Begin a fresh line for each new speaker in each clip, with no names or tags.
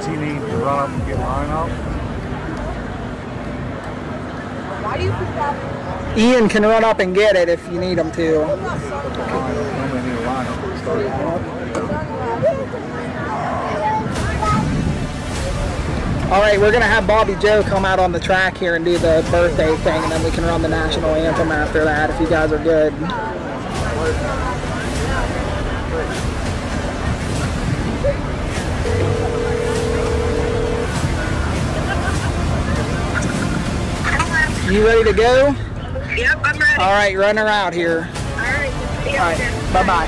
No.
Does he need to run up and get mine off?
Why do you keep that?
Ian can run up and get it if you need him to.
I'm gonna need a line up and start it off.
All right, we're gonna have Bobby Joe come out on the track here and do the birthday thing, and then we can run the national anthem after that if you guys are good. You ready to go?
Yep, I'm ready.
All right, run her out here.
All right. See ya.
bye bye.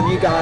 When you guys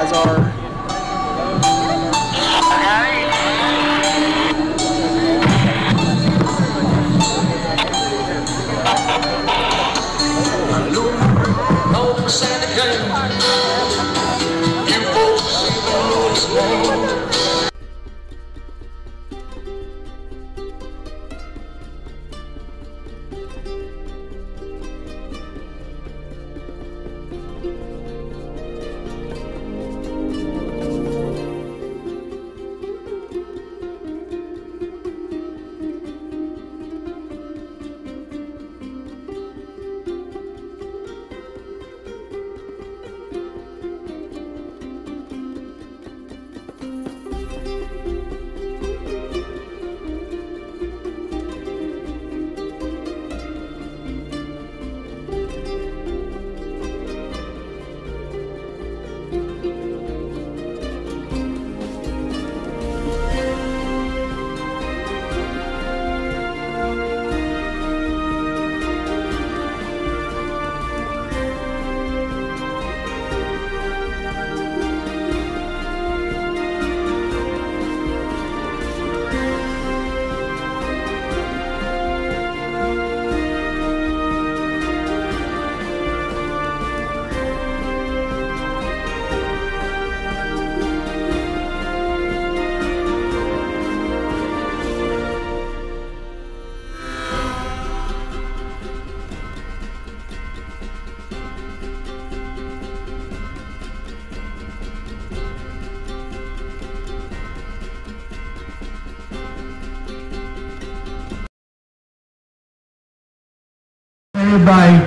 by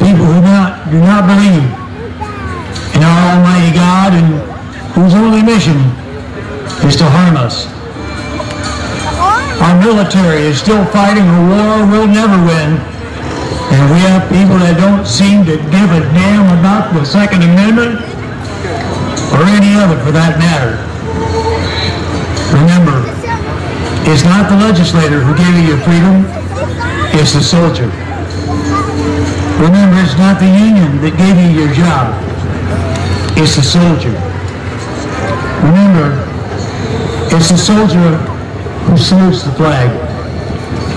people who not, do not believe in our Almighty God and whose only mission is to harm us. Our military is still fighting a war we'll never win, and we have people that don't seem to give a damn about the Second Amendment or any other for that matter. Remember, it's not the legislator who gave you your freedom, it's the soldier. Remember, it's not the union that gave you your job. It's the soldier. Remember, it's the soldier who serves the flag,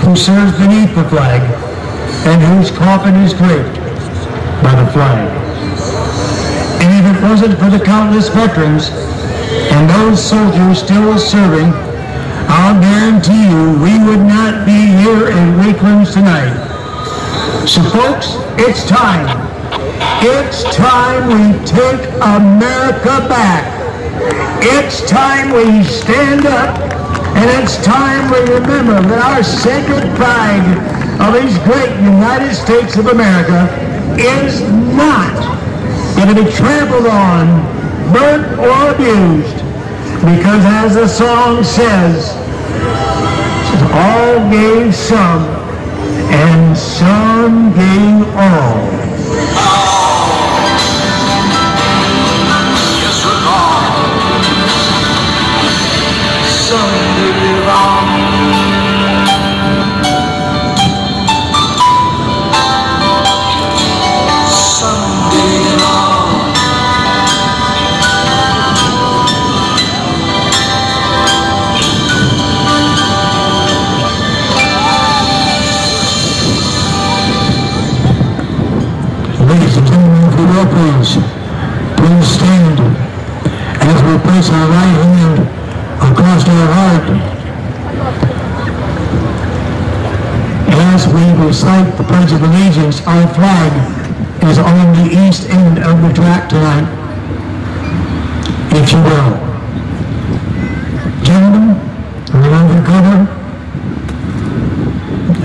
who serves beneath the flag, and whose coffin is draped by the flag. And if it wasn't for the countless veterans and those soldiers still serving, I'll guarantee you we would not be here in Weaklands tonight. So folks, it's time. It's time we take America back. It's time we stand up and it's time we remember that our sacred pride of these great United States of America is not going to be trampled on, burnt, or abused. Because as the song says, all gave some and some gave all. Place our right hand across our heart as we recite the Pledge of Allegiance, our flag is on the east end of the track tonight, if you will. Gentlemen, cover,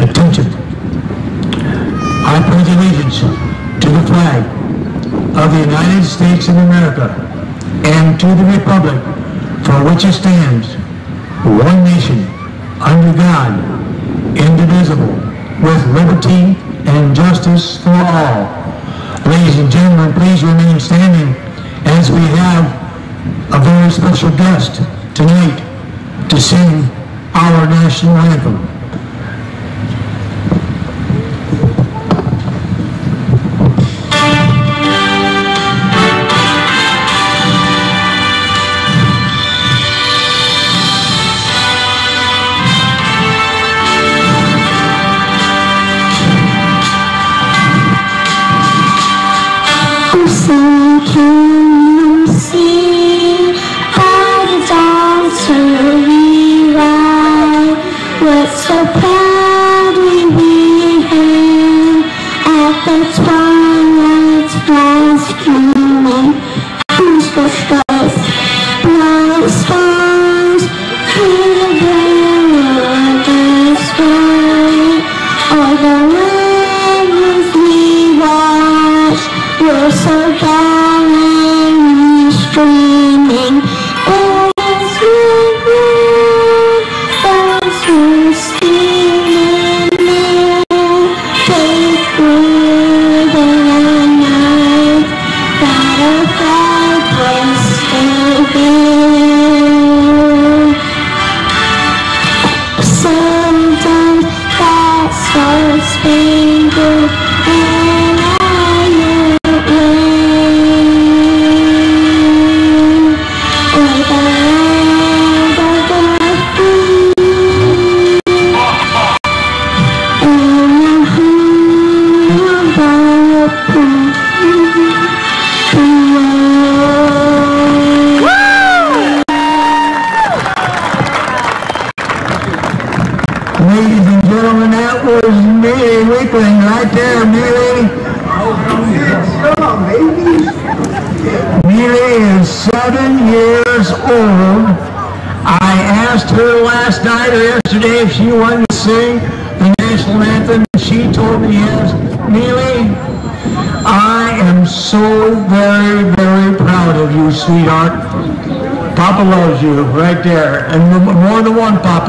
attention. I pledge allegiance to the flag of the United States of America and to the republic for which it stands, one nation, under God, indivisible, with liberty and justice for all. Ladies and gentlemen, please remain standing as we have a very special guest tonight to sing our national anthem.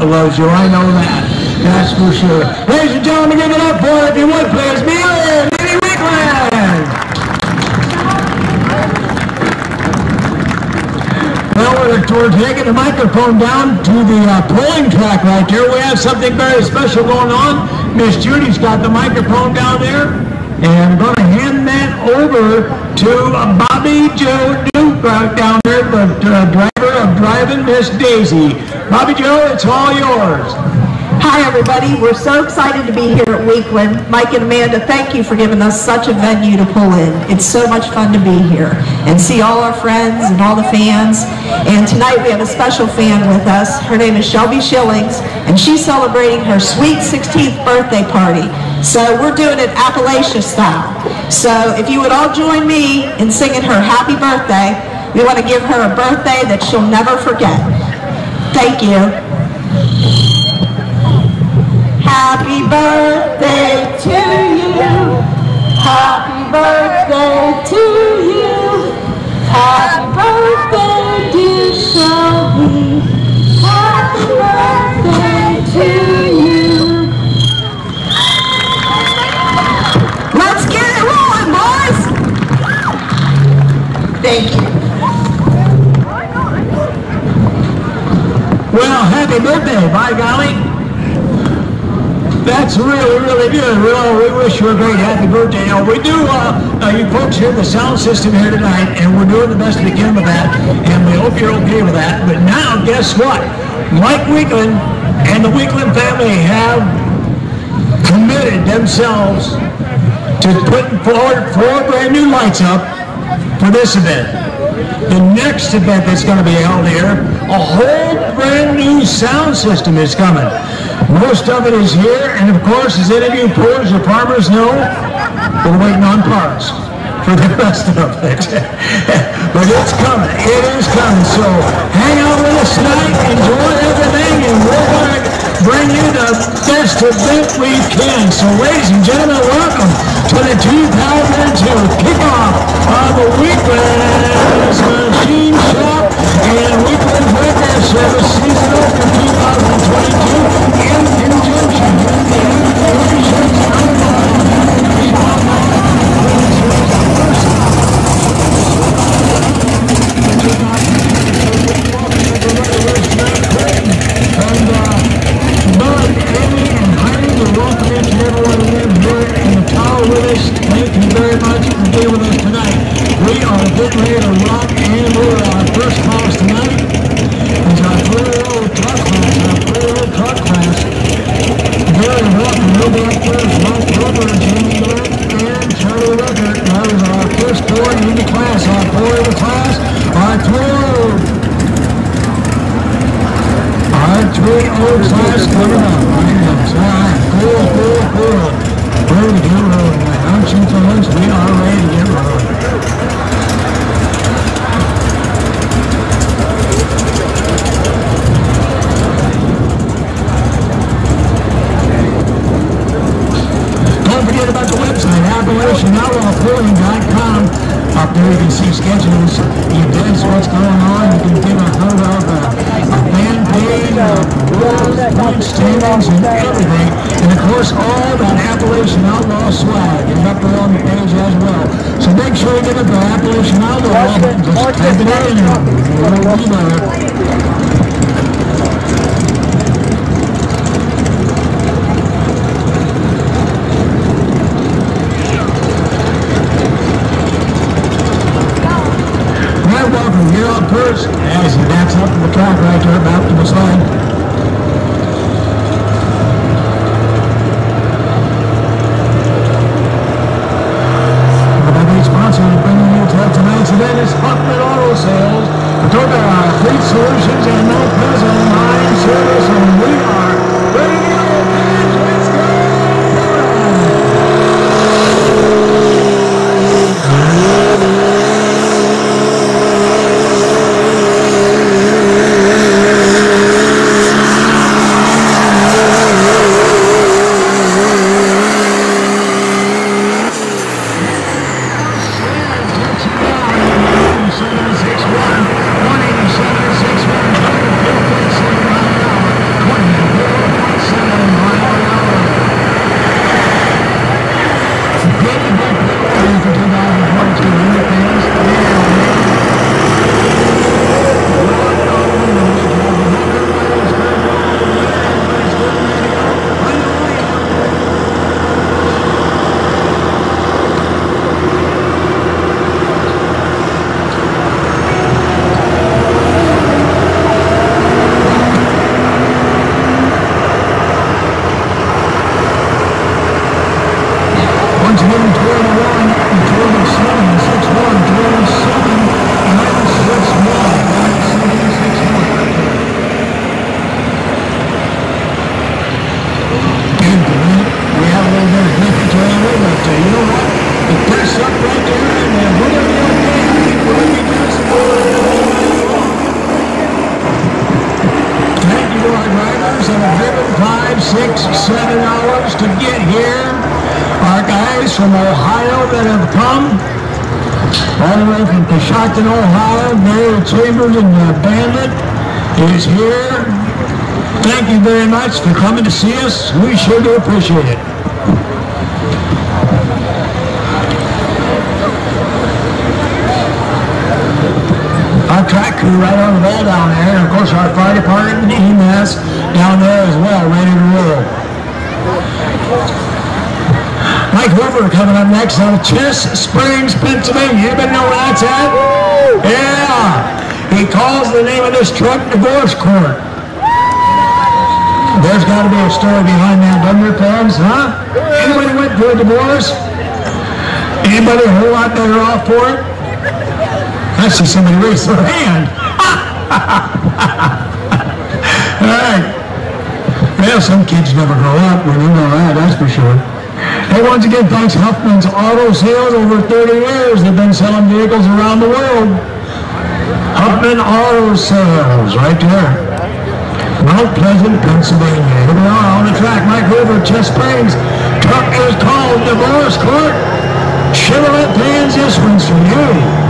Loves you. I know that. That's for sure. Ladies and gentlemen, give it up for if you would, please. Wickland. Well, we're, we're taking the microphone down to the uh, polling track right there. We have something very special going on. Miss Judy's got the microphone down there. And I'm going to hand that over to Bobby Joe Duke right down there, the uh, driver of Driving Miss Daisy. Bobby Joe, it's all yours.
Hi, everybody. We're so excited to be here at Weakland. Mike and Amanda, thank you for giving us such a venue to pull in. It's so much fun to be here and see all our friends and all the fans. And tonight we have a special fan with us. Her name is Shelby Shillings, and she's celebrating her sweet 16th birthday party. So we're doing it Appalachia style. So if you would all join me in singing her happy birthday, we want to give her a birthday that she'll never forget. Thank you. Happy birthday to you. Happy birthday to you. Happy birthday, dear Shelby. Happy birthday to you. Let's get it rolling, boys. Thank you.
Well, happy birthday, by golly. That's really, really good. Well, we wish you a great happy birthday. Now, we do, uh, uh, you folks hear the sound system here tonight, and we're doing the best we can with that, and we hope you're okay with that. But now, guess what? Mike Weakland and the Weakland family have committed themselves to putting forward four brand new lights up for this event. The next event that's going to be held here, a whole brand new sound system is coming. Most of it is here, and of course, as any of you poors or farmers know, we're waiting on parts for the rest of it. but it's coming. It is coming. So hang out with us tonight, enjoy everything, and we're going to bring you the best event we can. So ladies and gentlemen, welcome to the 2002 kickoff of the Weakland's Machine Shop and Weakland's Repair Service season open 2022 in conjunction with the be with us tonight. We are getting ready to rock and roll our first class tonight. It's our three-year-old truck class, our three-year-old truck class. Gary Walker, Ruby first, Mike Rucker, Jimmy Black, and Charlie Rucker. That is our first boy in the class, our boy in the class, our three-year-old. Our three-year-old class coming up. All right, cool, cool, cool. We're going to we are ready to get rolling. Don't forget about the website. Up there you can see schedules, events, what's going on. You can get a hold of uh, fan page, uh, rules, and everything. And of course, all that Appalachian Outlaw swag is up there on the page as well. So make sure you get it to Appalachian Outlaw. Just type it in. Right, welcome. You're up first. As he backs up to the track right there, back to the side. To see us. We sure do appreciate it. Our track crew right on the ball down there, and of course our fire department and EMS down there as well, ready to roll. Mike Hoover coming up next out of Chest Springs, Pennsylvania. Anybody know where that's at? Yeah. He calls the name of this truck Divorce Court. There's got to be a story behind that, doesn't there? Huh? Anybody went through a divorce? Anybody a whole lot better off for it? I see somebody raise their hand. All right. Well, some kids never grow up. We know that, that's for sure. Hey, once again, thanks Huffman's Auto Sales. Over 30 years, they've been selling vehicles around the world. Huffman Auto Sales, right there. Mount Pleasant, Pennsylvania. Here we are on the track. Mike Hoover, Chest Springs. Truck is called Divorce Court. Chevrolet fans, this one's for you.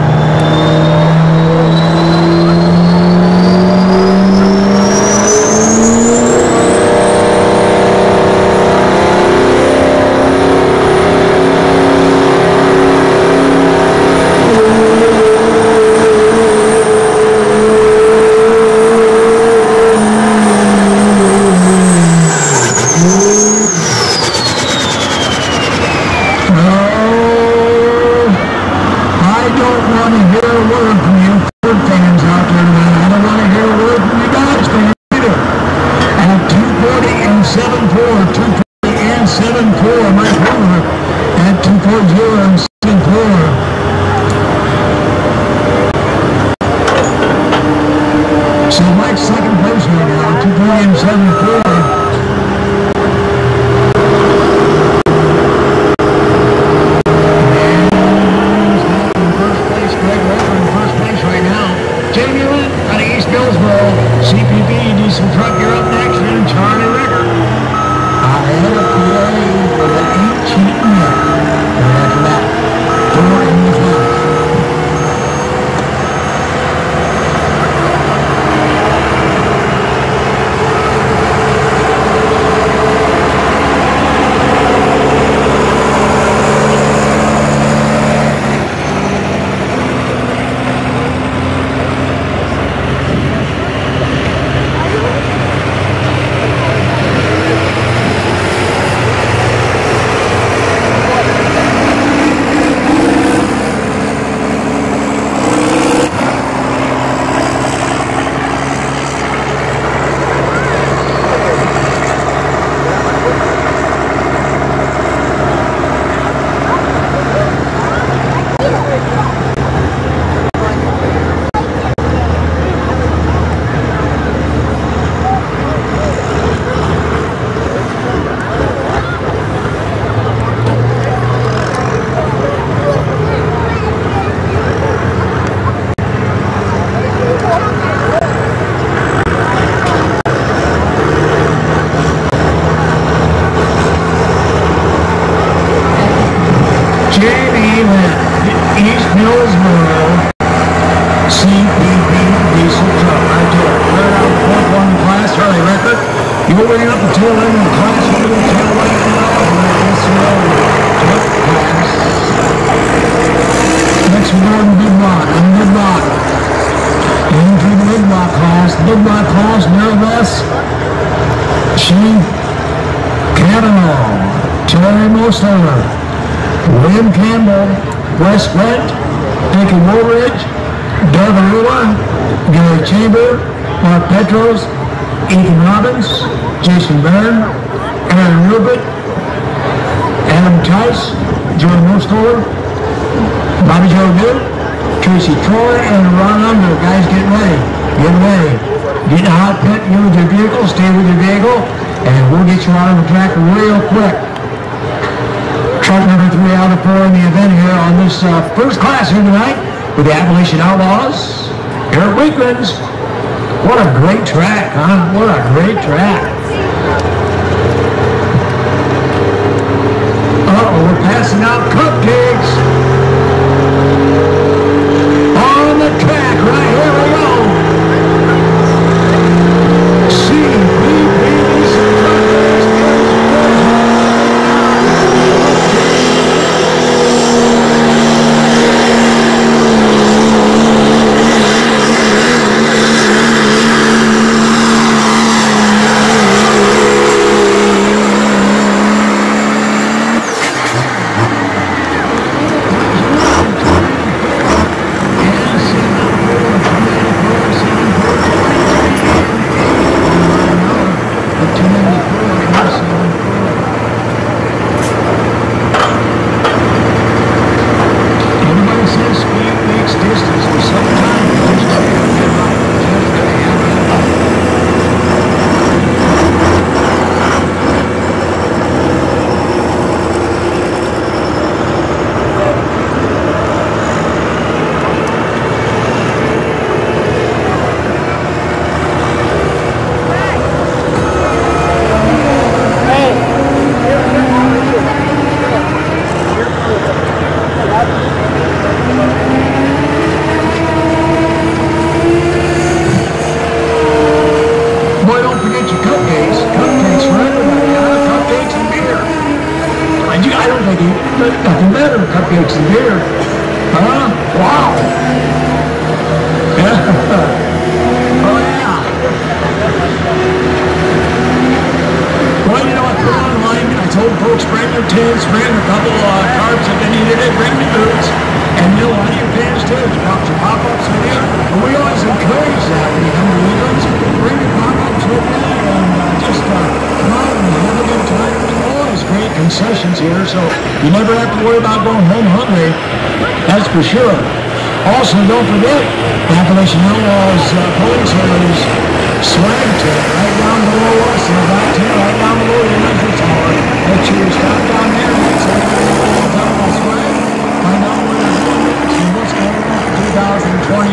22.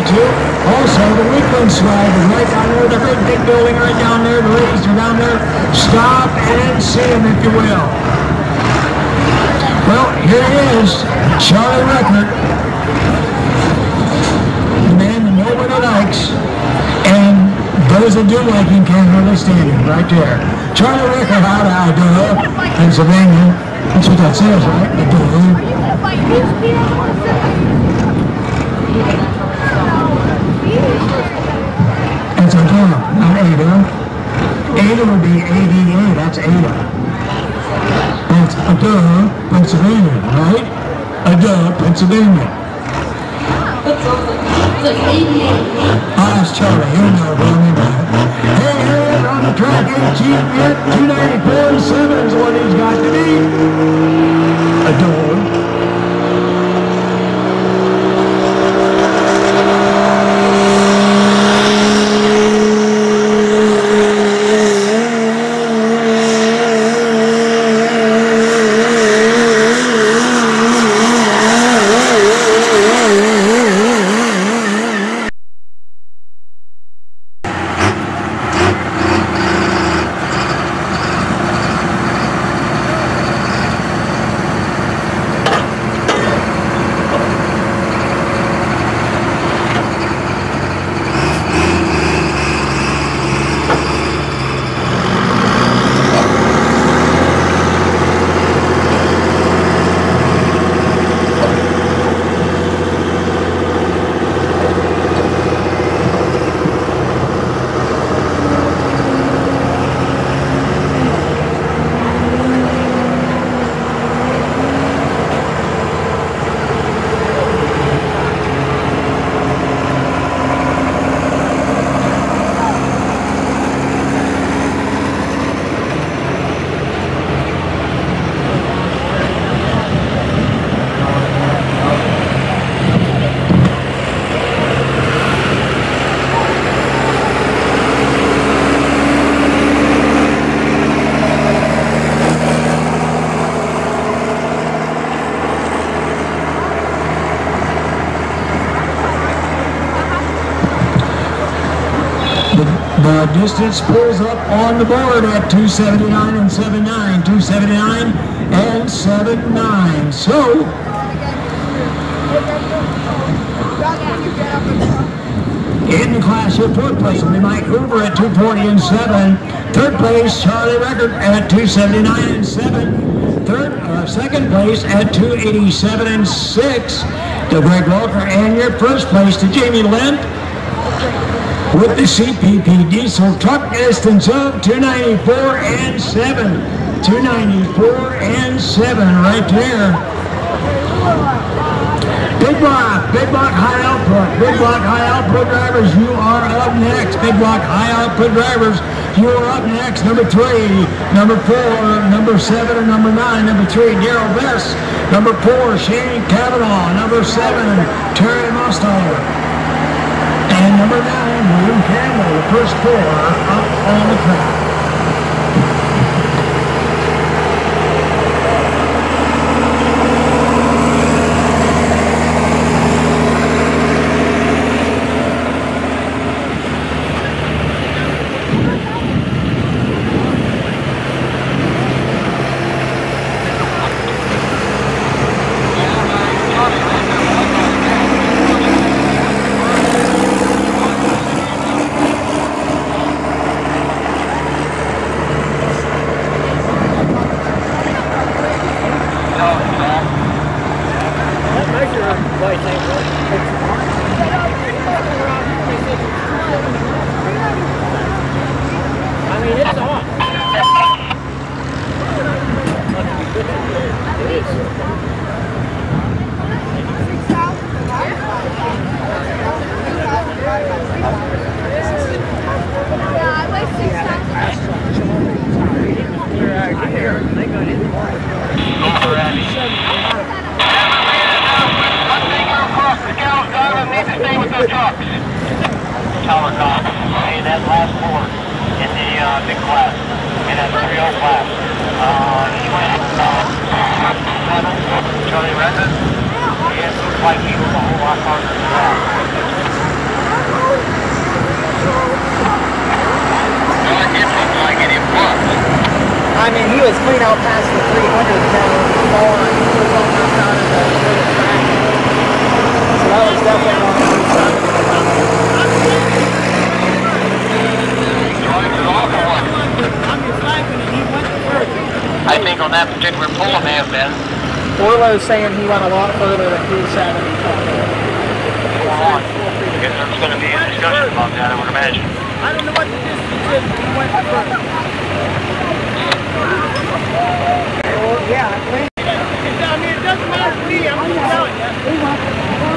Also, the Wheatland slide is right down there. The big, big building right down there. The ladies are down there. Stop and see them, if you will. Well, here he is, Charlie Record. The man that nobody likes. And those that do like him can't hardly stand him right there. Charlie Record out of Aldoa, Pennsylvania. That's what that says, right? Are you going to fight? Ada. Ada would be ADA, that's Ada. That's Ada, Pennsylvania, right? Ada, Pennsylvania. That's awesome. It's like ADA. I'll Charlie, he'll know what I mean by it. Hey, on the track, and cheap yet. 294 7 is what he's got to be. Adore. Distance pulls up on the board at 279 and 79. 279 and 79. So, in class of fourth place will be Mike Hoover at 240 and 7. Third place, Charlie Record at 279 and 7. Third, uh, second place at 287 and 6 to Greg Walker. And your first place to Jamie Limp with the CPP diesel truck distance of 294 and 7. 294 and 7 right there. Big Block, Big Block High Output, Big Block High Output drivers, you are up next. Big Block High Output drivers, you are up next. Number three, number four, number seven, and number nine. Number three, Daryl Bess. Number four, Shane Kavanaugh. Number seven, Terry Mustoller. Number nine, William Campbell, the first four up on the track.
Tower Cox in that last four in the uh, big class, in that 3 class. Uh, he went uh, seven, Charlie Redmond. It looked like he was a whole lot harder than that. Well, it didn't look like it, it was.
I mean, he was clean out past the 300 now. Bar. He was almost out of the middle track. So that was definitely on the side.
Drives it off or what? I think on that particular pull it may have been.
Orlo's saying he went a lot further than 270.
Or on. I guess there's going to be a discussion about that, I would imagine.
I don't know what the distance is. but He went further.
Yeah, I think.
I mean, it doesn't matter to me. I'm just telling you.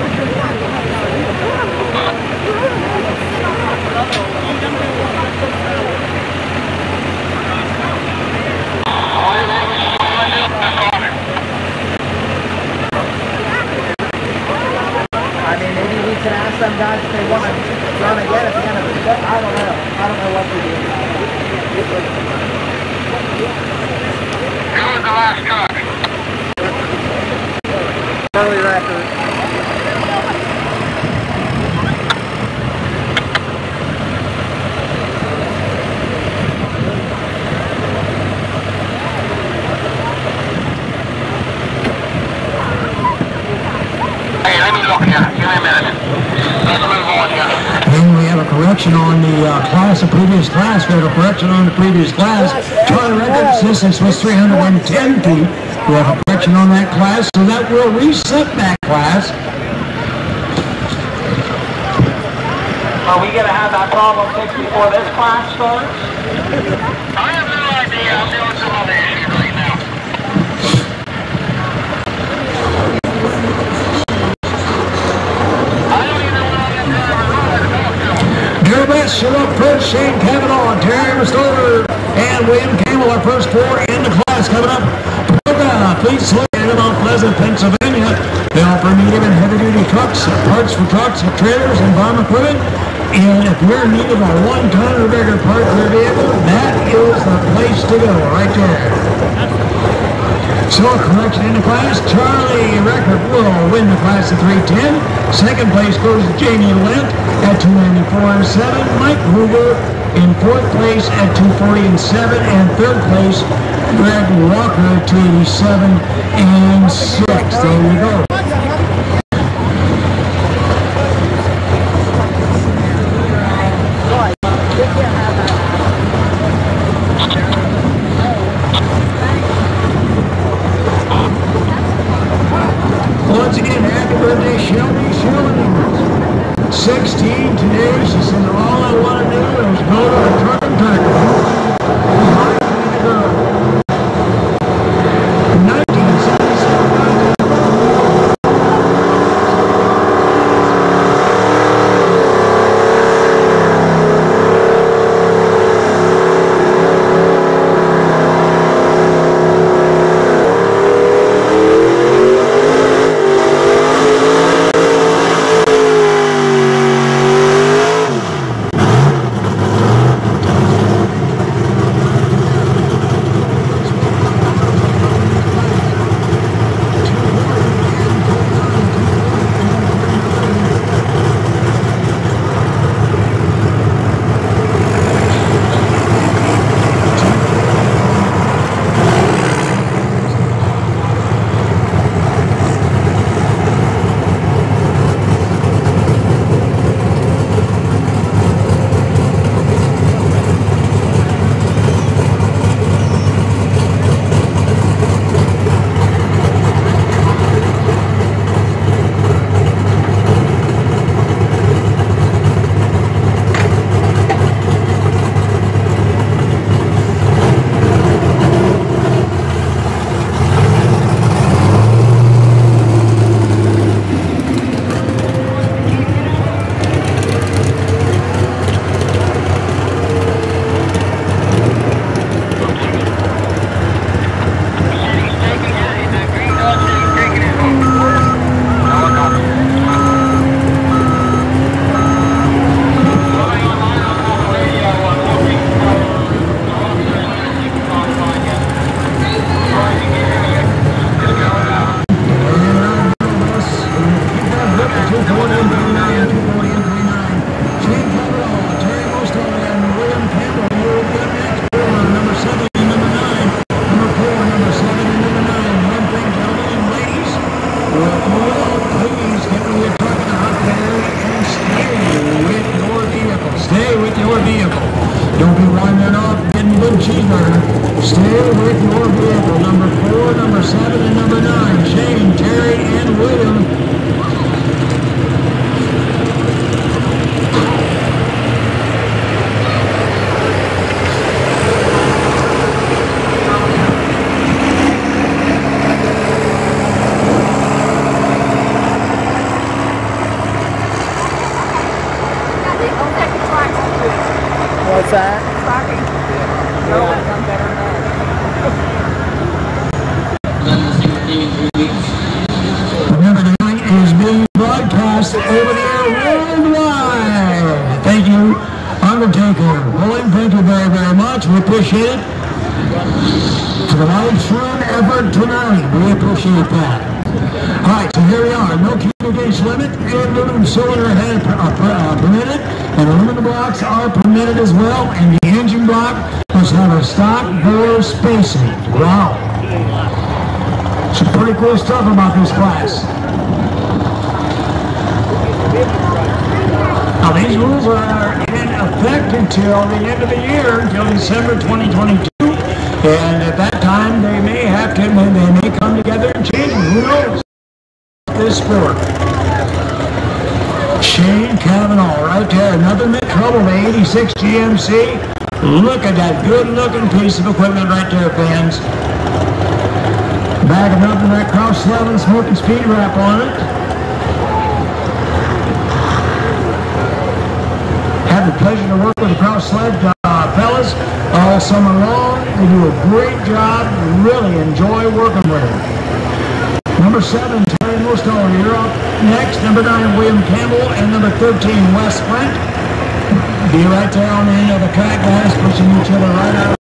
I mean, maybe we can ask them guys if they want to run again at the end of the day. I don't know. I don't know what to do.
Who was the last truck?
Early record.
Hey, let me look here. Give me a minute. Let's move on here.
And we have a correction on the uh, class, the previous class. We have a correction on the previous class. Charlie Records distance was 310 feet. We have a correction on that class, so that will reset that class.
Are we going to have that problem fixed before this class starts?
I have no idea. I'm doing some other issues right now. I don't even know what I'm going to
Daryl Prince, Shane Kavanaugh, Terry Restorer, and William Campbell, our first four in the class coming up. Please slow in Mount Pleasant, Pennsylvania. They offer medium and heavy duty trucks, parts for trucks, and trailers, and farm equipment. And if you're in need of a one ton or bigger part for your vehicle, that is the place to go right there. So a correction in the class, Charlie Record will win the class at 310. Second place goes to Jamie Lent at 294 and 7. Mike Hoover in fourth place at 240 and 7. And third place, Greg Walker at 287 and 6. There you go. Piece of equipment right there, fans. Backing up in that Cross 11 smoking speed wrap on it. Had the pleasure to work with the Cross Sled uh, fellas all summer long. They do a great job. Really enjoy working with them. Number seven, Terry Mostone, you're up next. Number nine, William Campbell, and number 13, Wes Flint. Be right there on the end of the track, guys, pushing each other right out.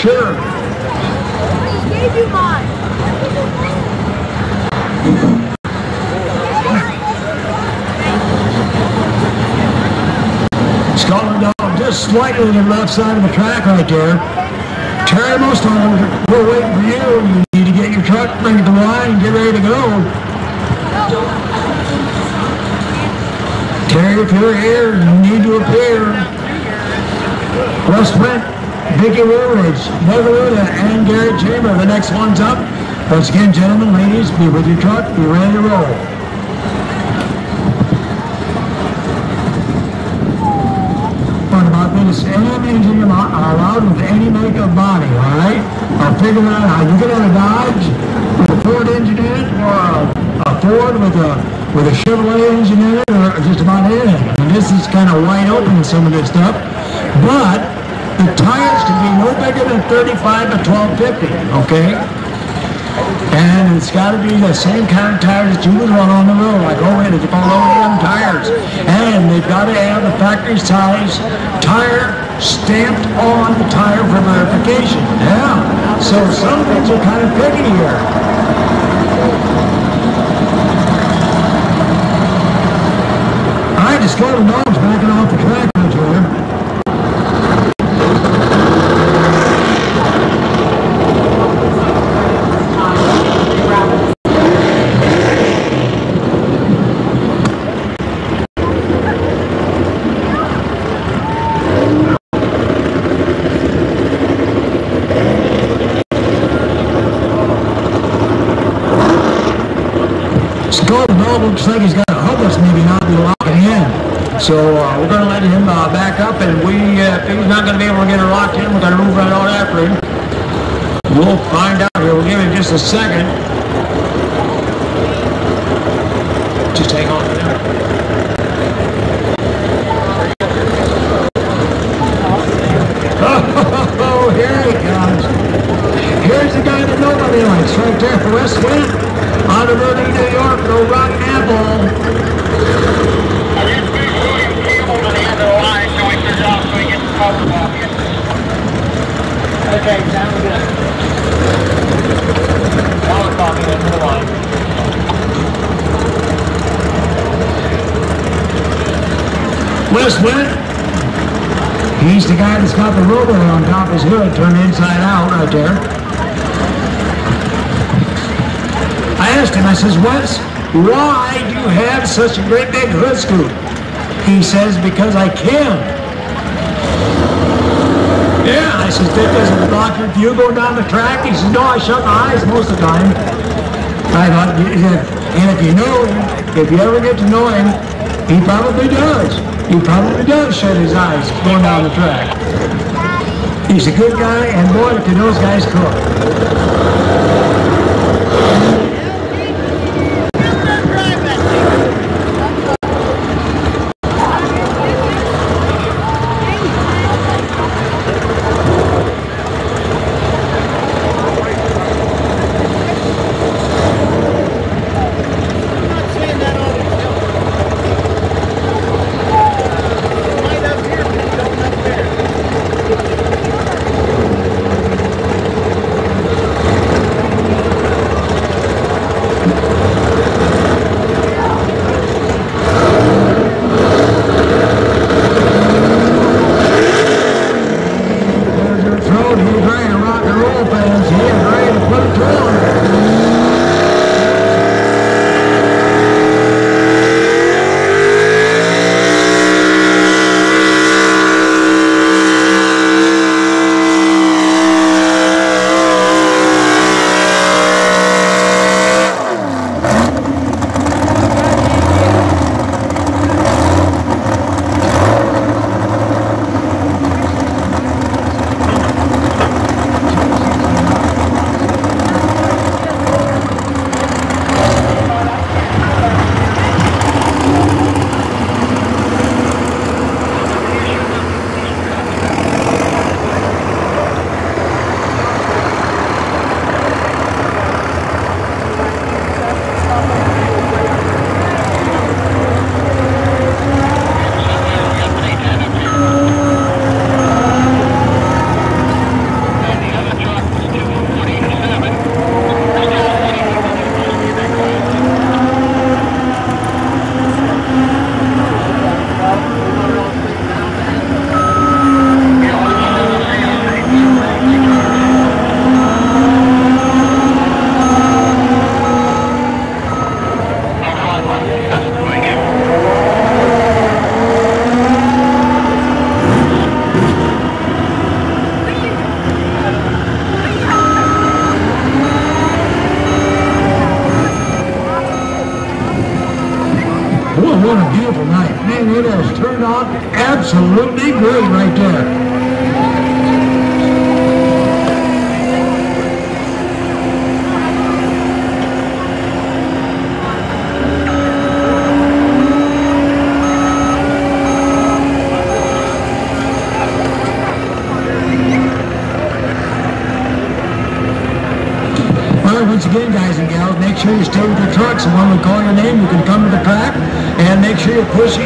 Sure.
gave you mine.
Scotland dog just slightly to the left side of the track right there. Terry Mustang, we're waiting for you. You need to get your truck, bring it to the line, and get ready to go. Terry, if you're here, you need to appear. West Went, Vicky Woolridge, Margarita, and Gary Chamber. The next one's up. Once again, gentlemen, ladies, be with your truck, be ready to roll. What about this? Any engine alo- allowed with any make of body, all right? I'll figure out how you can have a Dodge with a Ford engine in it, or a, Ford with a with a Chevrolet engine in it, or just about anything. Mean, this is kind of wide open, some of this stuff, but the tires can be no bigger than 35 to 1250, okay? And it's got to be the same kind of tires that you would run on the road, like oh, yeah, it's all OEM tires. And they've got to have the factory size tire stamped on the tire for verification. Yeah. So some things are kind of picky here. All right, the Scarlet Dog's backing off the track right here. Scarlet Dog looks like he's got a hubris, maybe not be locking in. So uh, we're going to let him uh, back up, and we, uh, if he's not going to be able to get her locked in, we're going to move right out after him. We'll find out here. We'll give him just a second. Just hang on to that. Oh, here he comes. Here's the guy that nobody likes, right there for West Wind. Out of early New York, no rotten apple.
I just moved William Campbell to the end of the line so he turns off so he gets the cover off you.
Okay, sounds good. I'll copy that for the line.
West Wind. He's the guy that's got the roller on top of his hood turned inside out right there. I asked him, I says, Wes, why do you have such a great big hood scoop? He says, because I can. Yeah, I says, that doesn't block your view going down the track? He says, no, I shut my eyes most of the time. I thought, and if you know him, if you ever get to know him, he probably does. He probably does shut his eyes going down the track. He's a good guy, and boy, can those guys cook.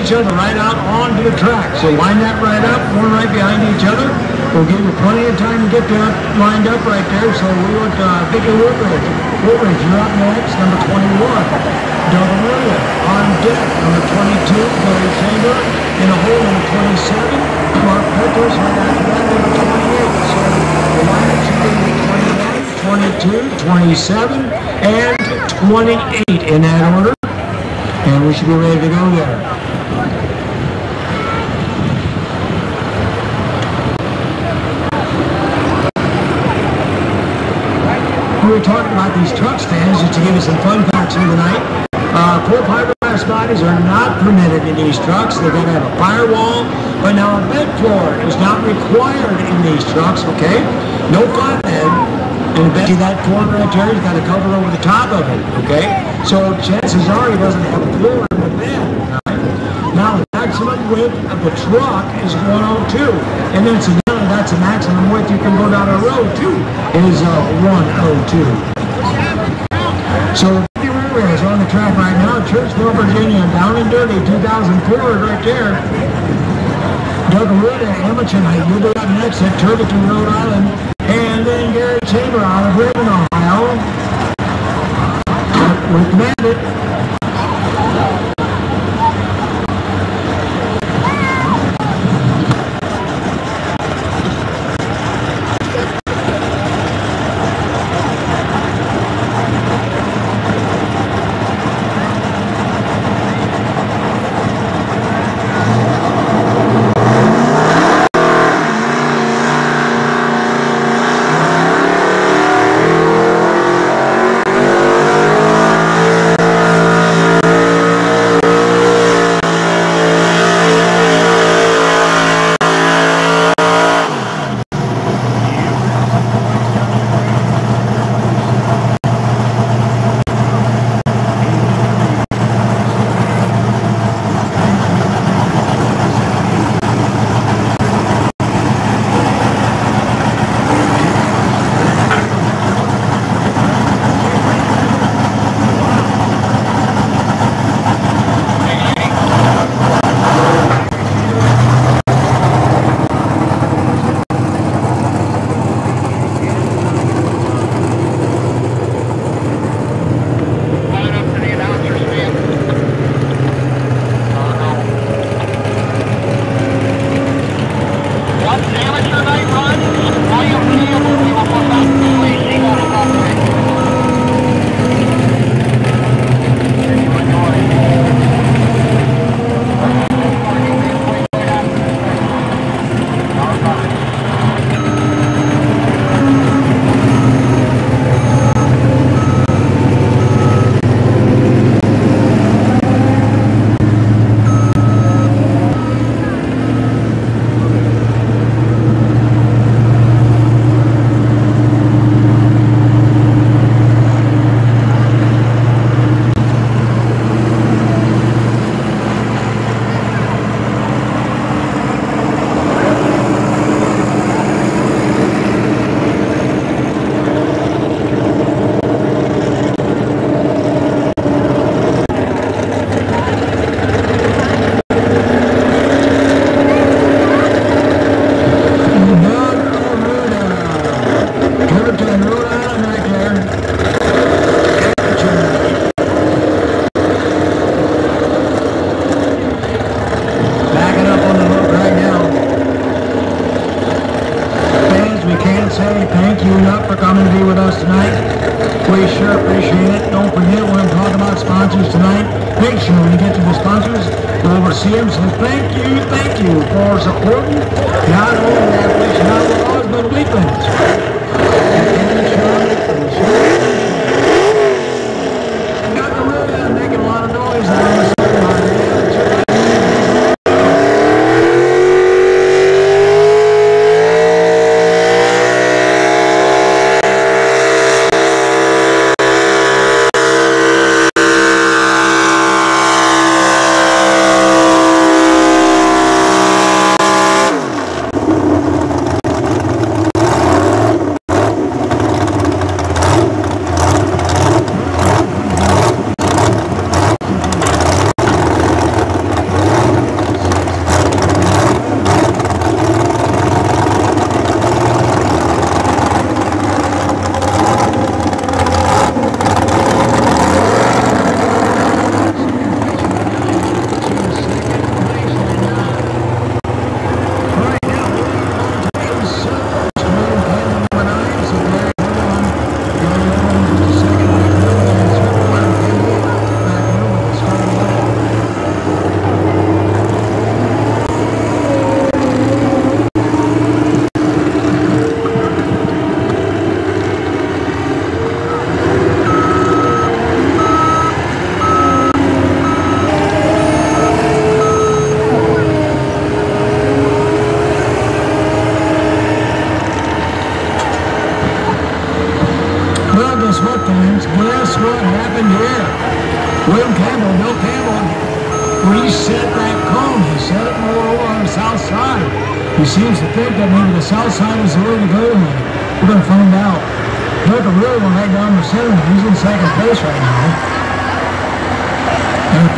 Each other right out onto the track. So line that right up, one right behind each other. We'll give you plenty of time to get there lined up right there, so we would, uh, Vicky Woodridge. Woodridge, you're up next, number 21. Doug Amelia on deck, number 22, Gary Chamber, in a hole, number 27. Mark Peters, right after that, number 28. So the lineup should be 21. 22, 27, and 28 in that order. And we should be ready to go there. We were talking about these truck stands just to give you some fun facts here tonight. Uh, full fiberglass bodies are not permitted in these trucks. They're going to have a firewall, but now a bed floor is not required in these trucks, okay? No flatbed, and bet you that corner right there, he's got a cover over the top of it, okay? So chances are he doesn't have a floor in the bed? Now, the maximum width of the truck is 102, and then incidentally, that's the maximum width you can go down a road too, is uh, 102. So, Ramirez on the track right now, Churchville, Virginia, down and dirty, 2004 right there. Doug Ruda, Edmonton, you'll be up next at Turbiton, Rhode Island. And then Gary Chamber out of Ribbon, Ohio. With Bandit.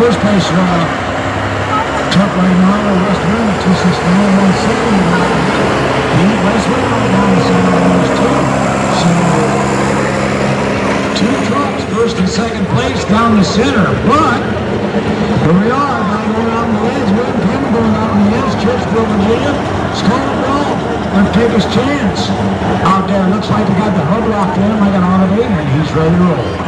First place uh, truck right now, West Wind, 269, 170. He West Wind right the center two. So two trucks, first and second place down the center. But here we are, going out on the edge. William Campbell going out on the edge. Churchville, Virginia. Scarlet Ball. Gonna take his chance. Out there, looks like they got the hub locked in like an auto and he's ready to roll.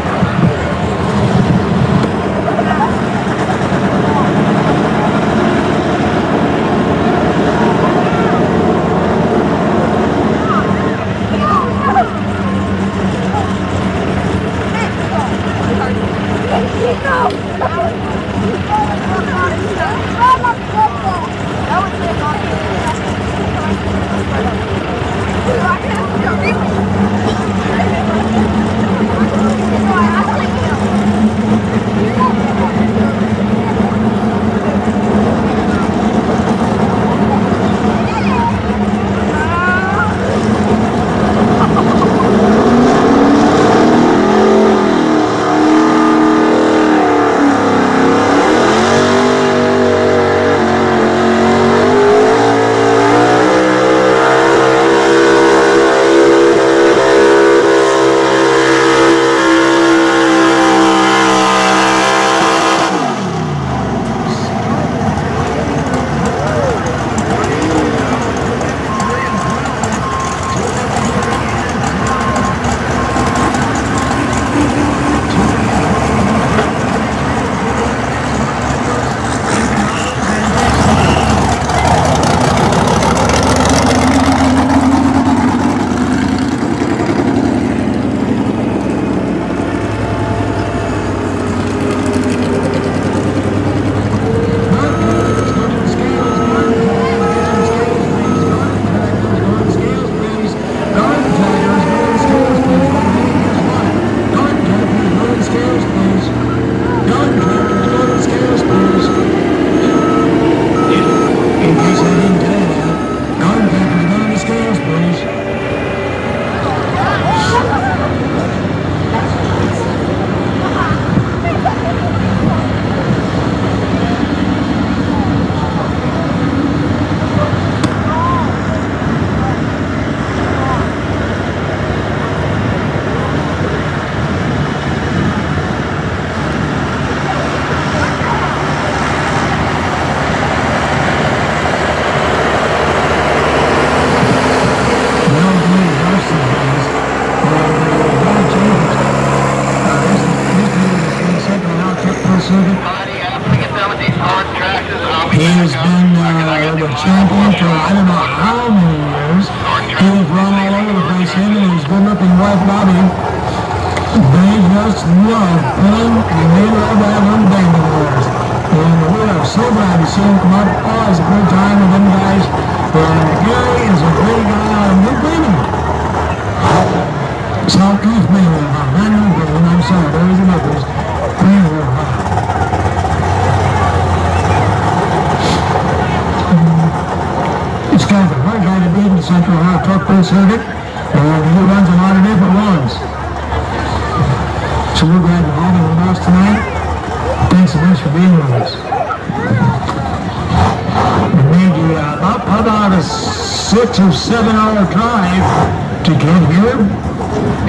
Six or seven hour drive to get here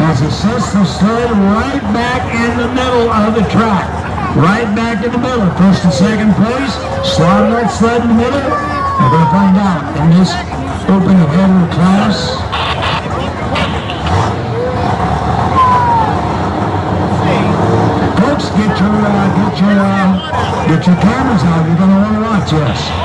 as it sets the sled right back in the middle of the track. Right back in the middle, first and second place, slide that sled in the middle, we're going to find out in this open header class. Folks, get your, uh, get your, uh, get your cameras out. You're going to want to watch this.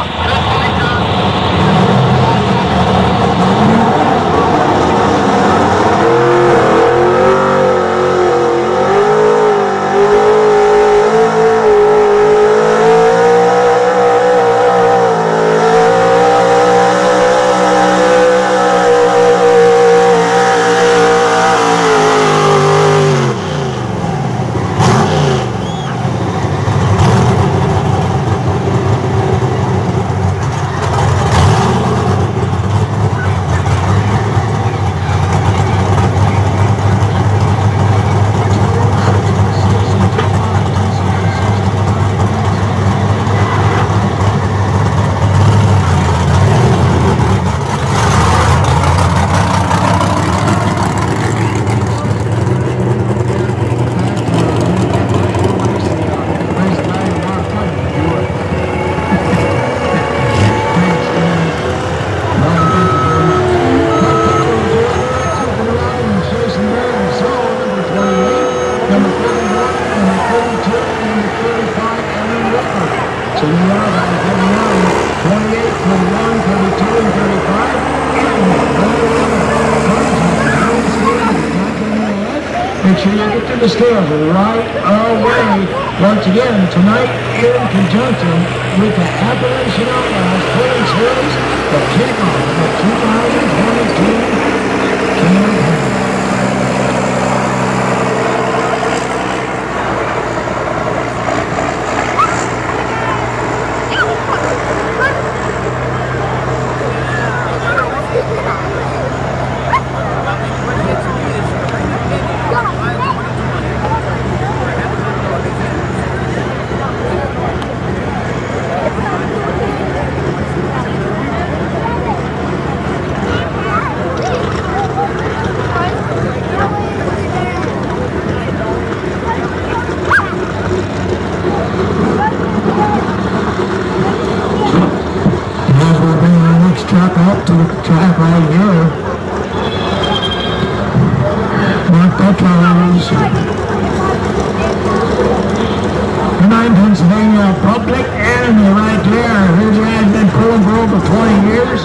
Right there. Here's a guy's been pulling for over 20 years.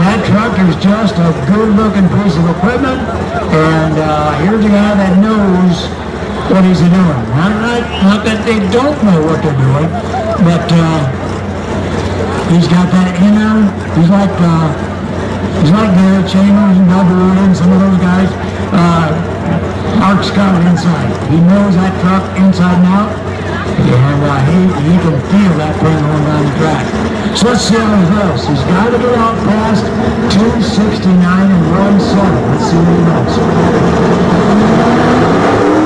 That truck is just a good-looking piece of equipment. And uh, here's a guy that knows what he's doing. Not, not, not that they don't know what they're doing, but uh, He's got that inner, he's like, uh, he's like Garrett Chambers and Doug Wood and some of those guys. Uh, Mark Scott inside. He knows that truck inside and out. And uh, he, he can feel that thing going down the track. So let's see how he goes. He's got to go out past 269 and run 7. Let's see what he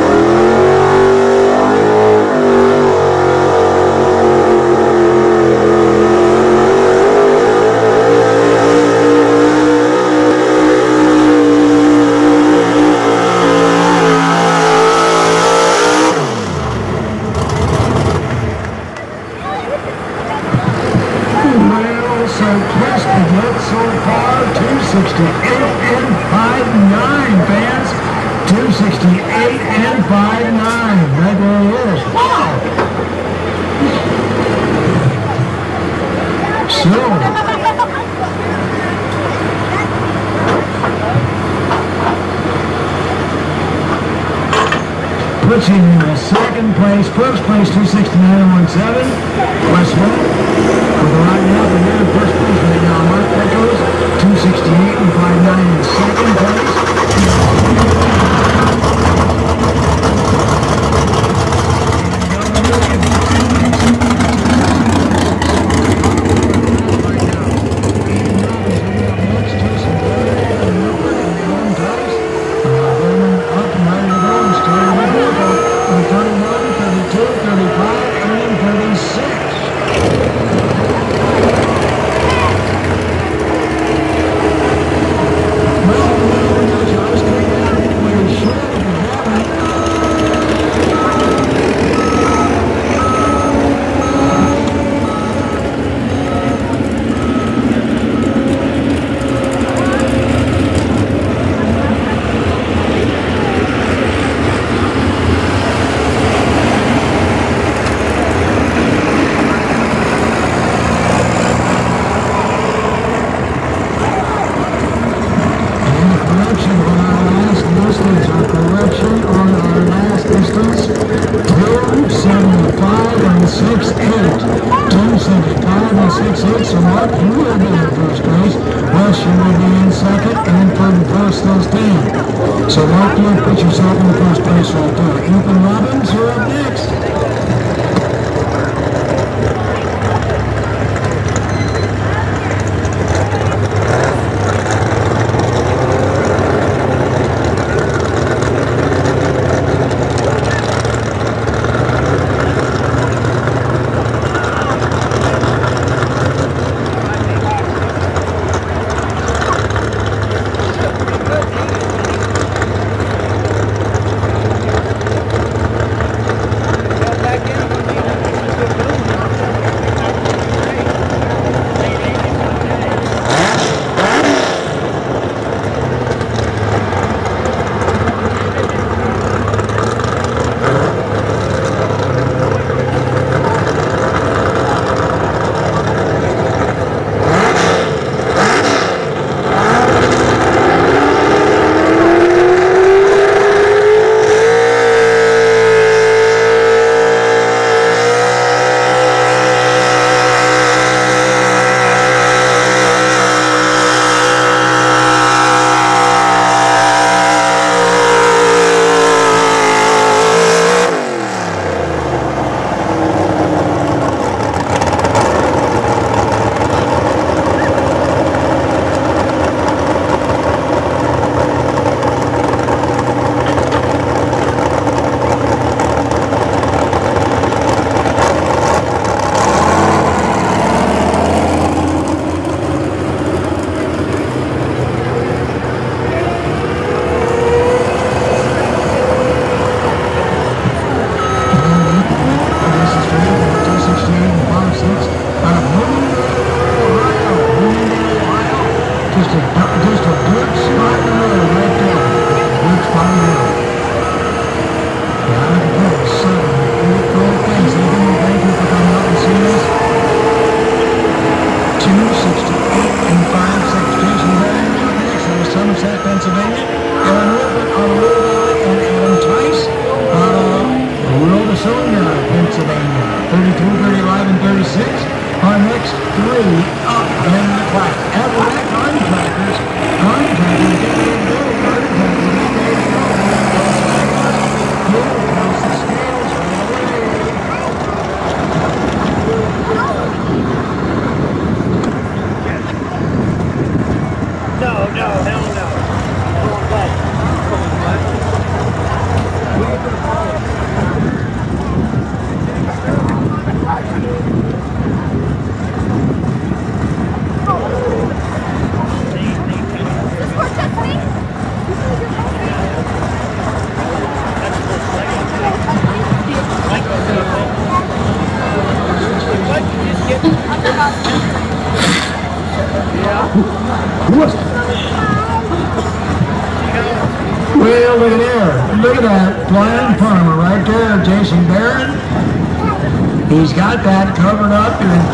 does. got that covered up to his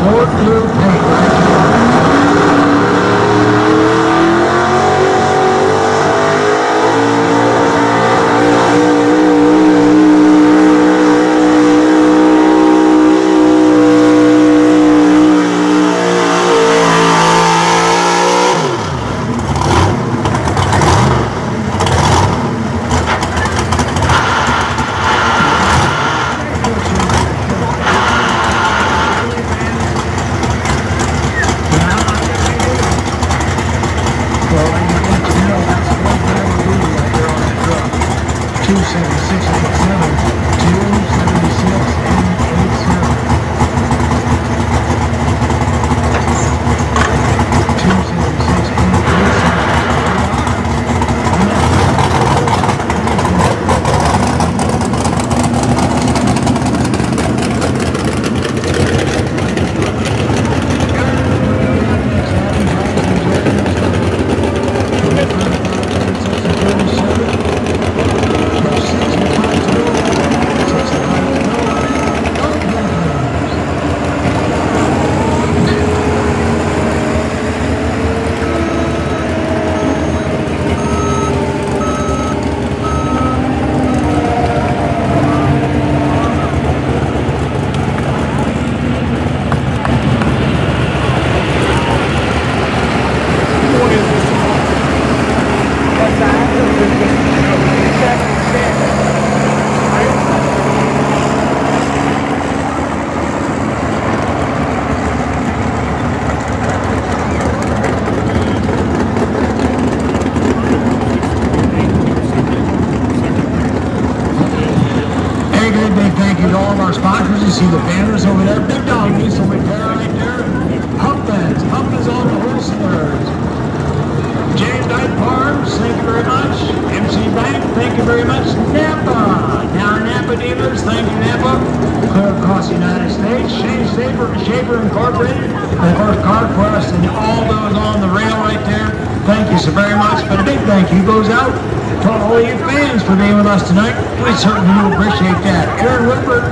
Davis for being with us tonight. We certainly do appreciate that. Karen Whitford,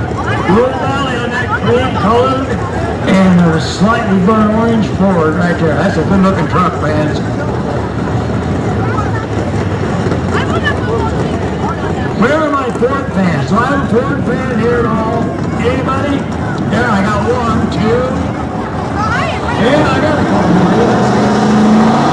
Will Valley on that green colored and a slightly burnt orange Ford right there. That's a good looking truck, fans. Where are my Ford fans? Do I have a Ford fan here at all? Anybody? Yeah, I got one, two. Yeah, I got a couple.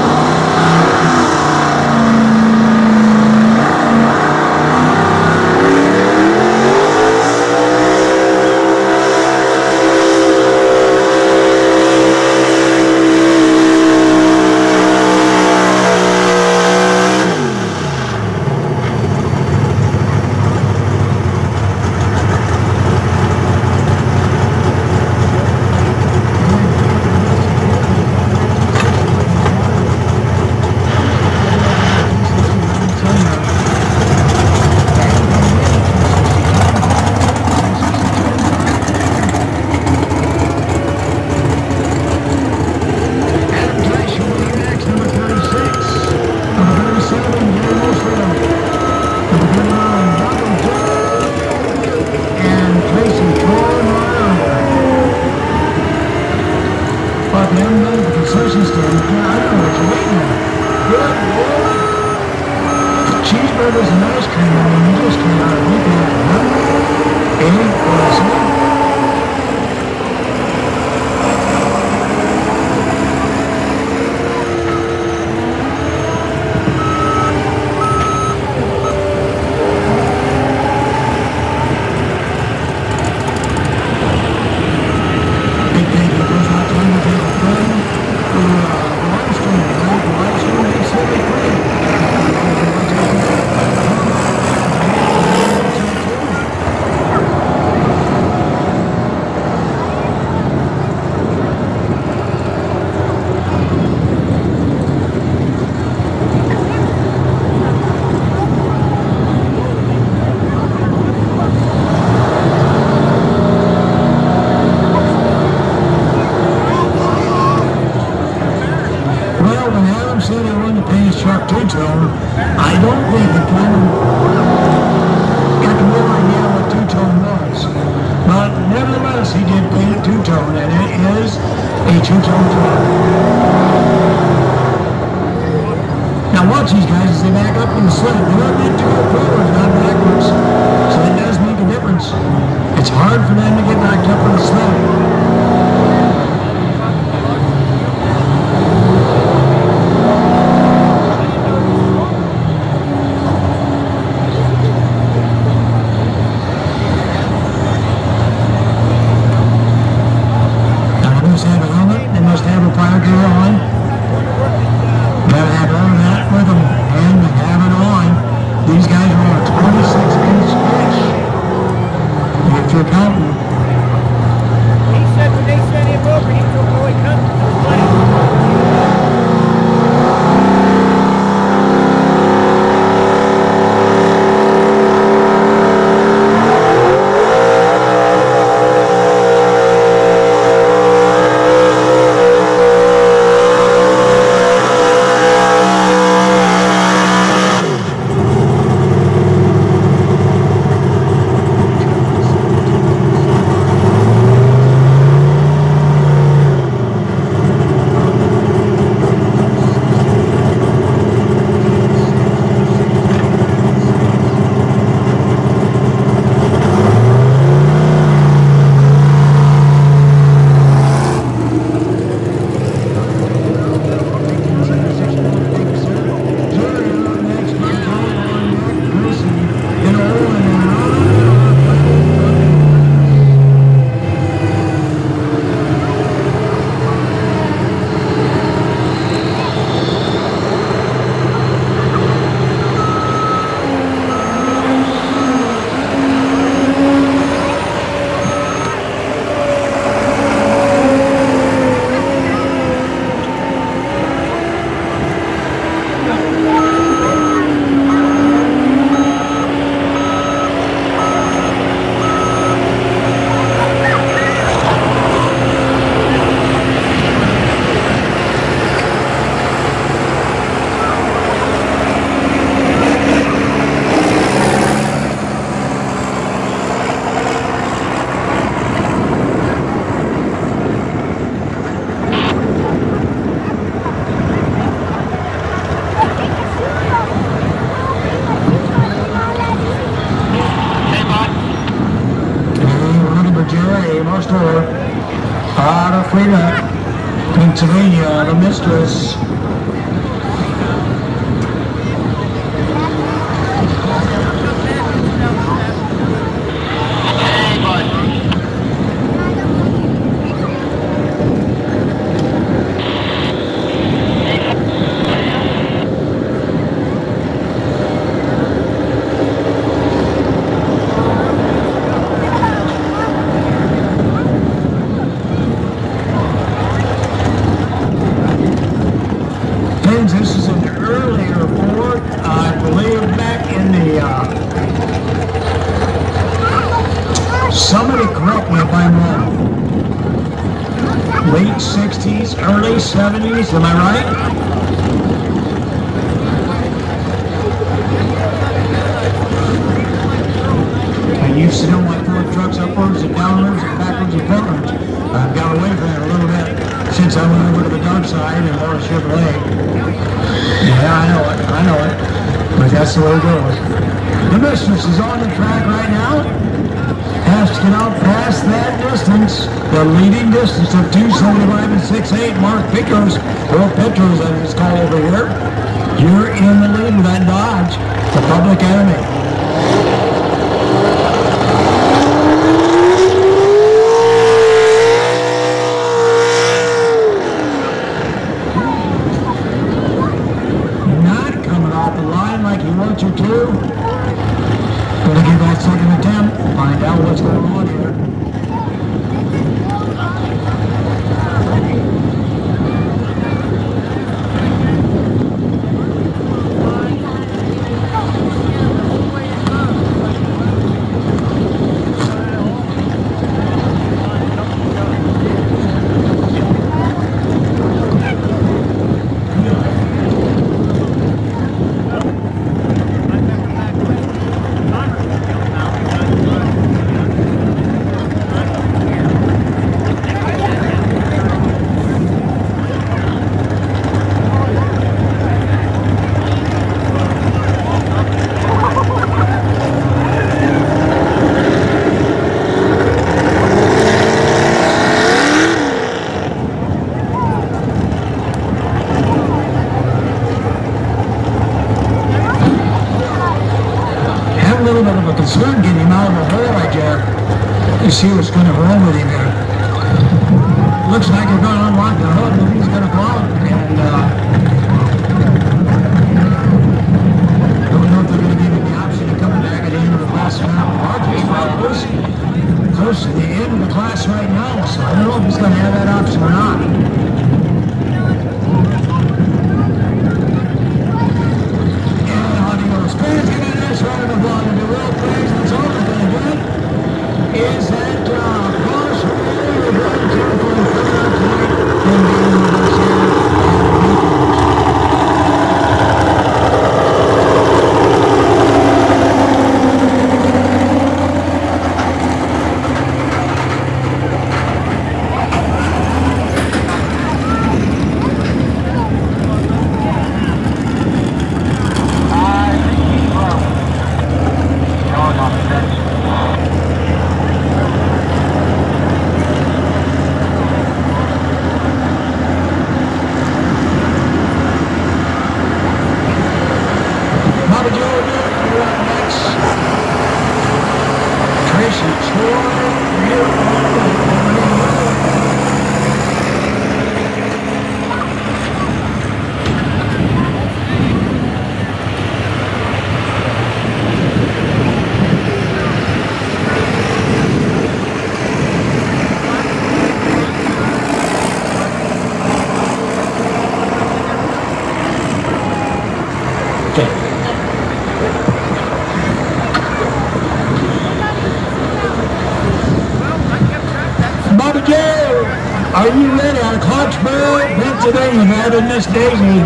Pennsylvania, having Miss Daisy?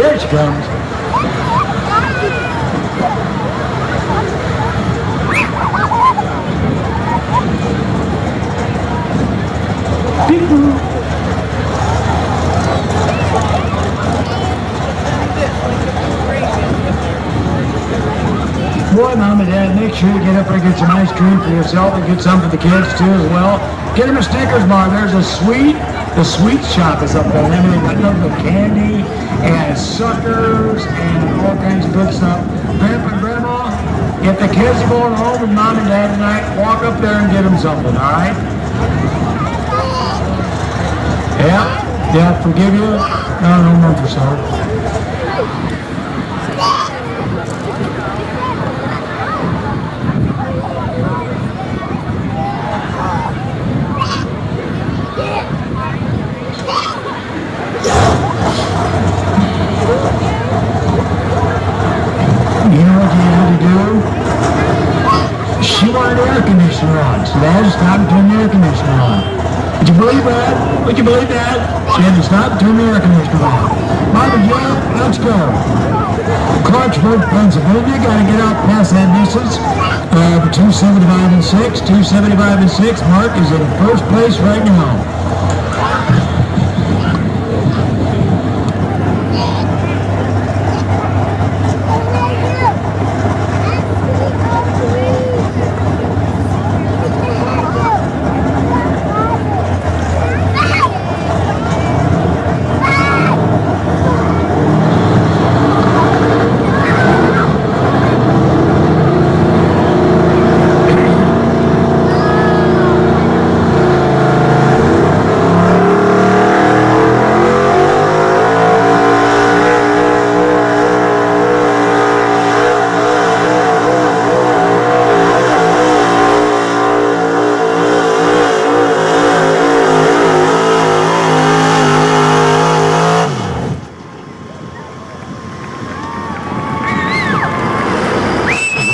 Here she comes. Boy, Mom and Dad, make sure you get up and get some ice cream for yourself and get some for the kids too as well. Get them a Snickers bar. There's a sweet, the sweet shop is up there. I mean, they got the candy and suckers and all kinds of good stuff. Grandpa and Grandma, if the kids are going home with Mom and Dad tonight, walk up there and get them something, all right? Yeah, yeah, forgive you. No, no month or so. You know what you had to do? Wanted the air conditioner on, so they had to stop and turn the air conditioner on. Would you believe that? Would you believe that? She had to stop and turn the air conditioner on. Mama Joe, let's go. Clarksburg, Pennsylvania, gotta get out past that distance. Uh, 275 and 6, 275 and 6. Mark is in first place right now.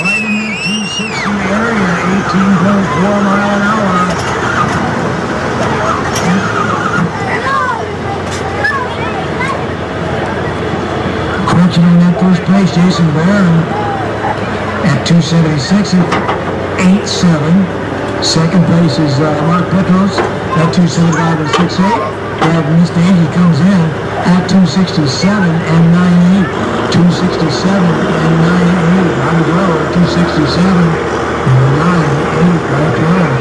Right in that 260 area, 18.4 mile an hour. Crunching in place, Jason Barron at 276 and 87. Second place is uh, Mark Petros at 275 and 68. And Miss Daisy comes in at 267 and 98. 267 and 98. I'm low at 267 and 98 right there.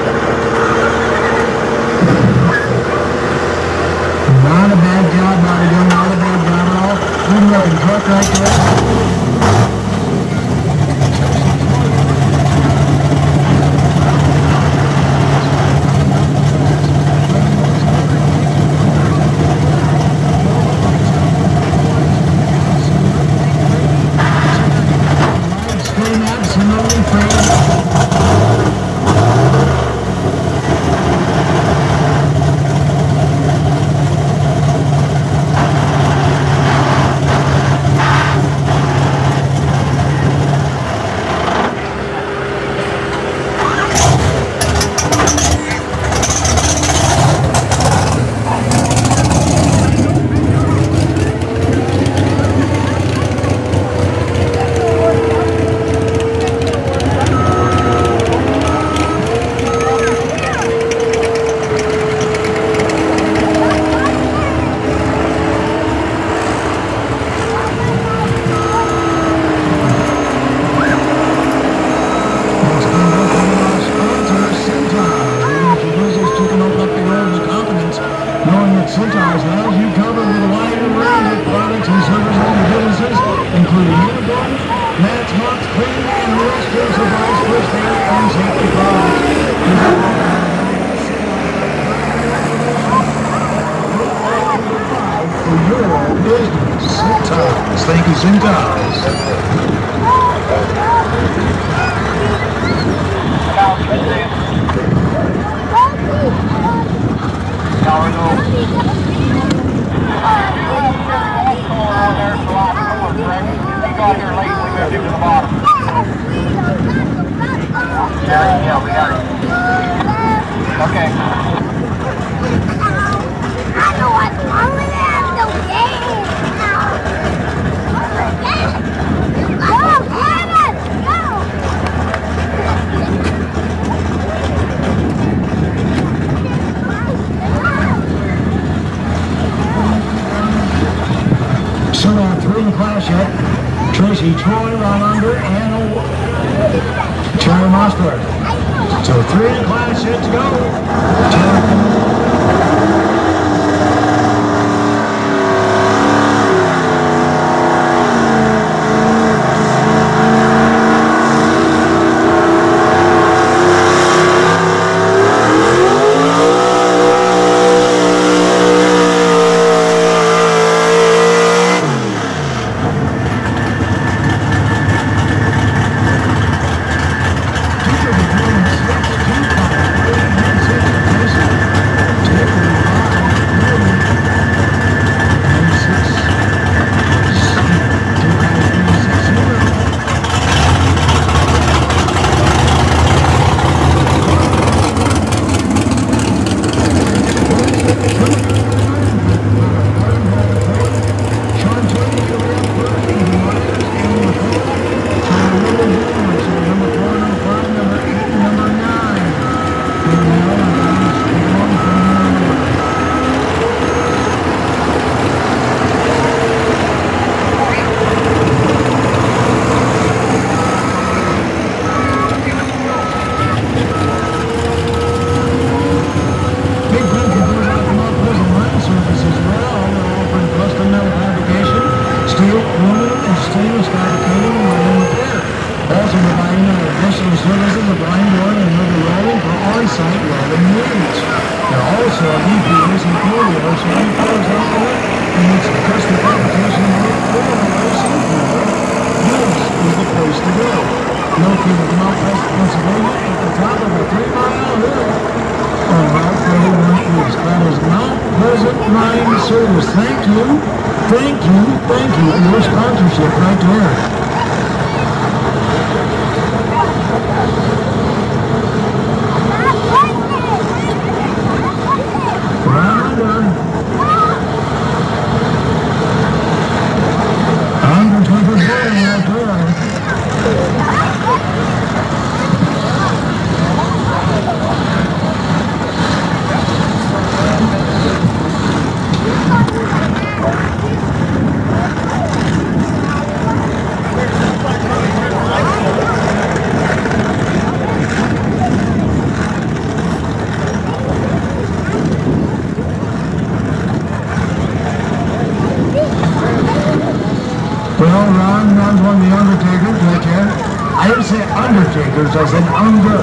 I said Under.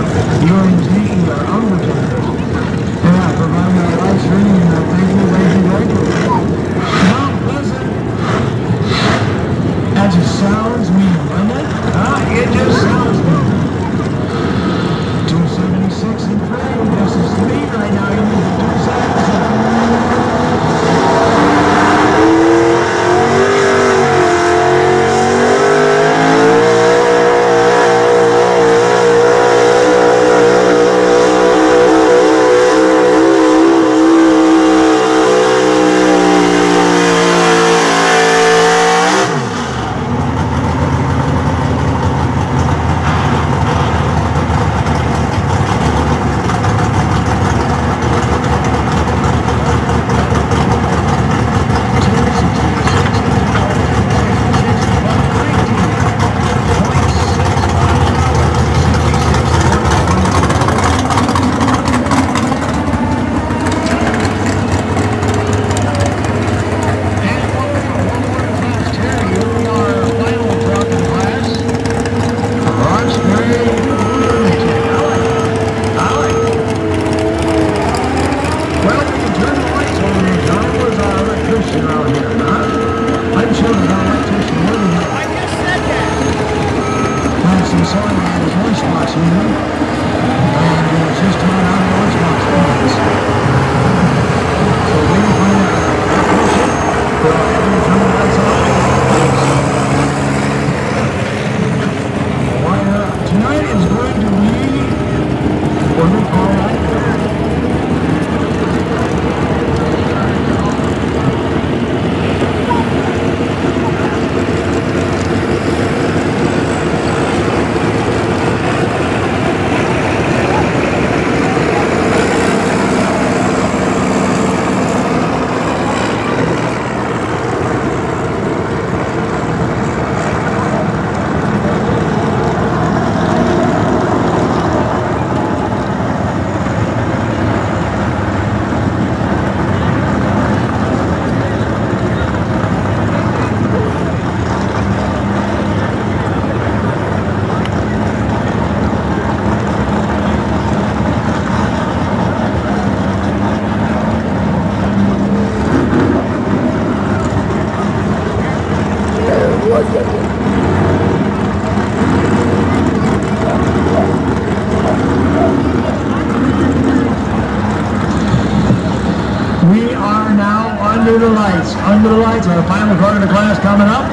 Under the lights, under the lights, our final quarter of the class coming up.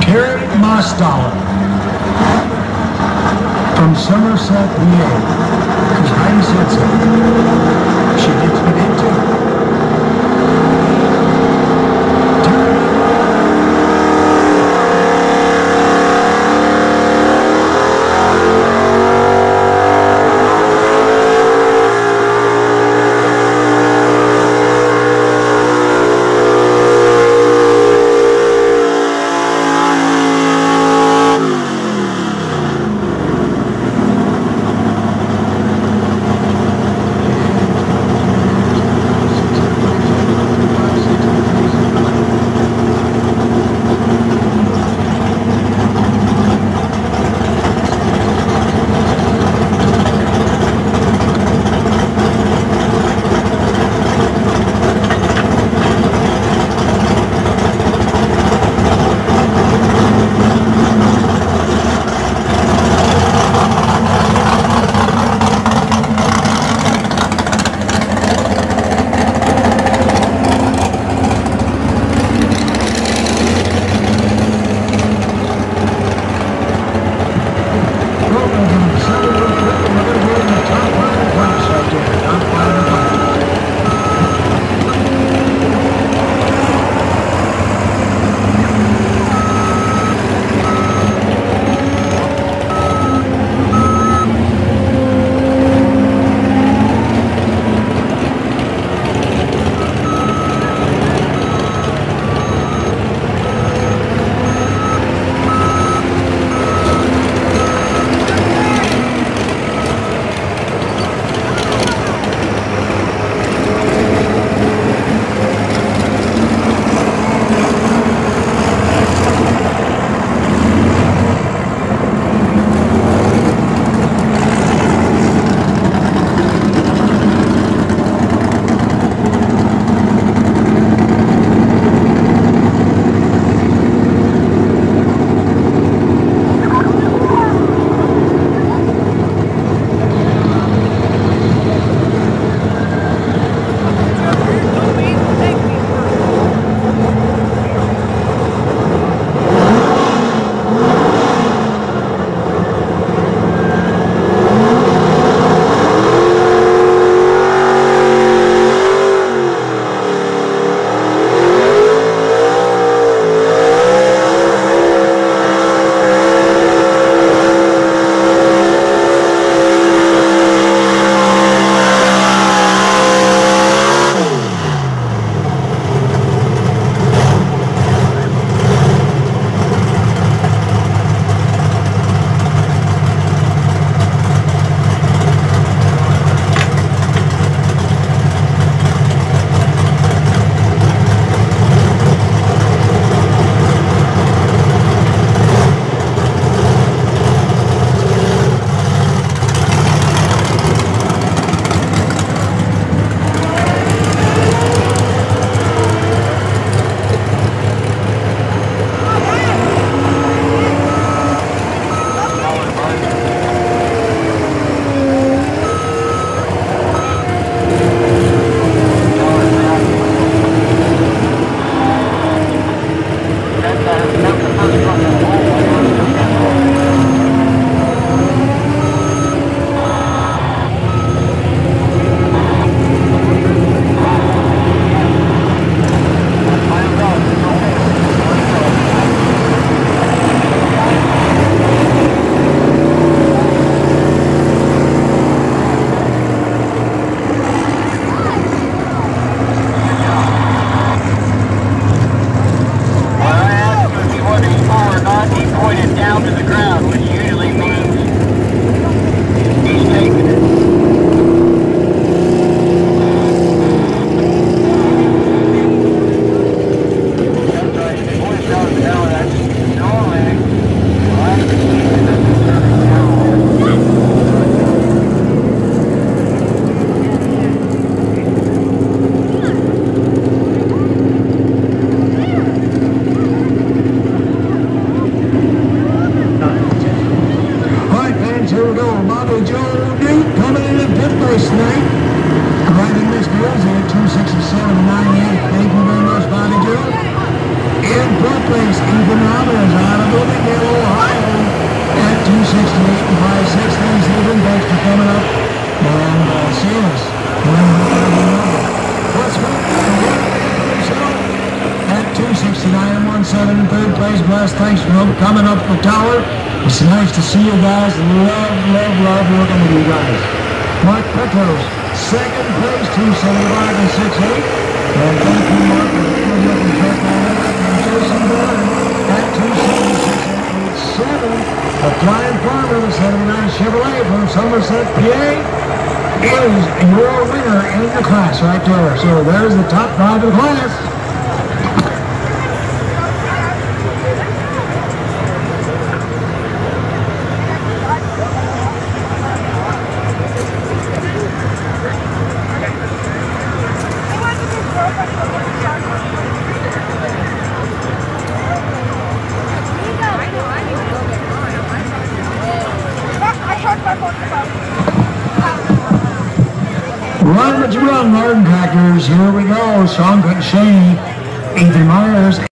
Terry Mostala from Somerset, VA. Heidi said so. Bobby Joe Duke coming in at fifth place tonight. Driving Miss Girls at 267.98. Thank you very much, Bobby Joe. In fourth place, Ethan Robbins out of Bloomingdale, Ohio at 268 and 5 6. Thanks, Ethan. Thanks for coming up and uh, seeing us. What's at 269 and 17 in third place. Bless, thanks for coming up the tower. It's nice to see you guys. Love, love, love working with you guys. Mark Petros, second place, 275 and 68. And thank you, Mark, for the good looking truck on it. And Jason Byrne at 276 and 87. The Flying Farmer, the 79 Chevrolet from Somerset, PA is your winner in the class right there. So there's the top five of the class. Here we go. Sean Shaney, Ethan Myers,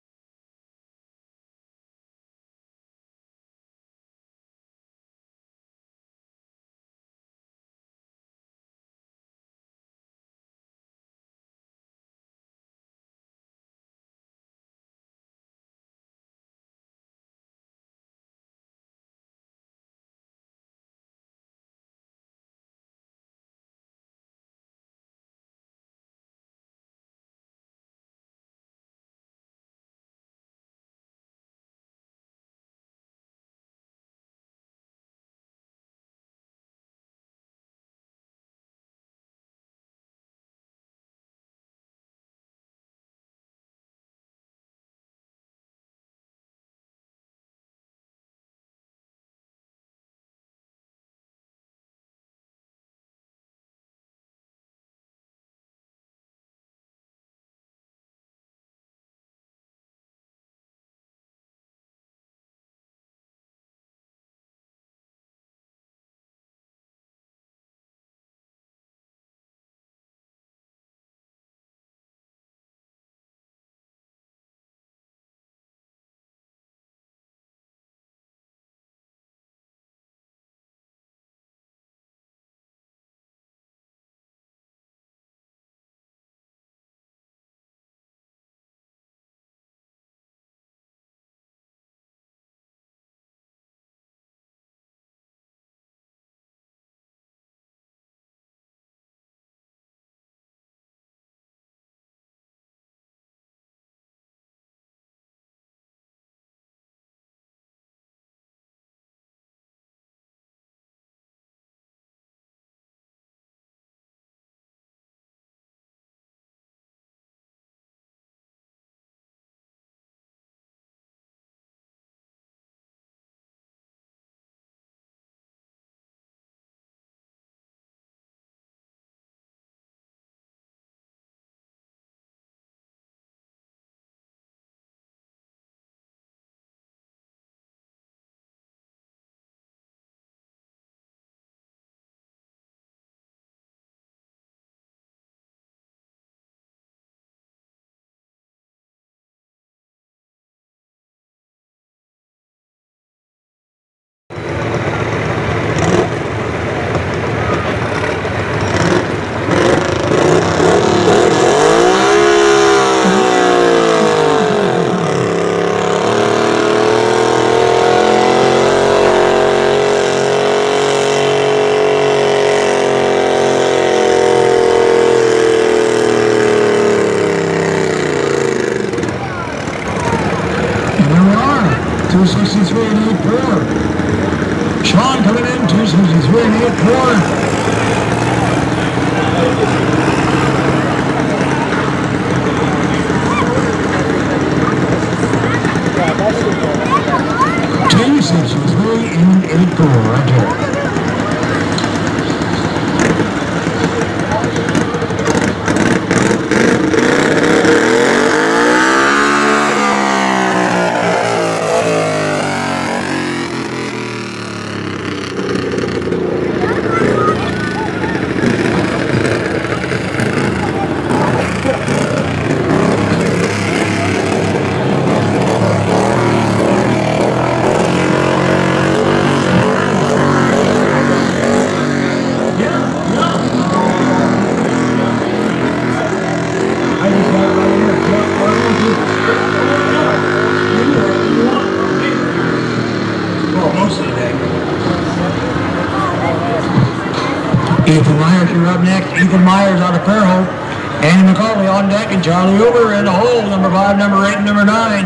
Number eight, number nine.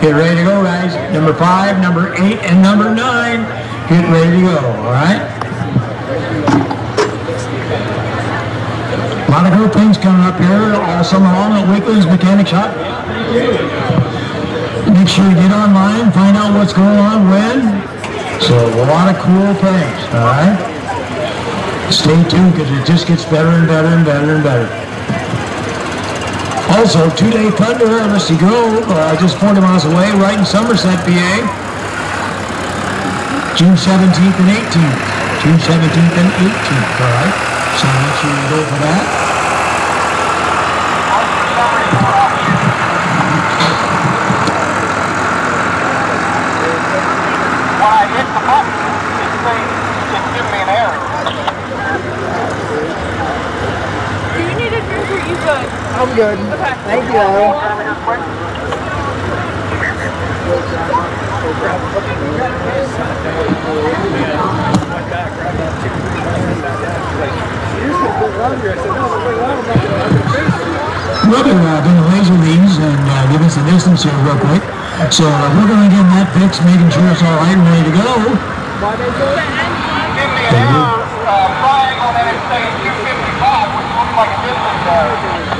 Get ready to go, guys. Number five, number eight, and number nine. Get ready to go, all right? A lot of good things coming up here all summer long at Weakland's Mechanic Shop. Make sure you get online, find out what's going on when. So a lot of cool things, all right? Stay tuned because it just gets better and better and better and better. Also, two-day thunder, Listie Grove, uh, just 40 miles away, right in Somerset, PA. June 17th and 18th. June 17th and 18th, all right? So make sure you go for that.
When I hit the button, it say, it's giving me an error.
Do you need a drink or you good?
I'm good.
Okay.
Thank you, Larry.
We're going to uh, laser these and uh, give us the distance here real quick. So uh, we're going to get that fixed, making sure it's all right and ready to go.
Give me an error, uh, triangle, and it's saying 255, which looks like a distance error.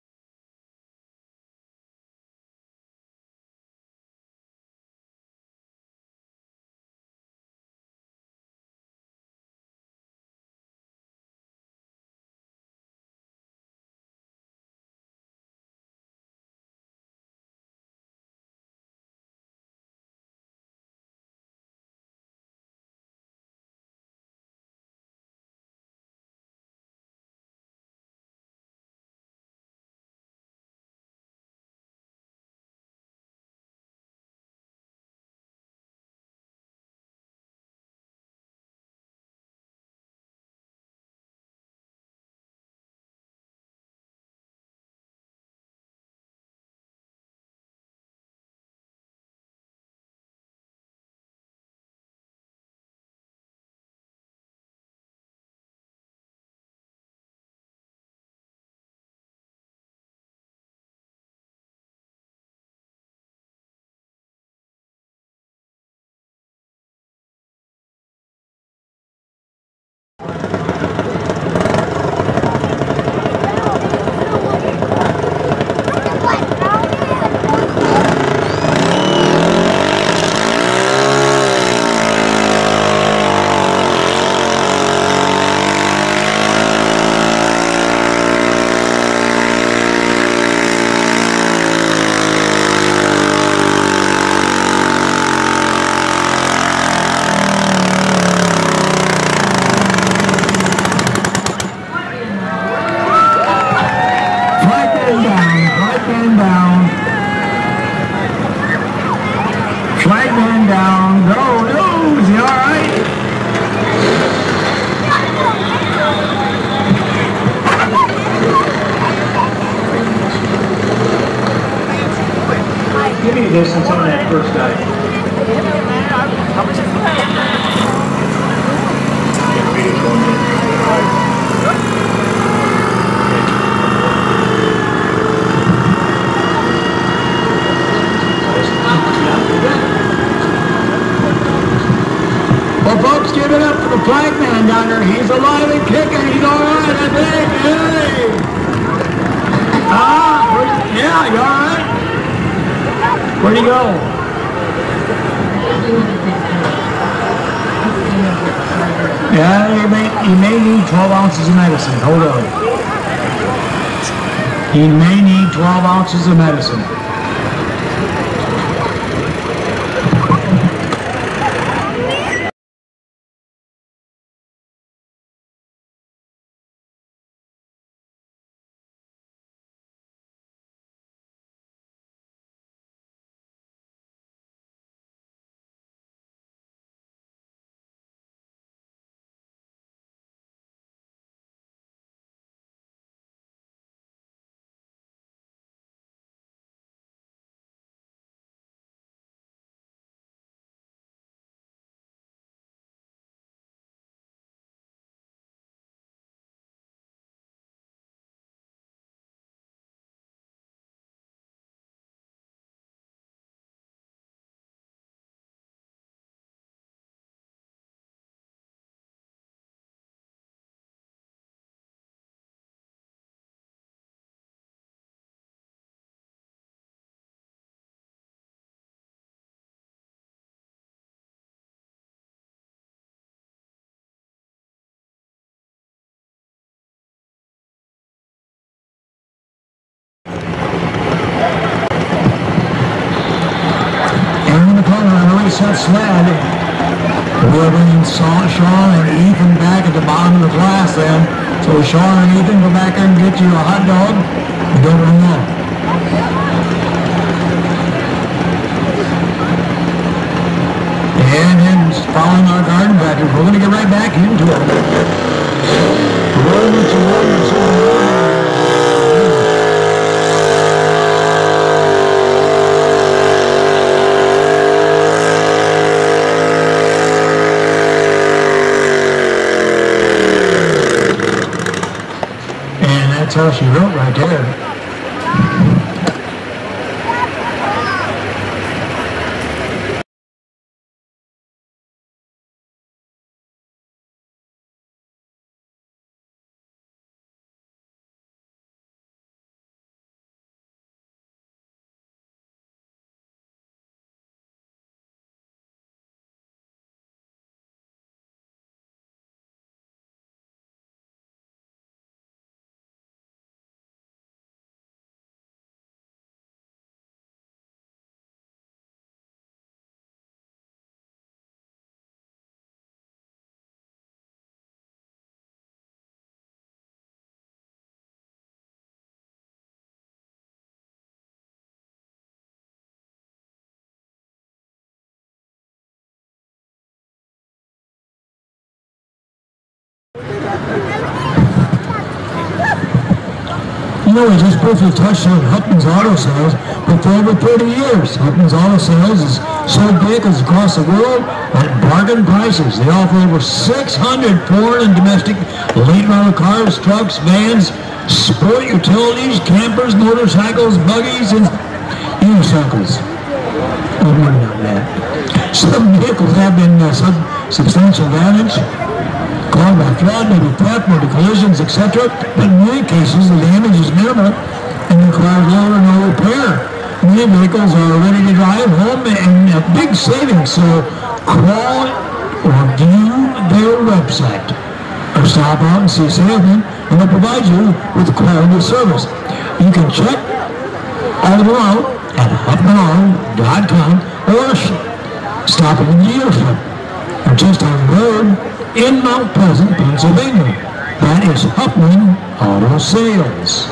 that sled. We'll bring Sa- Sean and Ethan back at the bottom of the class then. So Sean and Ethan go back and get you a hot dog. You don't know. And then following our garden tractors, we're going to get right back into it. Rolling to rolling, that's all she wrote right there. You know, we just briefly touched on Huffman's Auto Sales, but for over 30 years, Huffman's Auto Sales has sold vehicles across the world at bargain prices. They offer over 600 foreign and domestic late model cars, trucks, vans, sport utilities, campers, motorcycles, buggies, and unicycles. Oh, more than that. Some vehicles have been uh, sub- substantial damage, caused by flood, maybe theft, maybe collisions, etc. But in many cases, the damage is minimal and requires little or no repair. Many vehicles are ready to drive home and a big savings, so call or view their website or stop out and see salesman and they'll provide you with quality service. You can check all them out at huffmanauto.com or stop at the dealership just on road in Mount Pleasant, Pennsylvania. That is Huffman Auto Sales.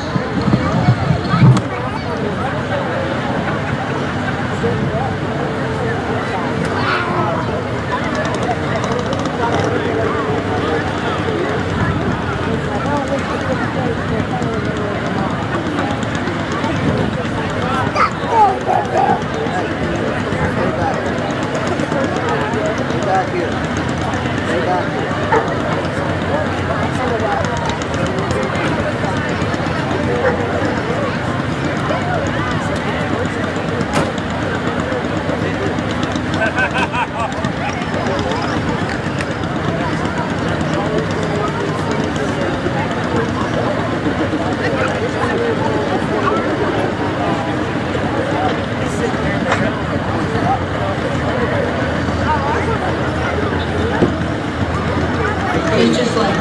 It's just like,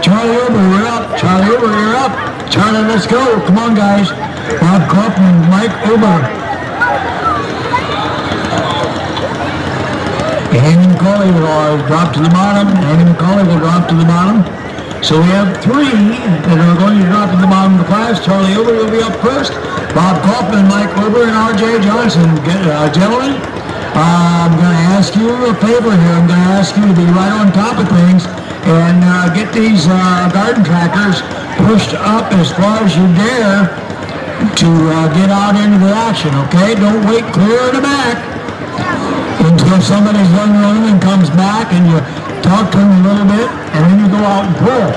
Charlie Uber, we're up. Charlie Uber, you're up. Charlie, let's go. Come on, guys. Bob Uber. Andy McCauley will drop to the bottom. Andy McCauley will drop to the bottom. So we have three that are going to drop to the bottom of the class. Charlie Uber will be up first. Bob Kaufman, Mike Uber, and R.J. Johnson. Get, uh, gentlemen, uh, I'm going to ask you a favor here. I'm going to ask you to be right on top of things and uh, get these uh, garden tractors pushed up as far as you dare to uh, get out into the action, okay? Don't wait clear in the back until somebody's done running and comes back and you talk to them a little bit and then you go out and pull.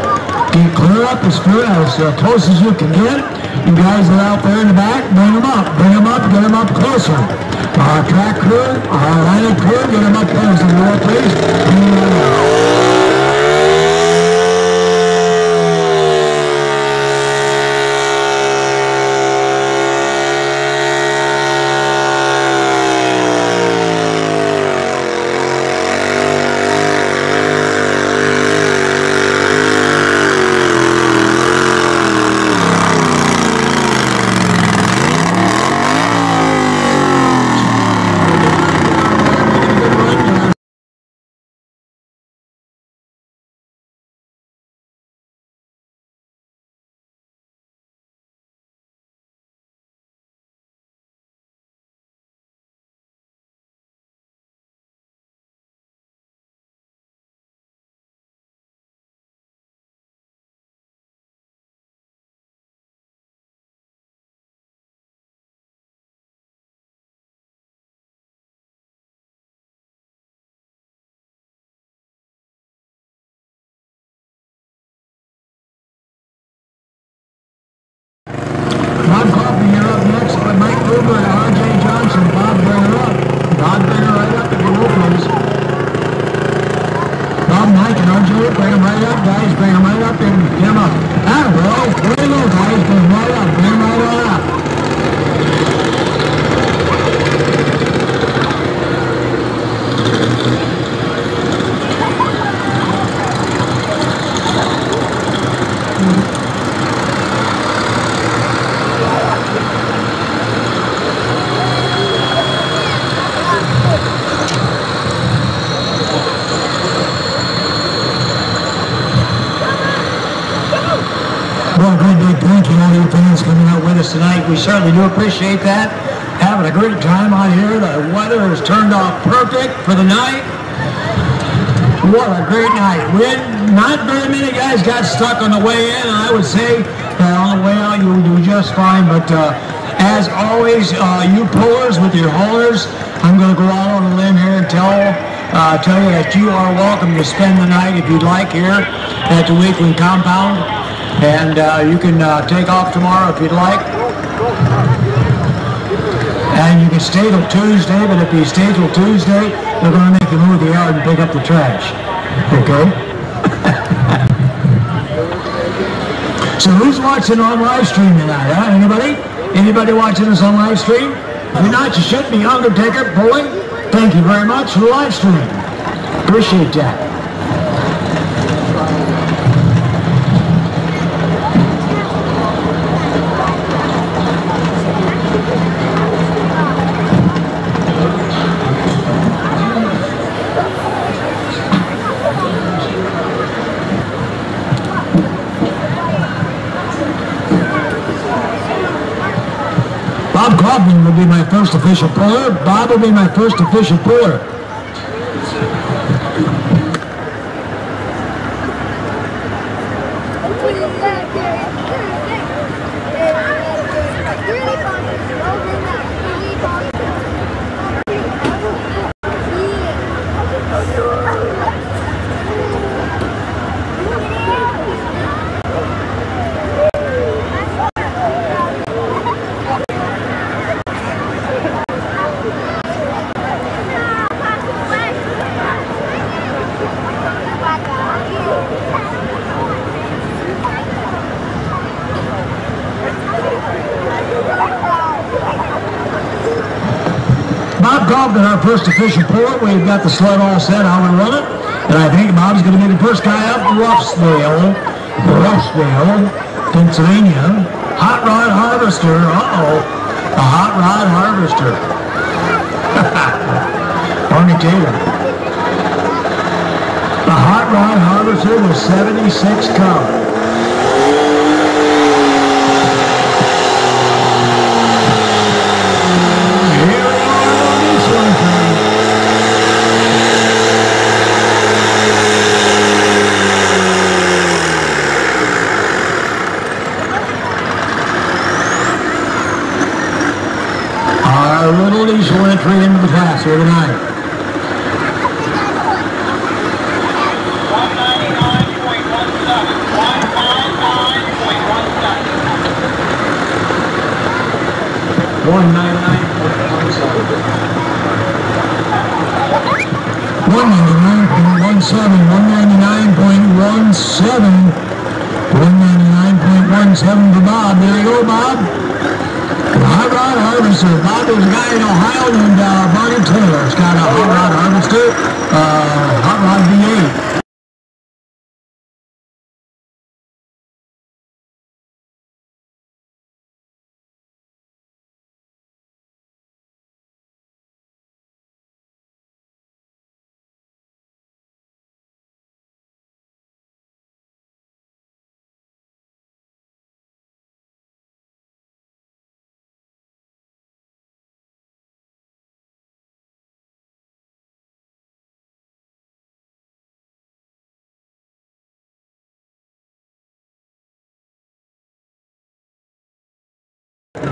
Get clear up as, clear, as uh, close as you can get. You guys are out there in the back, bring them up. Bring them up, get them up closer. Our track crew, our line crew, get them up closer. Will you please? Certainly do appreciate that. Having a great time out here. The weather has turned out perfect for the night. What a great night. We not very many guys got stuck on the way in, I would say that on the way out you would do just fine. But uh, as always, uh, you pullers with your haulers, I'm going to go out on a limb here and tell uh, tell you that you are welcome to spend the night if you'd like here at the Weakland compound. And uh, you can uh, take off tomorrow if you'd like. And you can stay till Tuesday, but if you stay till Tuesday, they're going to make you move the yard and pick up the trash. Okay? so who's watching on live stream tonight, huh? Anybody? Anybody watching us on live stream? If you're not, you should be. Ungertaker, Pulling, thank you very much for live stream. Appreciate that. Bob will be my first official puller. Bob will be my first official puller. Bob Kaufman, our first official puller. We've got the sled all set, how we run it. And I think Bob's going to be the first guy up Ruffsdale, Ruffsdale, Pennsylvania. Hot Rod Harvester, uh-oh. A Hot Rod Harvester. Barney Taylor. The Hot Rod Harvester with 76 cup. Here we are on this one, Frank. Our little diesel entry into the class here tonight. 199.17, 199.17, 199.17 for Bob. There you go, Bob. Hot Rod Harvester. Bob, there's a guy in Ohio named uh, Barney Taylor. It's got a Hot Rod Harvester, uh, Hot Rod V8.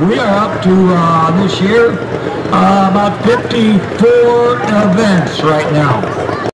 We are up to, uh, this year, uh, about 54 events right now.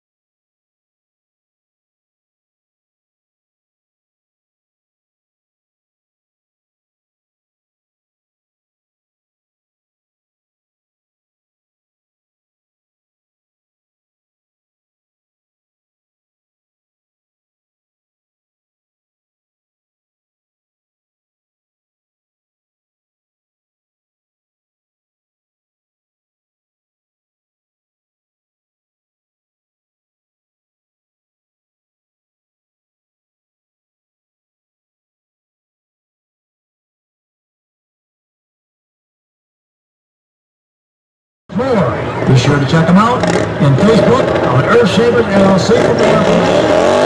Be sure to check them out on Facebook on Earth Shapers LLC for more.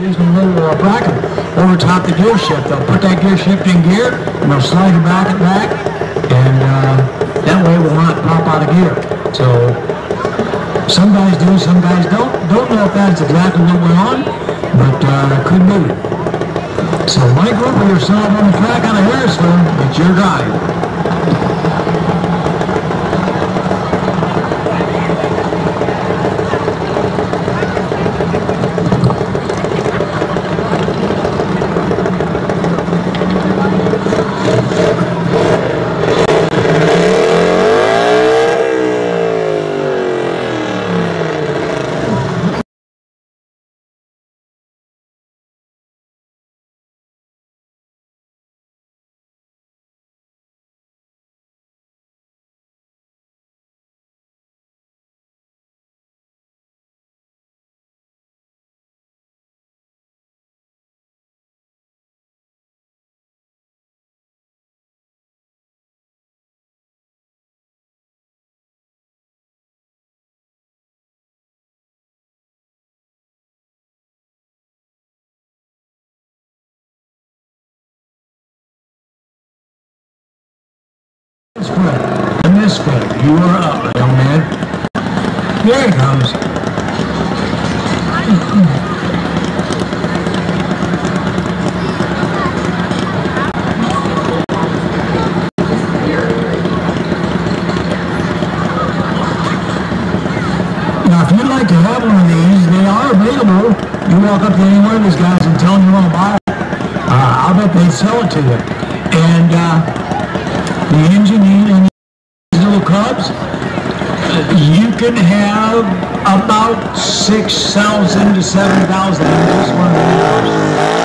Using a little bracket over top the gear shift. They'll put that gear shift in gear and they'll slide back and back and uh, that way it will not pop out of gear. So some guys do, some guys don't. Don't know if that's exactly what went on, but uh, could be. So Mike Rupert, yourself on the track out of Harrisville. It's your drive. You are up, young man. Here he comes. Now, if you'd like to have one of these, they are available. You walk up to any one of these guys and tell them you want to buy it. Uh, I'll bet they'd sell it to you. And uh, the engine in these little cubs, can have about 6,000 to 7,000 in just one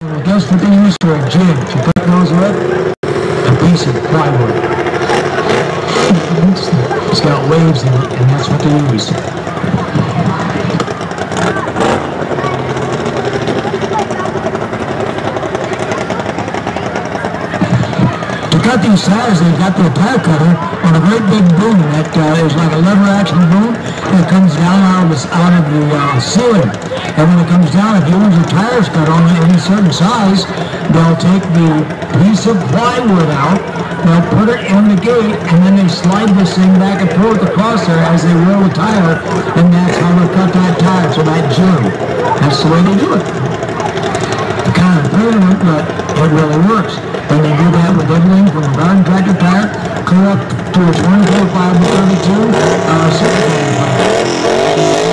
Well, guess what they use for a jig? to put those with? A piece of plywood. It's got waves in it, and that's what they use. Cut these tires, they've got their tire cutter on a great big boom that uh, is like a lever action boom that comes down out of, out of the uh, ceiling. And when it comes down, if you want your tires cut on any certain size, they'll take the piece of plywood out, they'll put it in the gate, and then they slide this thing back and forth across there as they roll the tire, and that's how they cut that tire, so that jig. That's the way they do it kind of permanent, but it really works. They do that with everything from a garden tractor tire, clear up to a 24 5 to 32 uh,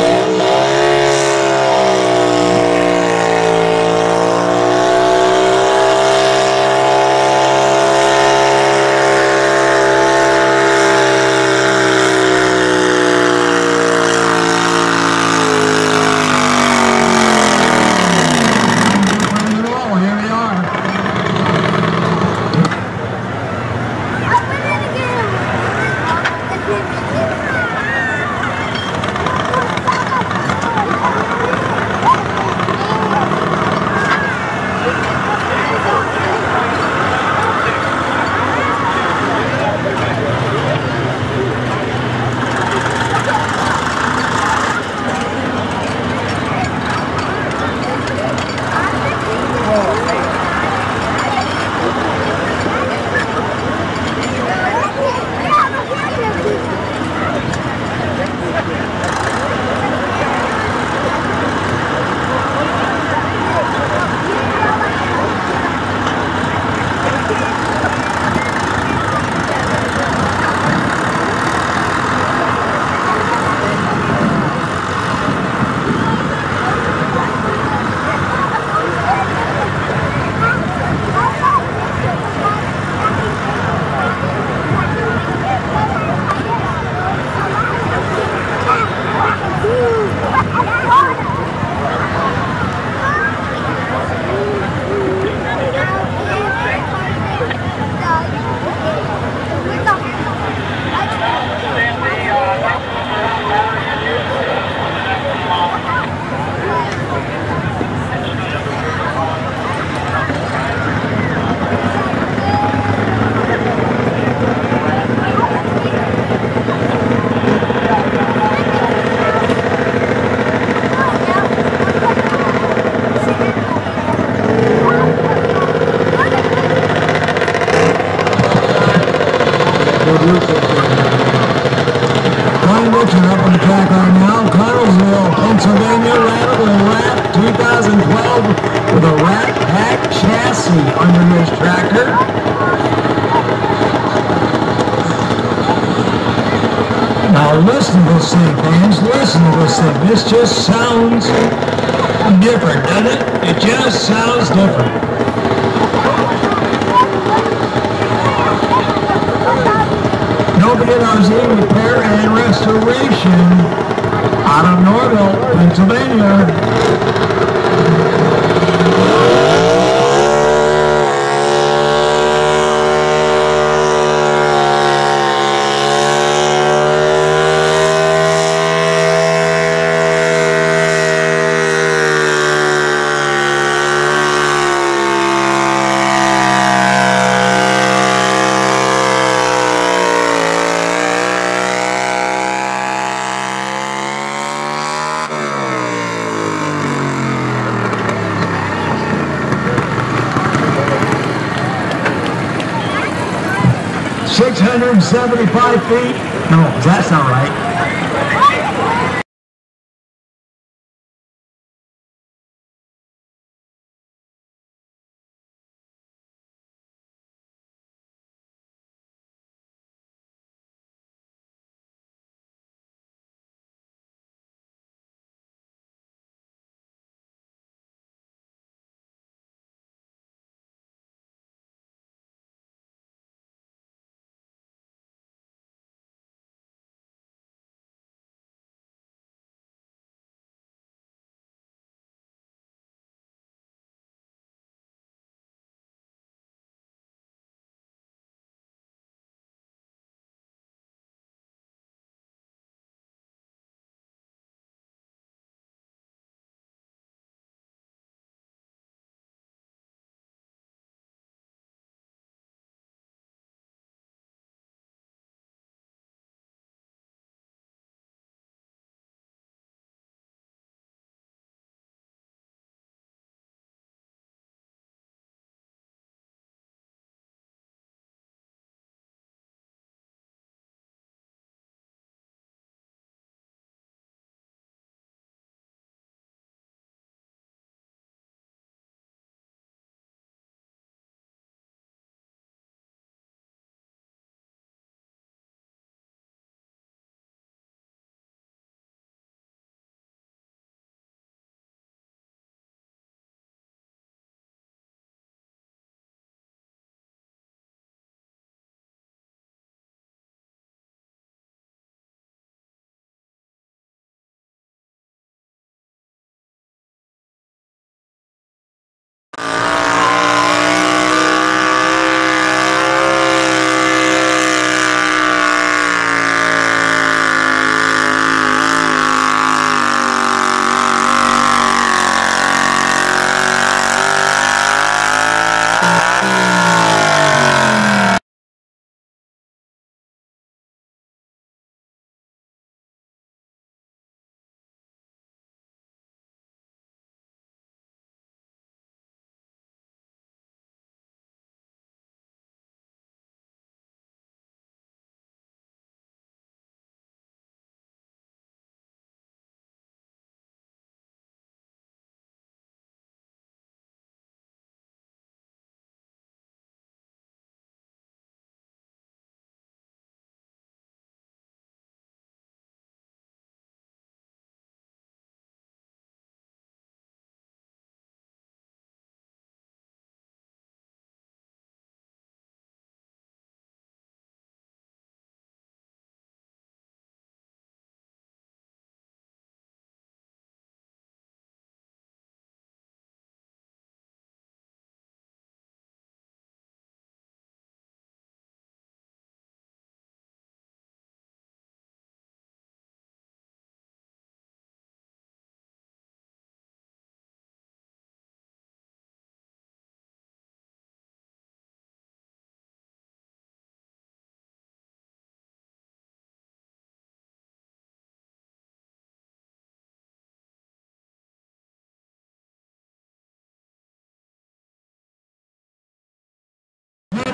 seventy-five feet.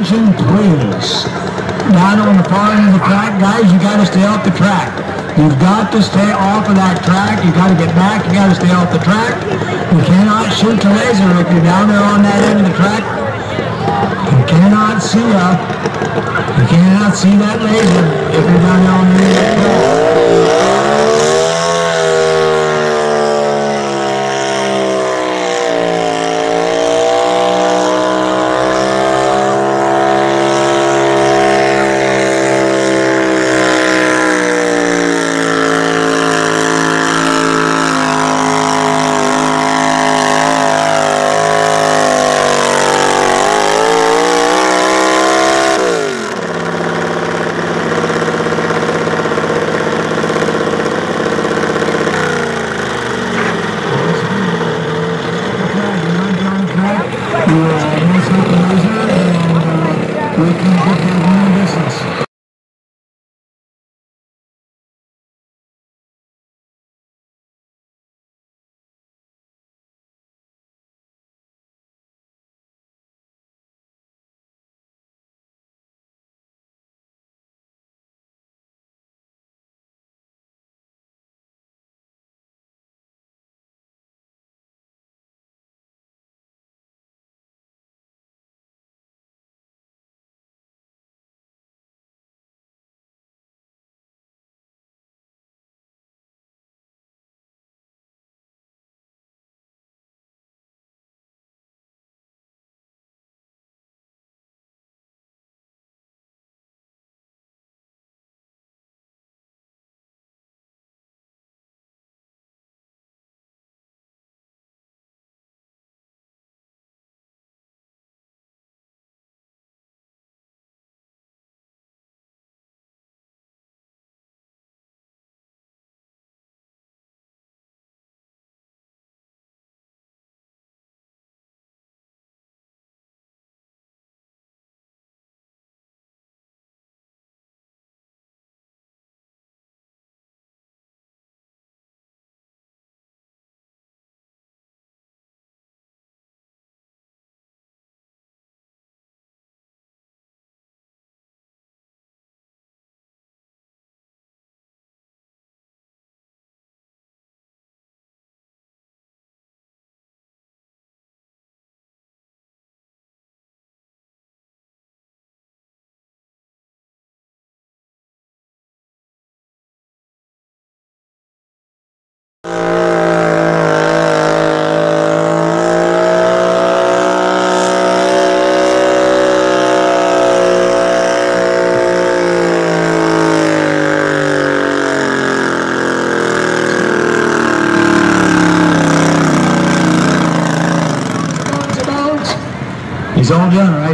Please. down on the far end of the track, guys, you gotta stay off the track. You've got to stay off of that track. You've gotta get back. You gotta stay off the track. You cannot shoot the laser if you're down there on that end of the track. You cannot see ya. You cannot see that laser if you're down there on the end of the track.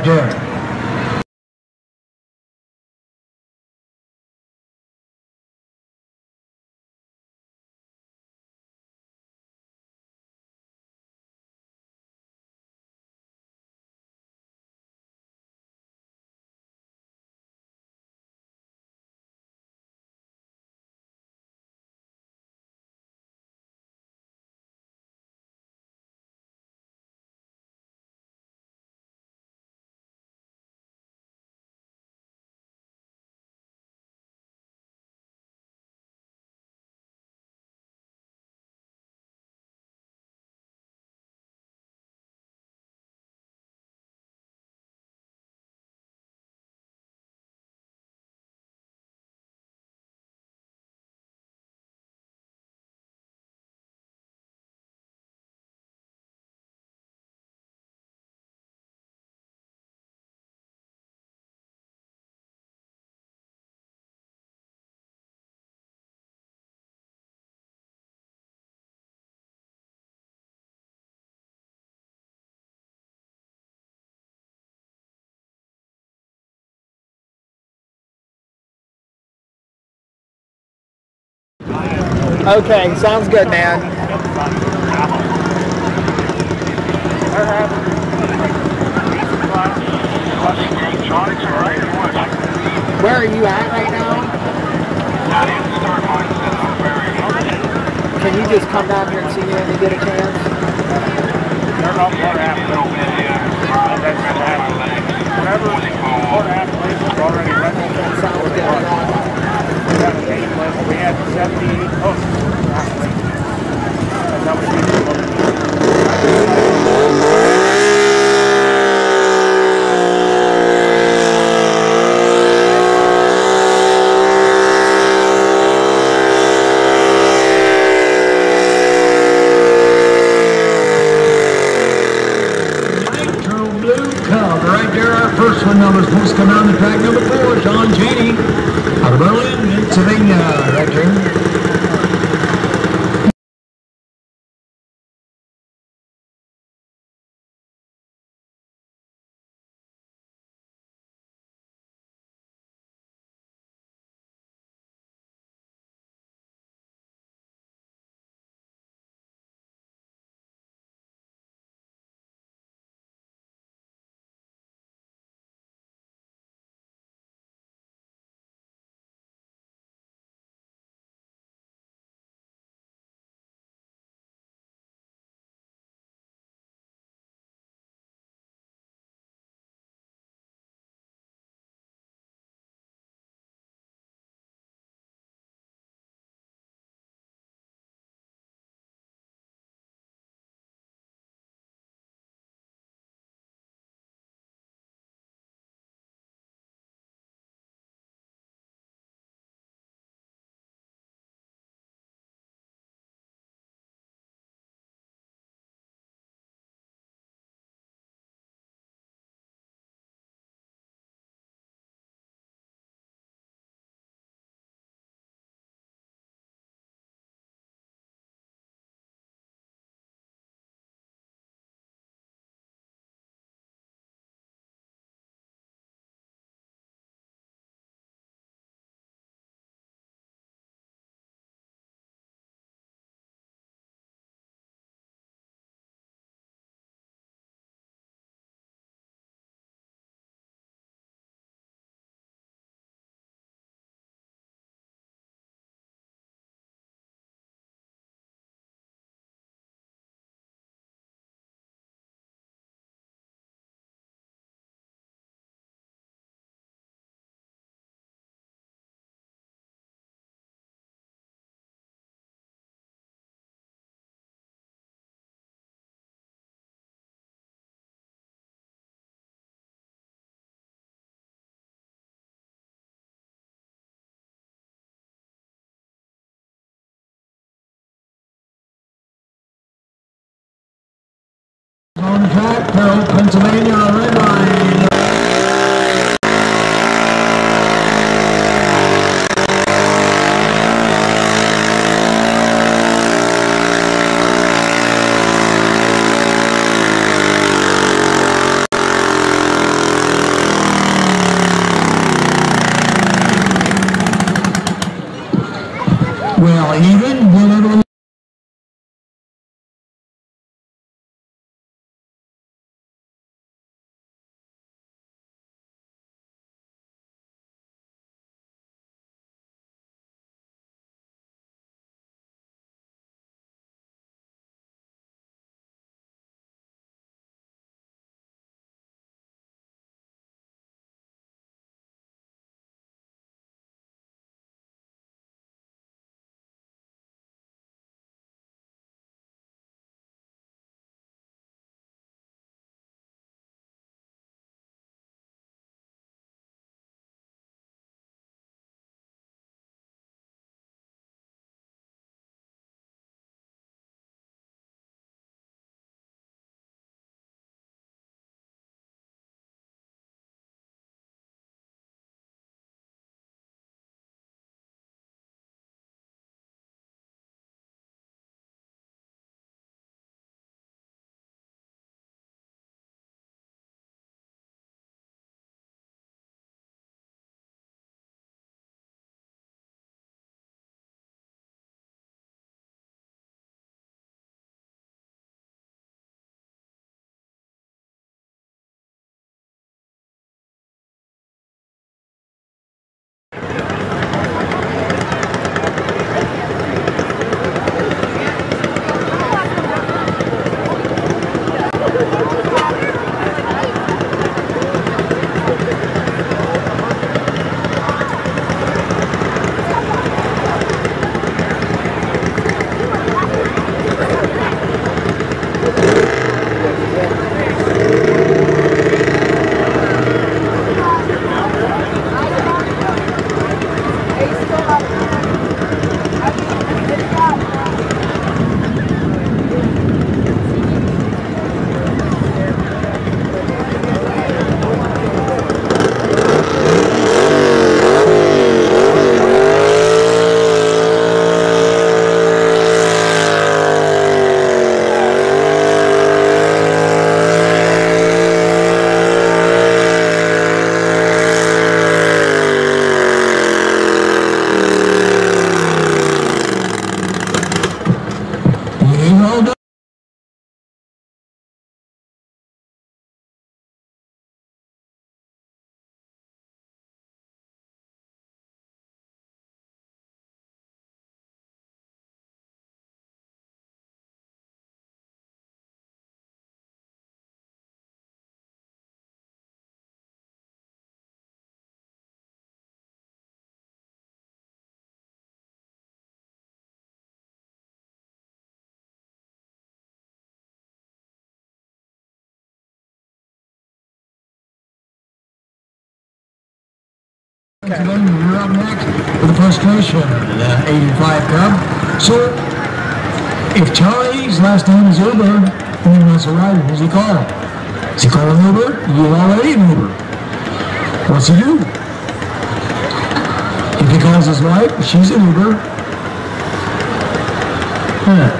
Done
Okay, sounds good, man. Where are you at right now? Can you just come down here and see me when you get a chance?
Whenever quarter half laser already rented. We had a name was usually
Nitro Blue right there, our first one numbers supposed to come the track number four, Pennsylvania, Today we're up next with the frustration the 85 Cub. So, if Charlie's last name is Uber and he wants a ride, who's he call? Is he calling Uber? You already an Uber. What's he do? If he calls his wife, she's an Uber. Huh.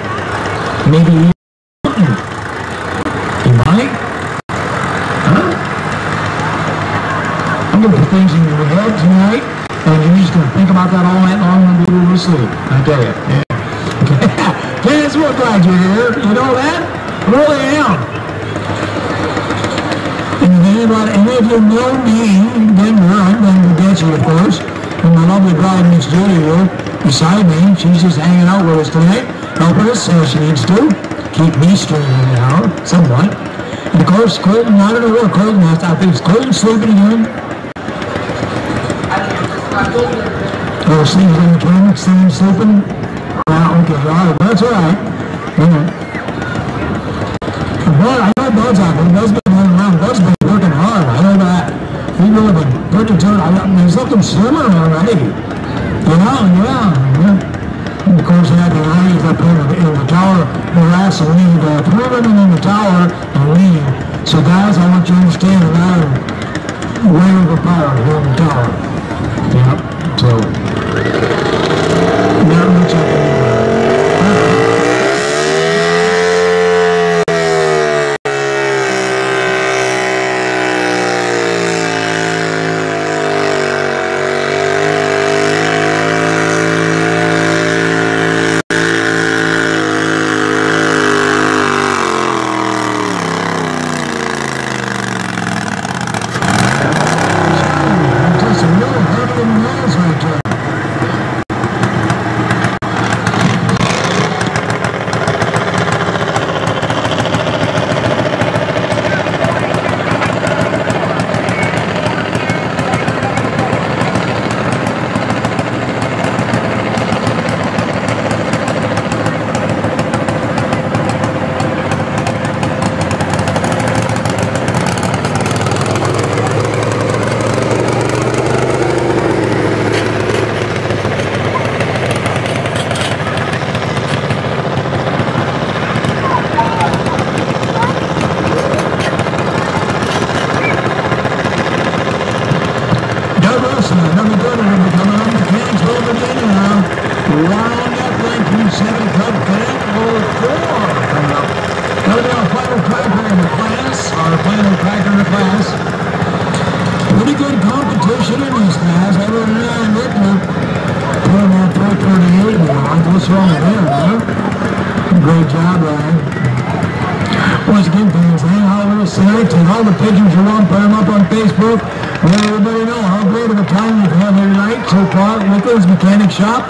Maybe he, he might. Huh? I'm gonna put things in your head tonight, and you're just gonna think about that all night long when you go to sleep. I tell you. Yeah. Guess what? Glad you're here. You know that? Really am. And if anybody, any of you know me, Denver, I'm Denver Betsy, of course, and my lovely bride Miss Judy here beside me. She's just hanging out with us tonight, helping us as she needs to. Keep me straight hour, somewhat. And of course, Colton, I don't know where Colton is. I think it's Colton sleeping again. Oh, sleeping in the camera, sleeping, sleeping. Ah, okay, right, that's all right. Yeah. Well, I know Bud's out there. Bud's been running around. Bud's been working hard. I know that. He's really been to it. I mean, looking slimmer already. You know, yeah. yeah. Of course, he had the ladies up in the, in the tower, the and we need uh, three women in the tower and leave. So, guys, I want you to understand that I am way overpowered here in the tower. So, not much I can do about it. Just a little help in the nose right there. Douglas, and another good one will be coming up to Kansville, Virginia now. Round up ranking seven Cub Cadet 04 coming up. That'll be our final cracker in the class, our final cracker in the class. Pretty good competition in this class. Other than Ryan Rickler, putting that 438 on. What's wrong with him, huh? Great job, Ryan. Once again, fans, hang out with us tonight. Take all the pictures you want, put them up on Facebook. Let everybody know how great of a time we've had here tonight. So far, Nichols Mechanic Shop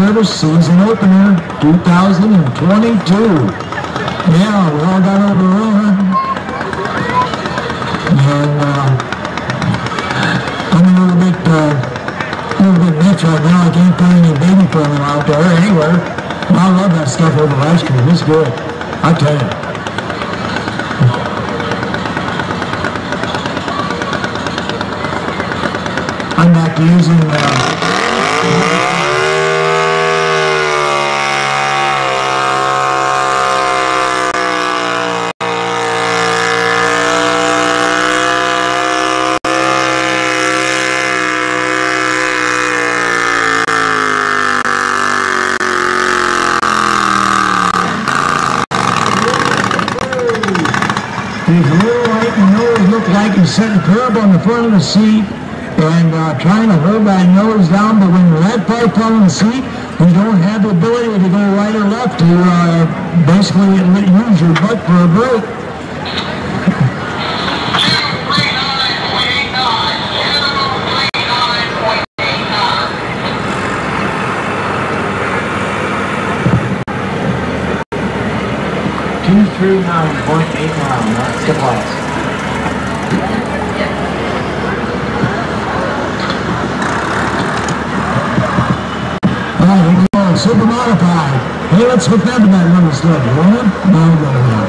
Service season opener 2022. Yeah, we all got over. And uh, I'm a little bit, uh, a little bit nuts right now. I can't find any baby formula out there anywhere. I love that stuff over the ice cream. It's good. I tell you. I'm to using, uh, He's a little like the nose a curb on the front of the seat and uh, trying to hold that nose down, but when you're that far of the seat, you don't have the ability to go right or left to uh, basically use your butt for a brake.
Two through nine point eight mile, that's the class.
Right, we super modified. Hey, let's hook that to that little sled, you want it? No, no, no.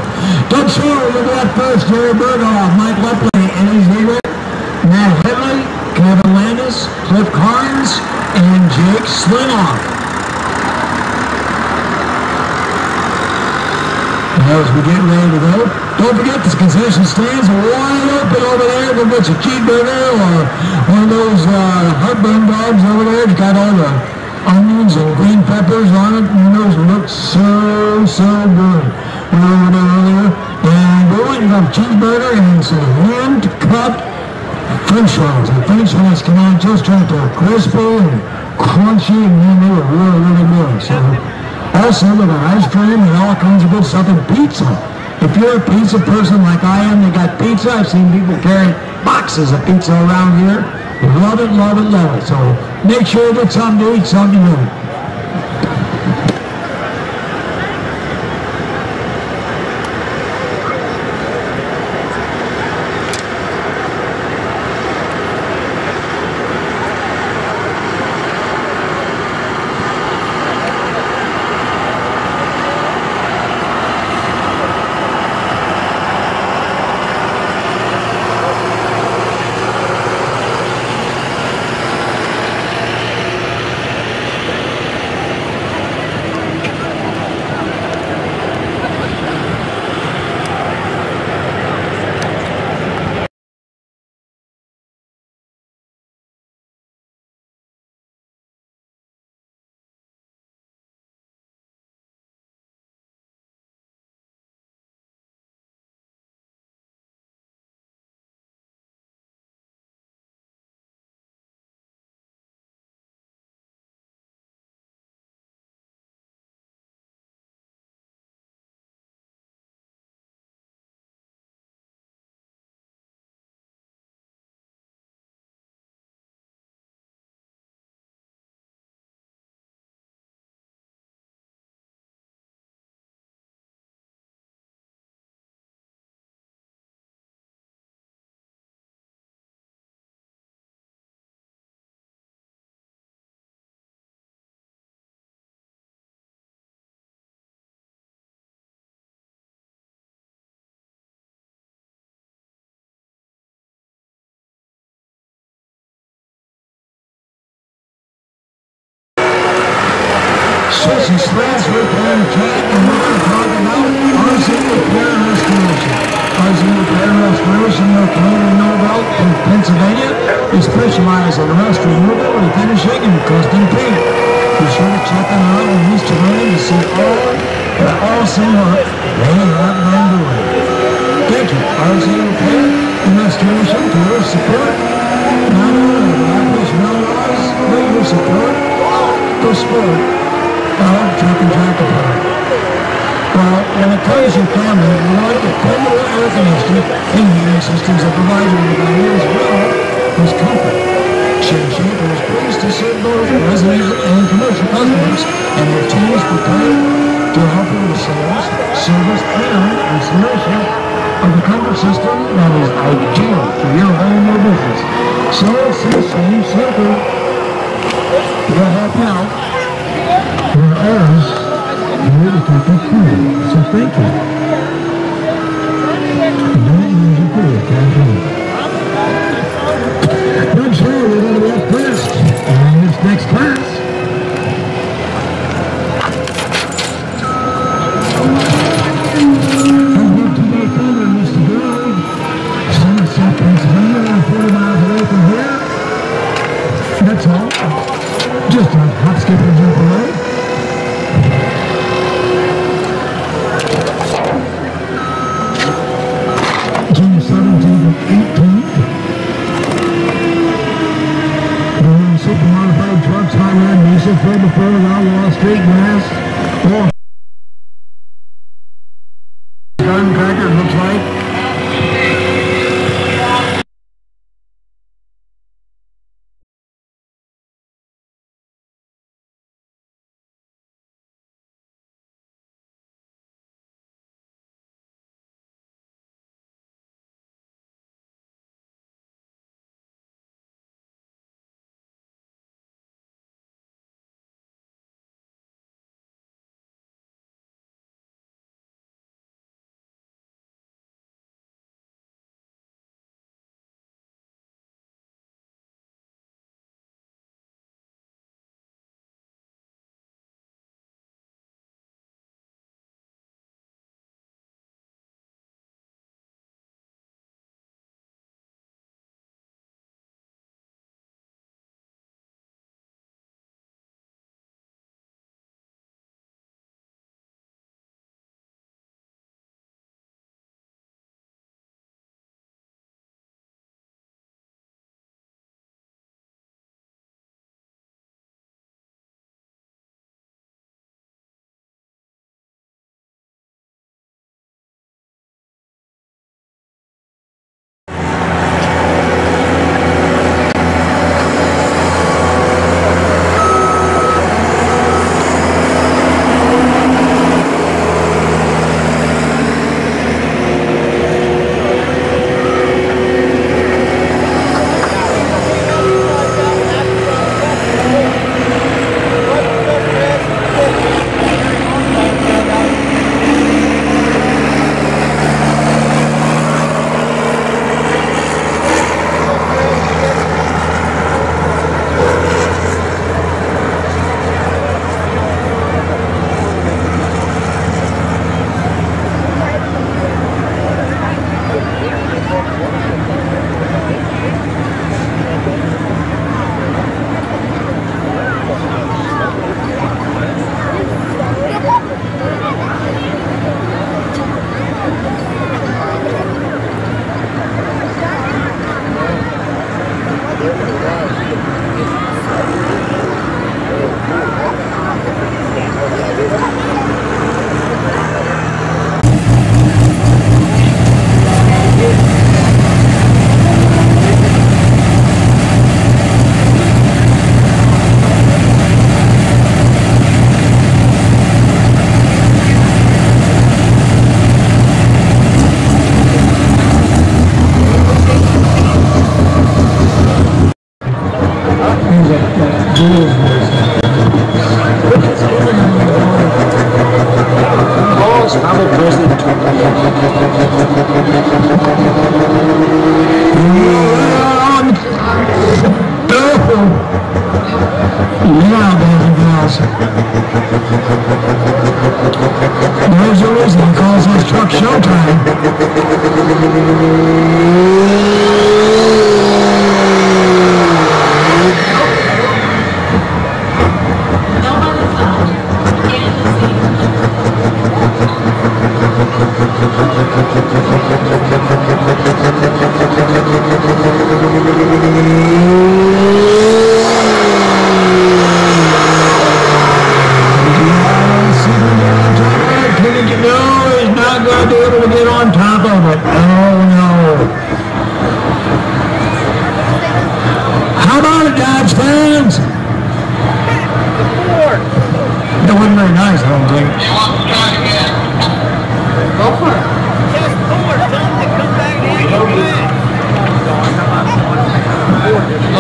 Doug Shore, look at that first. Jerry Berghoff, Mike Lepley, Eddie Ziegler, Matt Headley, Kevin Landis, Cliff Carnes and Jake Slinoff. As we get ready to go, don't forget the concession stands are wide open over there. Go get your cheeseburger or one of those uh, heartburn dogs over there. It's got all the onions and green peppers on it, and those look so, so good. We were over there earlier, and we're waiting for a cheeseburger and some hand-cut French fries. The French fries come out just right there, crispy and crunchy, and then they were really, really good. So, also, with our ice cream and all kinds of good stuff and pizza. If you're a pizza person like I am, they got pizza. I've seen people carry boxes of pizza around here. Love it, love it, love it. So make sure you get something to eat, something to eat. Sushi Sleds Repair and Cat, and we're talking about RZ Repair and Restoration. RZ Repair and Restoration, located in Norvelt, in Pennsylvania. We specialize in rust removal, refinishing, and custom paint. Be sure to check them out on Instagram to see all the awesome work they have been doing. Thank you, RZ Repair and Restoration, for your support. Not only of Appalachian Outlaws, but your support for sport truck and tractor park. Well, when it comes to family, we like the Pembroke Air Conditioning and heating systems that provide you with as well as comfort. Share is pleased to serve both residential and commercial customers, and their team is prepared to help you with sales, service, and installation of the comfort system that is ideal for your home or business. So, see Shane Shaffer. We'll help you out. Whereas, you're the people cool. So thank you. Don't we're going to be first. And next class. Highland, Mesa, Fred before, Wall Street, Grass,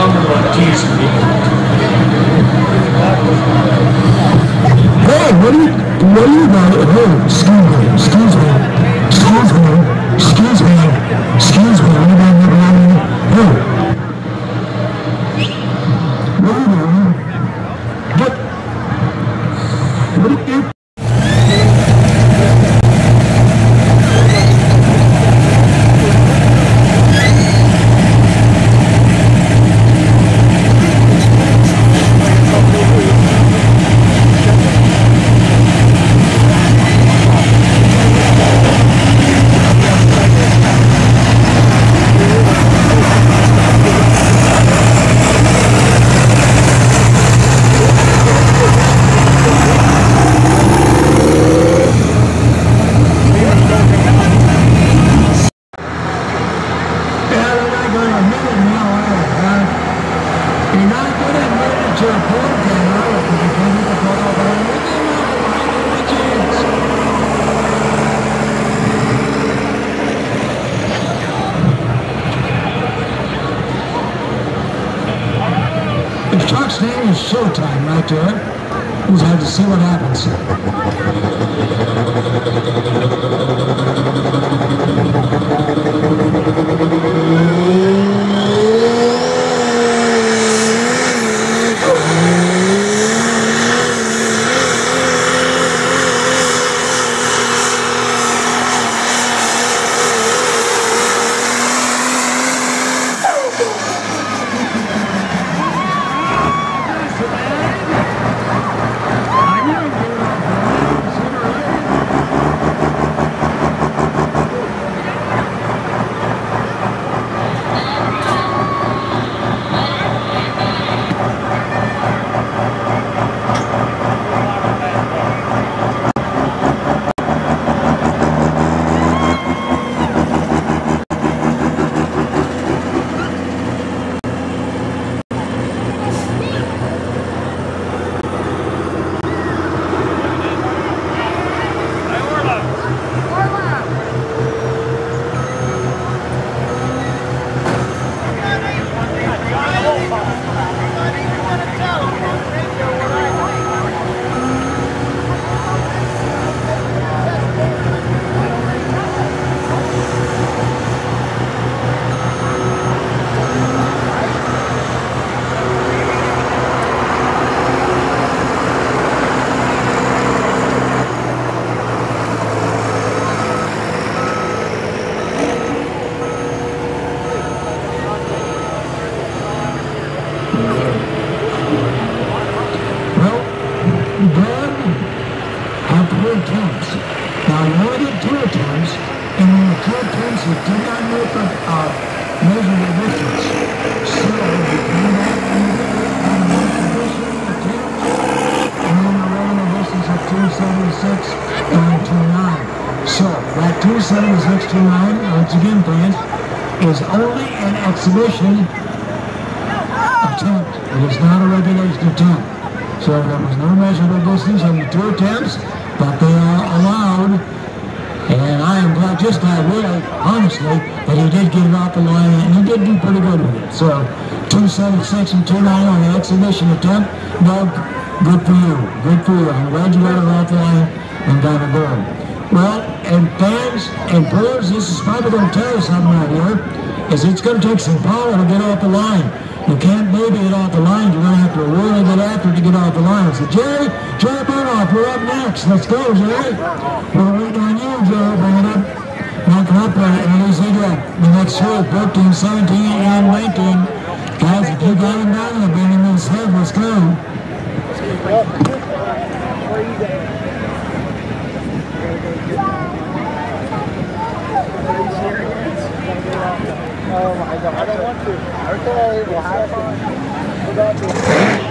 longer want Jesus to
Hey, what are you, what are you about? Oh, excuse me, excuse me, excuse me, excuse me, excuse me, excuse me, excuse me, excuse me. Oh, Exhibition attempt. It is not a regulation attempt. So there was no measurable distance on the two attempts, but they are allowed.
And I am glad, just glad, really, honestly, that he did get it off the line, and he did do pretty good with it. So, 276 and 29 on the exhibition attempt, Doug, good for you, good for you. I'm glad you got it off the line and got a goal. Well, and fans and players, this is probably going to tell you something right here is it's going to take some power to get off the line. You can't baby it off the line. You're going to have to really get after to get off the line. So, Jerry, Jerry Burnoff, we're up next. Let's go, Jerry. We're waiting on you, Jerry. Up. Knock up and it up. Uh, the next hole, 13, 17, and 19. Guys, if you got him down there, bring him in. Let's go.
Oh my god. I don't want to. Okay, we'll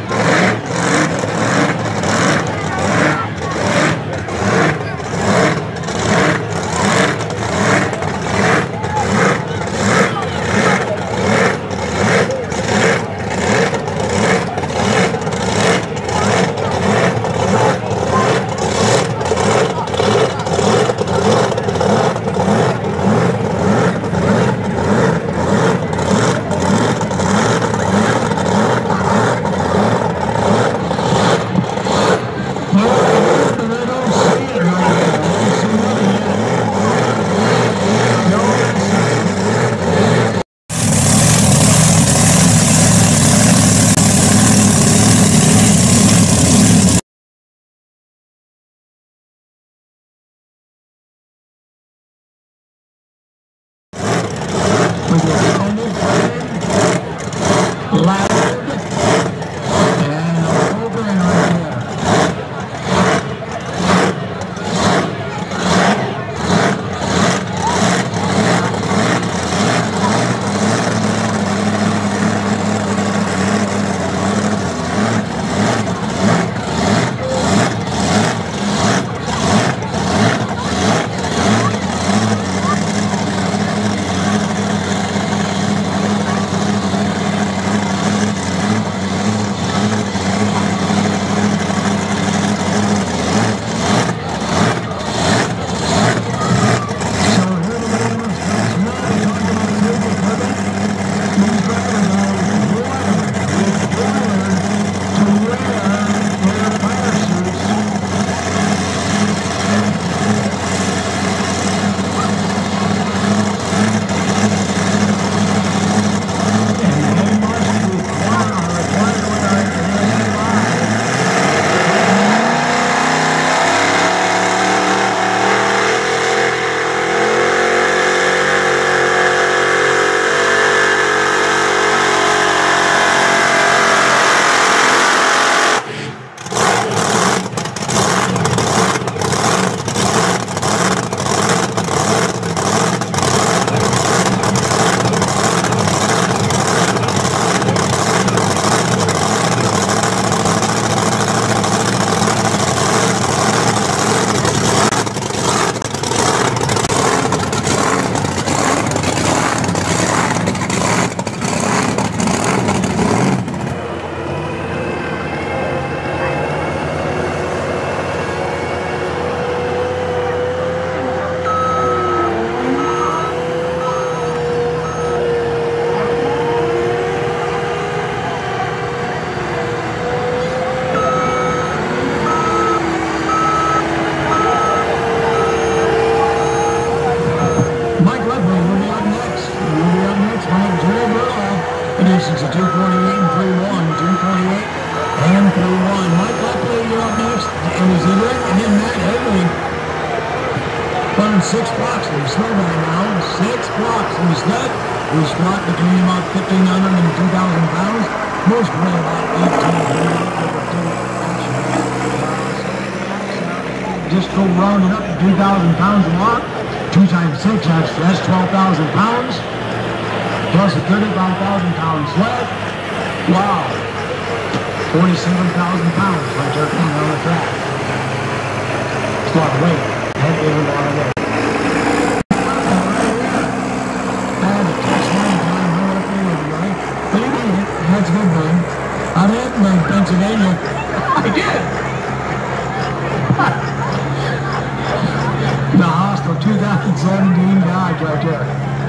2017 Dodge right there.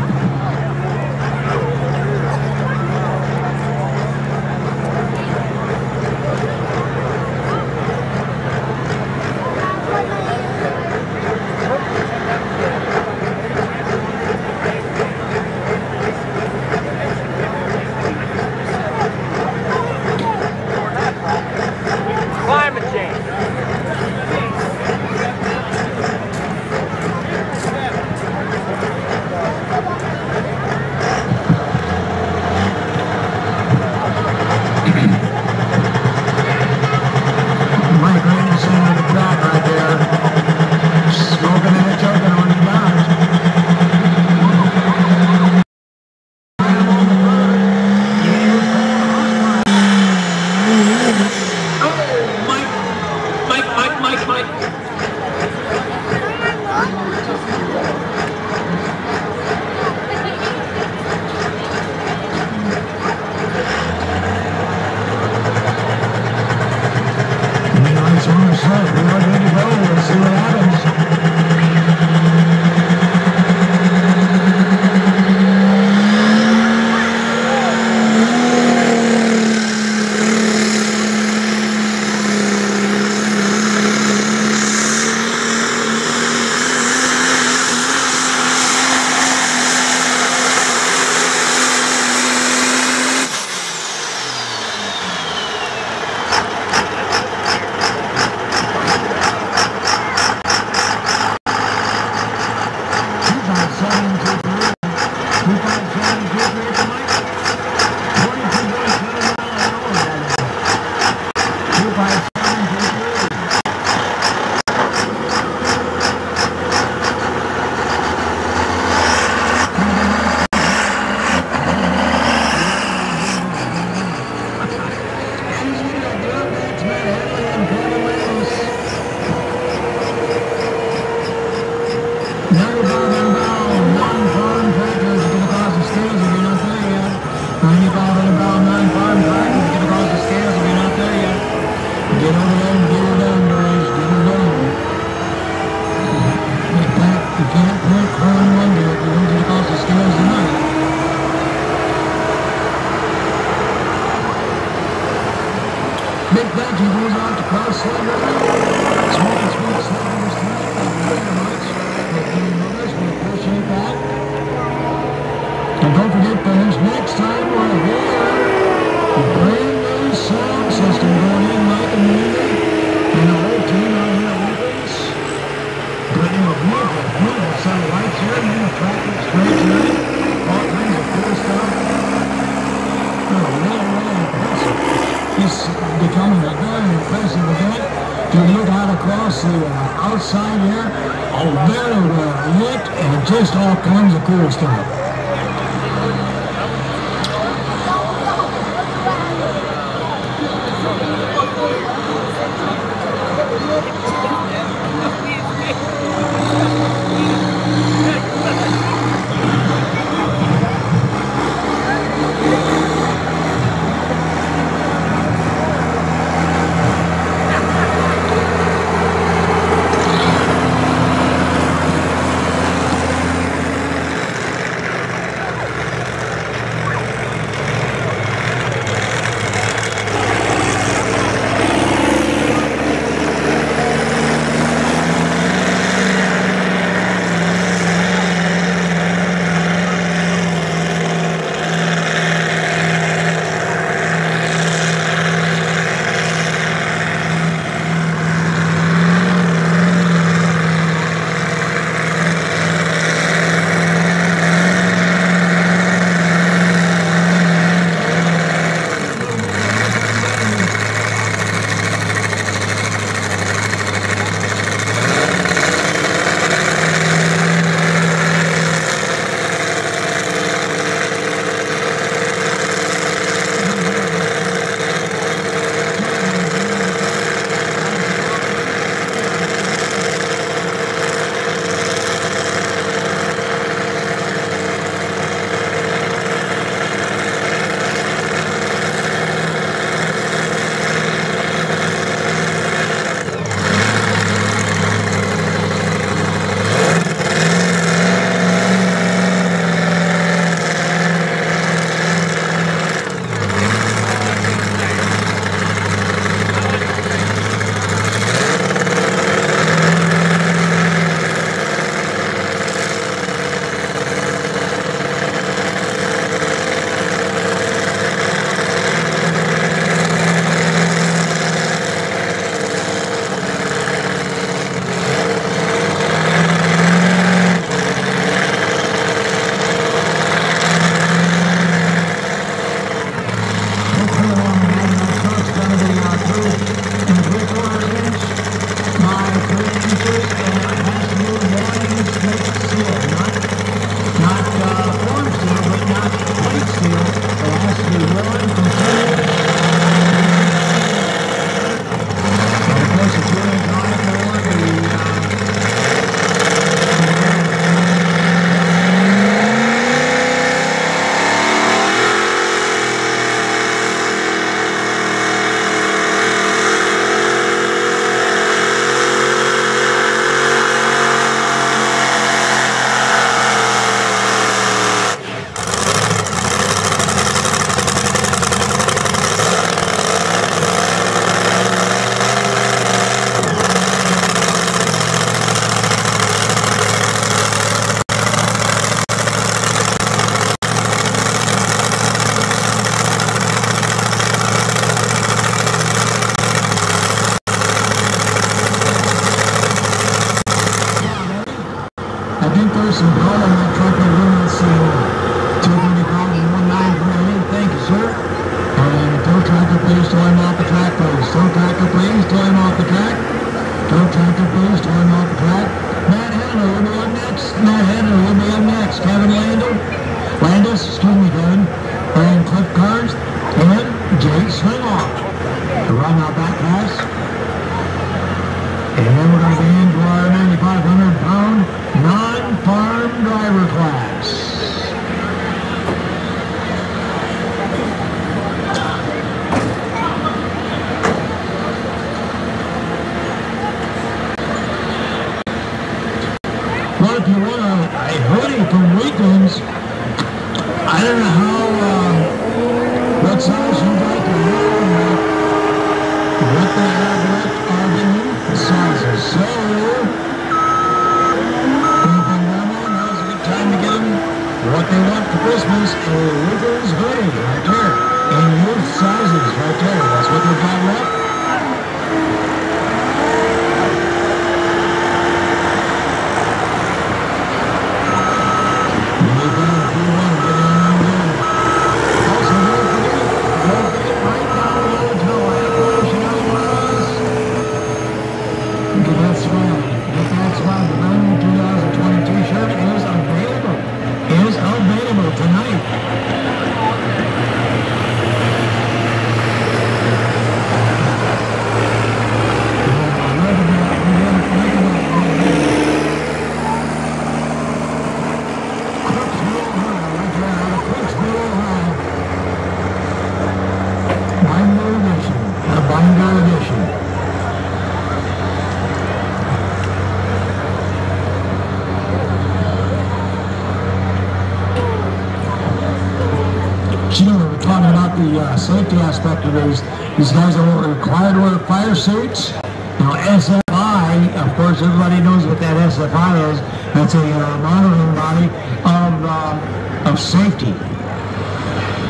these guys are required to wear fire suits. Now SFI, of course, everybody knows what that SFI is. That's a uh, monitoring body of, uh, of safety.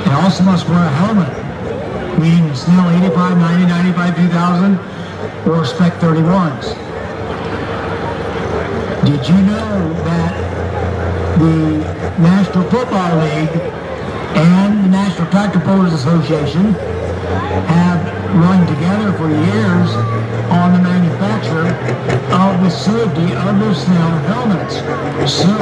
They also must wear a helmet, meaning Snell 85, 90, 95, 2000, or Spec 31s. Did you know that the National Football League and the National Tractor Pullers Association have run together for years on the manufacture of the safety of those helmets. So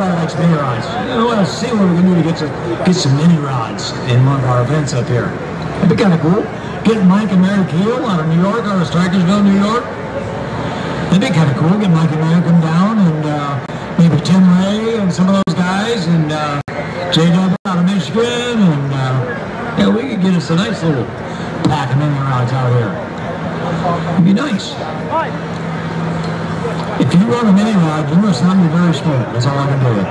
everybody likes mini rods. Well, see what we can do to get some, get some mini rods in one of our events up here. That'd be kind of cool. Get Mike and Mary Keel out of New York, out of Strykersville, New York. That'd be kind of cool. Get Mike and Mary come down and uh, maybe Tim Ray and some of those guys and uh, J-Dub out of Michigan and uh, yeah, we could get us a nice little pack of mini rods out here. It'd be nice. If you run a mini rod, you must not be very smart. That's all I can do.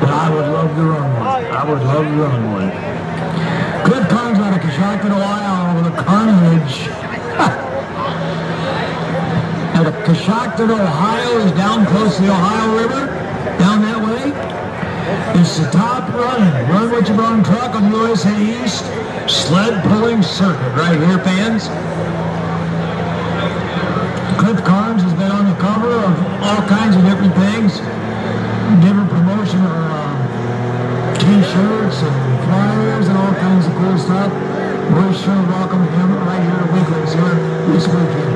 But I would love to run one. I would love to run one. Cliff Carnes out of Coshocton, Ohio with a carnage. Out of Coshocton, Ohio is down close to the Ohio River, down that way. It's the top run. Run with your own truck on USA East sled pulling circuit right here, fans. Cliff Carnes has been on the cover of all kinds of different things, different promotional uh, t-shirts and flyers and all kinds of cool stuff. We're sure welcome him right here at Wiggles here this weekend.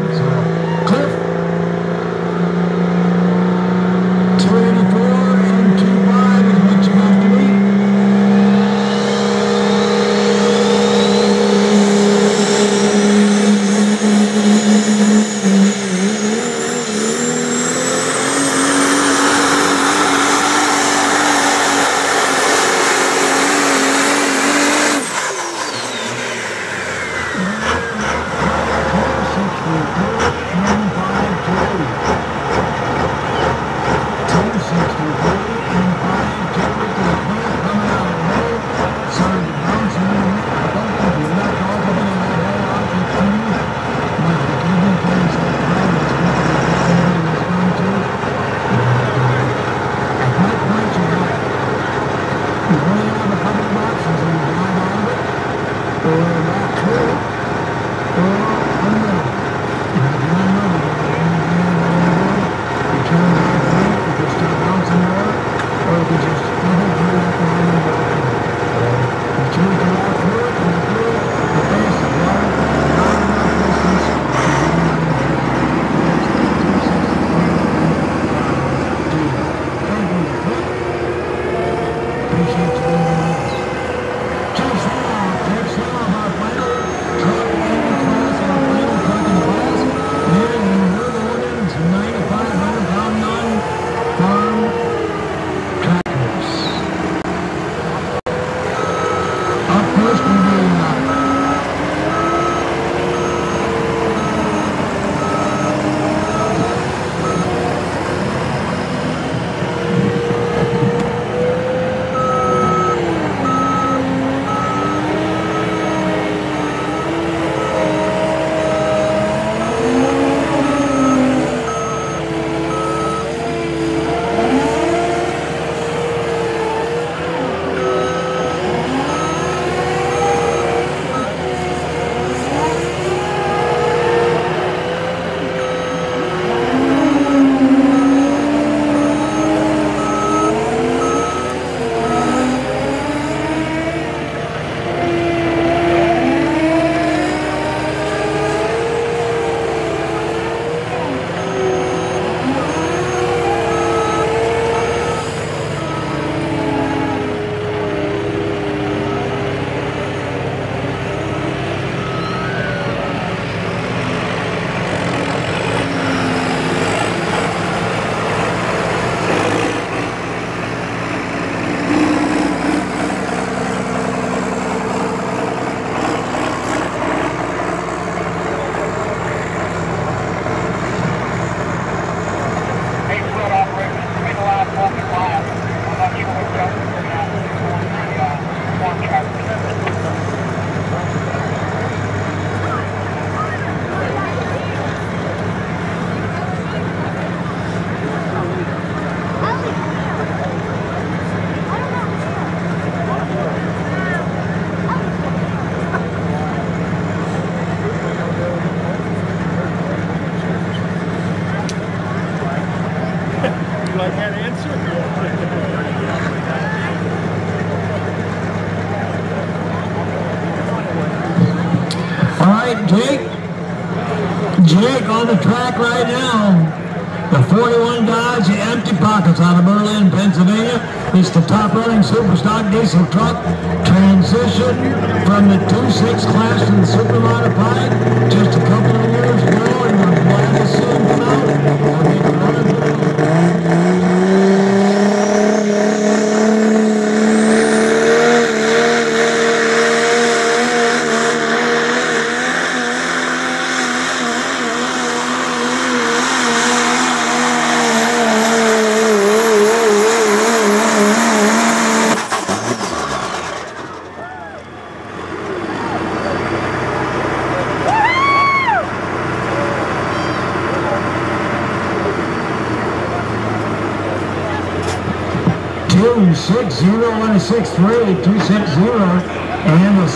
On the track right now. The 41 Dodge Empty Pockets out of Berlin, Pennsylvania. It's the top running Superstock diesel truck. Transition from the 2.6 class to the super modified. Just a couple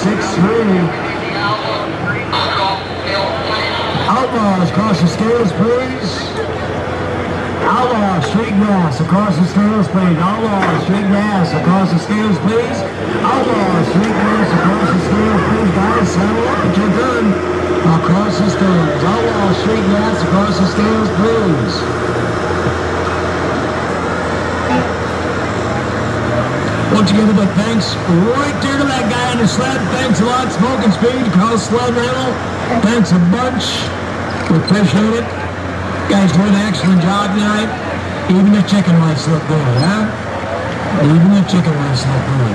6-3. Outlaws across the scales, please. Outlaws, street gas across the scales, please. Outlaws, street gas across the scales, please. Outlaws, street gas across the scales, please. Guys, saddle up You're done. across the scales. Outlaws, street gas across the scales, please. Once again, but thanks right there the sled. Thanks a lot, Smoking Speed, across sled rental. Thanks a bunch. We appreciate it. Guys doing an excellent job tonight. Even the chicken rice look good, huh? Even the chicken rice look good.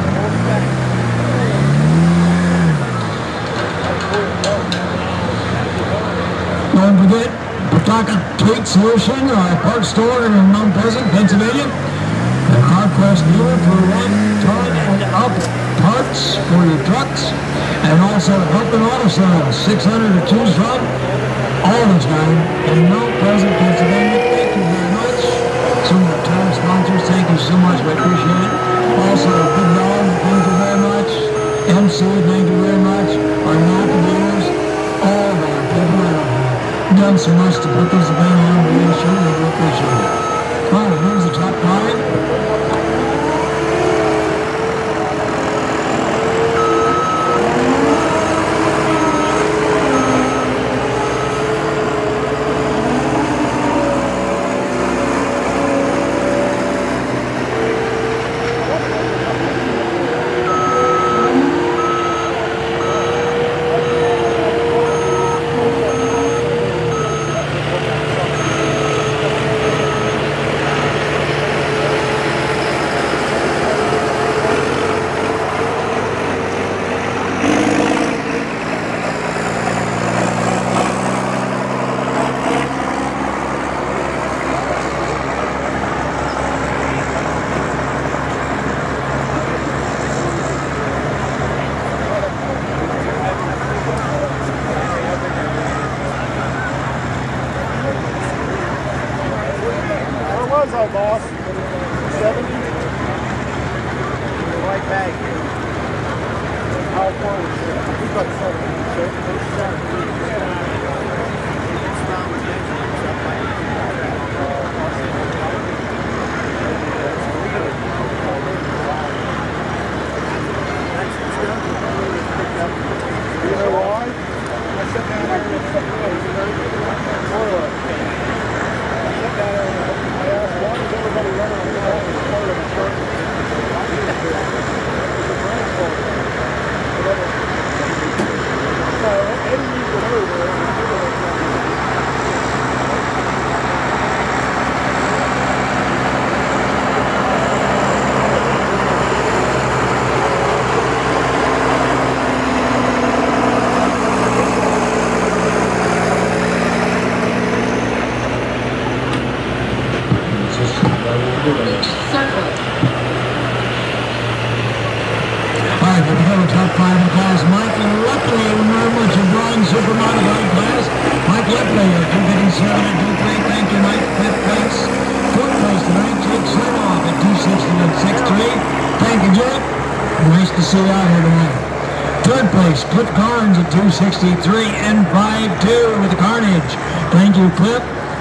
Don't forget, Potoka Fleet Solution, our parts store in Mount Pleasant, Pennsylvania. The Conquest dealer for one ton and up parts for your trucks. And also Huffman's Auto Sales, 600 to choose from. All us guys in Mount Pleasant, Pennsylvania. Thank you very much. Some of our town sponsors, thank you so much. We appreciate it. Also, Big Dog, thank you very much. MC, thank you very much. Our dealers, all of our people that have done so much to put this event on. We appreciate it.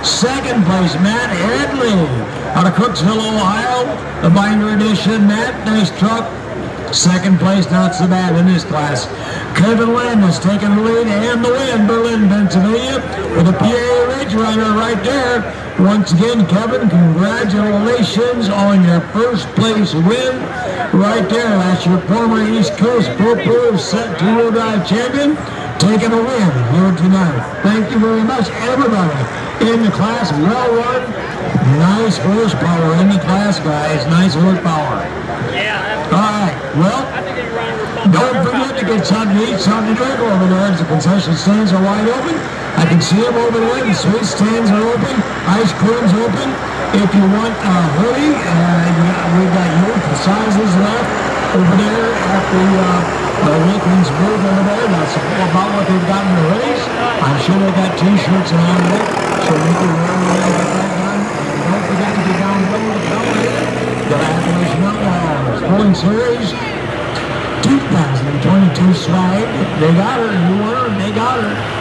Second place, Matt Headley out of Crooksville, Ohio. The binder edition, Matt, nice truck. Second place, not so bad in this class. Kevin Lynn is taking the lead and the win. Berlin, Pennsylvania, with a PA Ridge Runner right there. Once again, Kevin, congratulations on your first place win right there. That's your former East Coast Pro Pro set two-wheel drive champion taking a win here tonight. Thank you very much, everybody in the class. Well run. Nice horsepower in the class, guys. Nice horsepower.
Yeah,
All right. Well,
I think you run with
don't forget to get something to eat, something to drink over there as the concession stands are wide open. I can see them over there. The sweet stands are open. Ice cream's open. If you want a hoodie, uh, we've got youth sizes left over there at the uh, the Wilkins booth over there. That's about what they've got in the hoodies. I'm sure they got t-shirts and all that. So we can wear them they get that done. And don't forget to get down below the calendar. The Appalachian Outlaws Pulling Series 2022 swag. They got her. You her? They got her.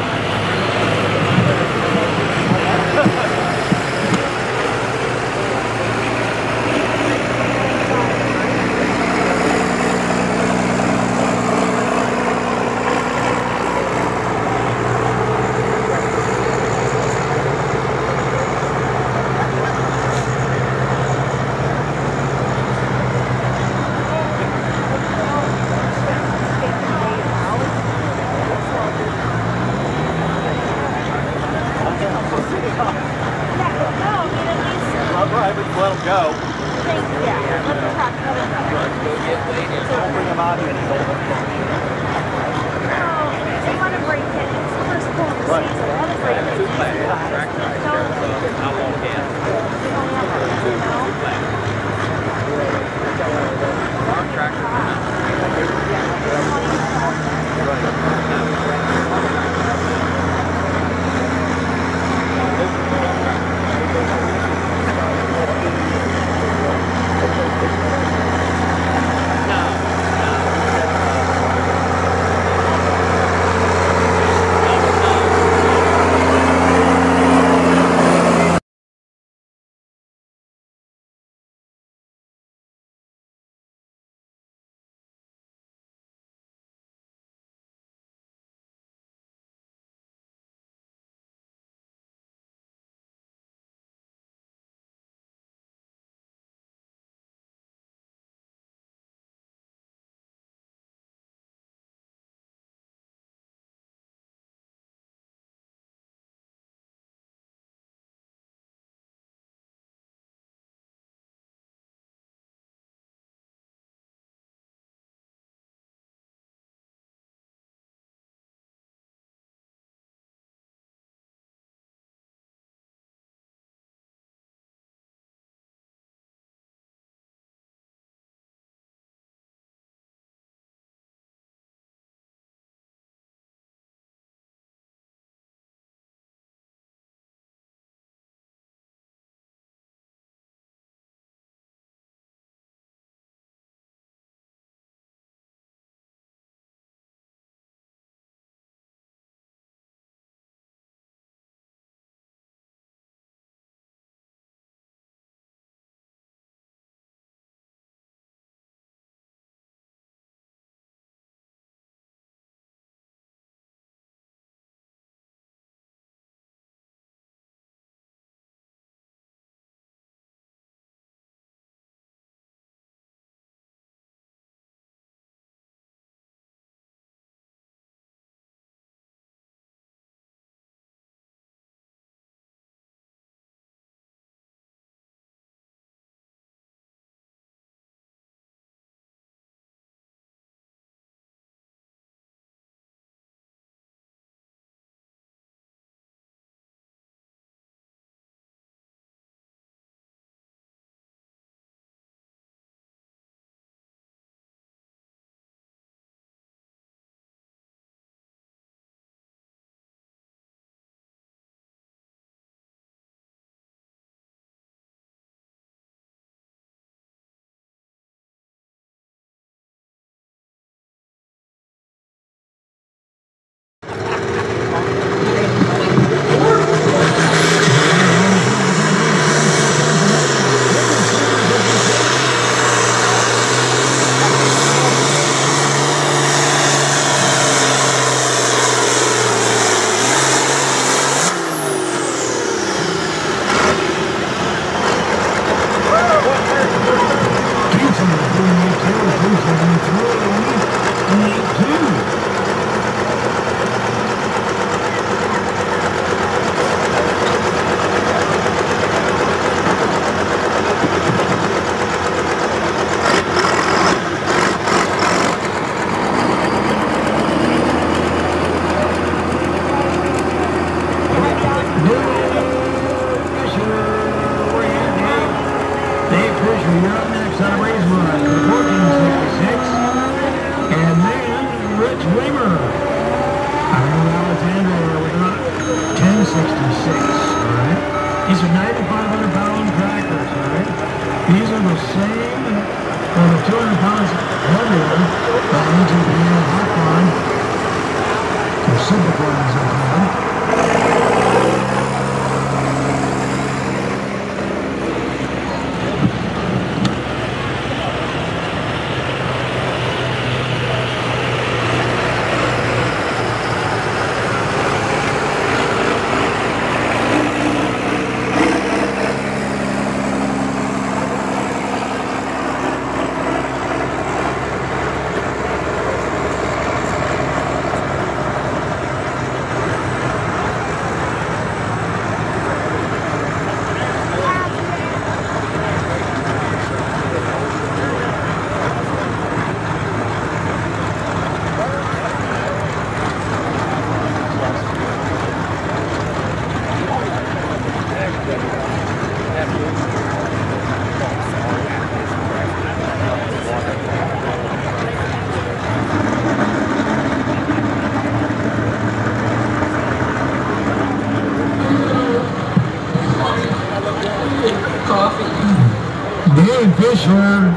is for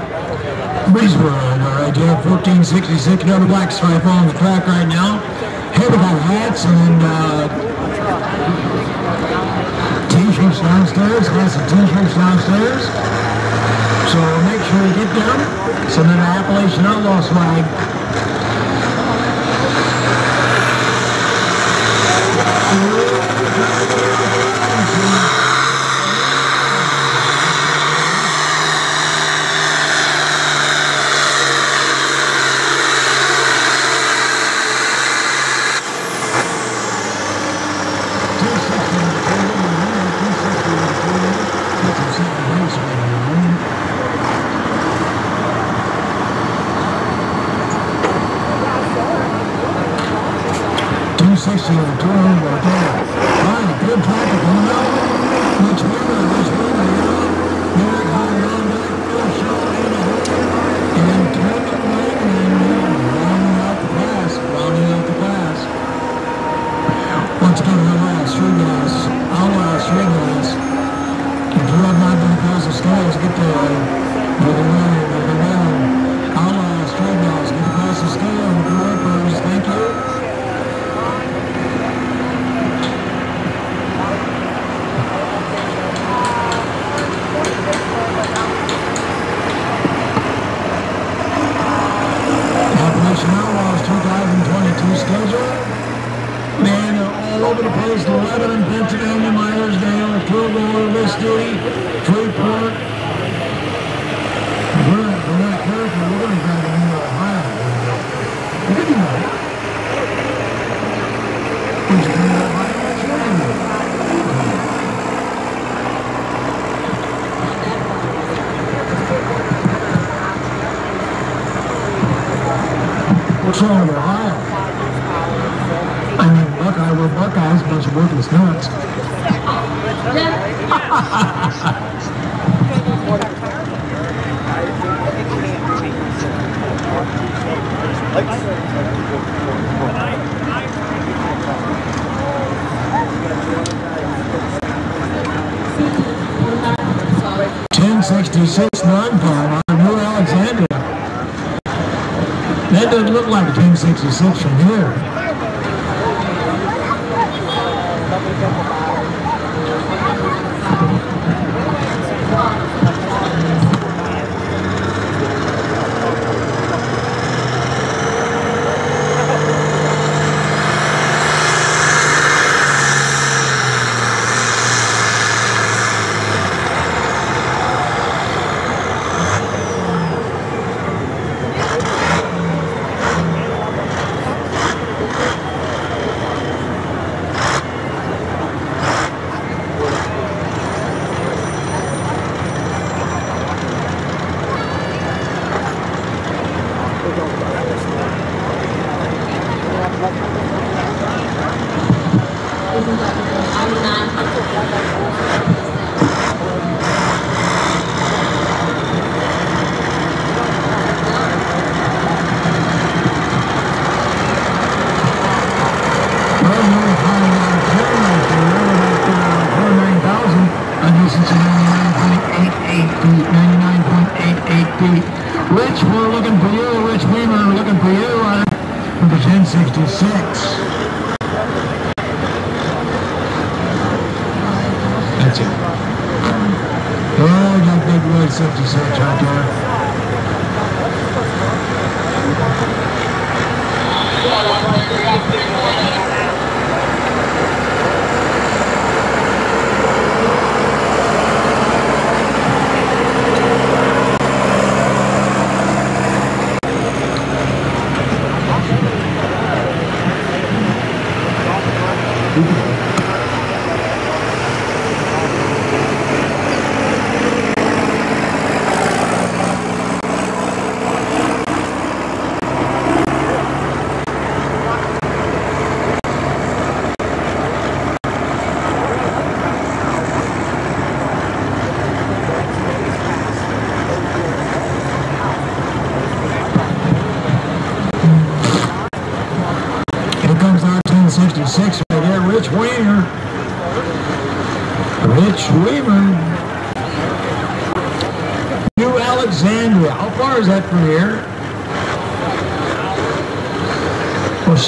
Breezeboro right here, 1466. Another black stripe on the track right now. Heavy hats and uh, t-shirts downstairs, lots of t-shirts downstairs. So make sure you get them. Send them to Appalachian Outlaw Swag.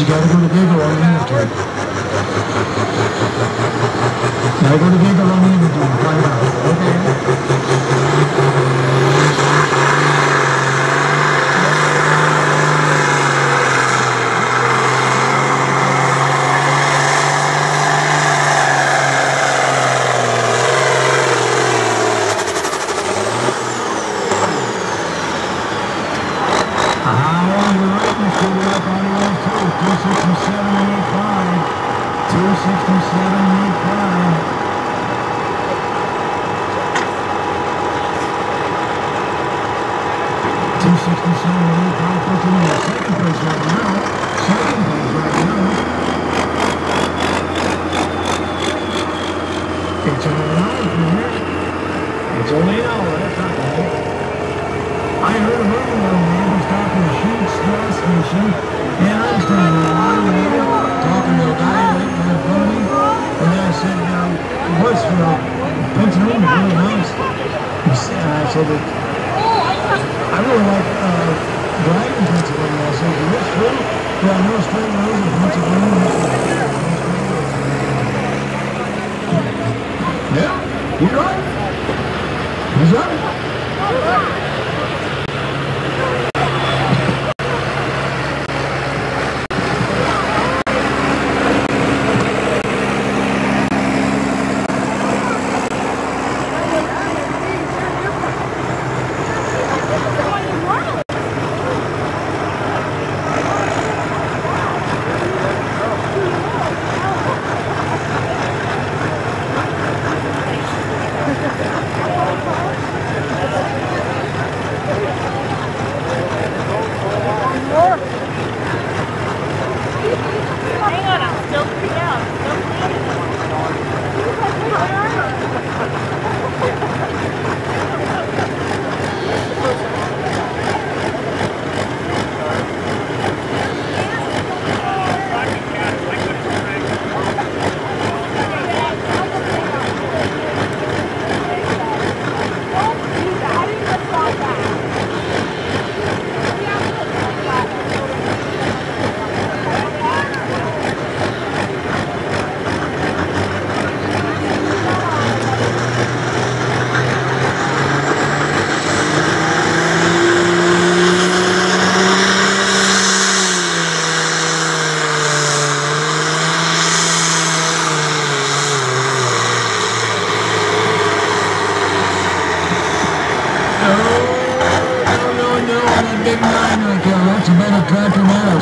Well, she got to go to Giggle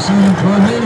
tractor than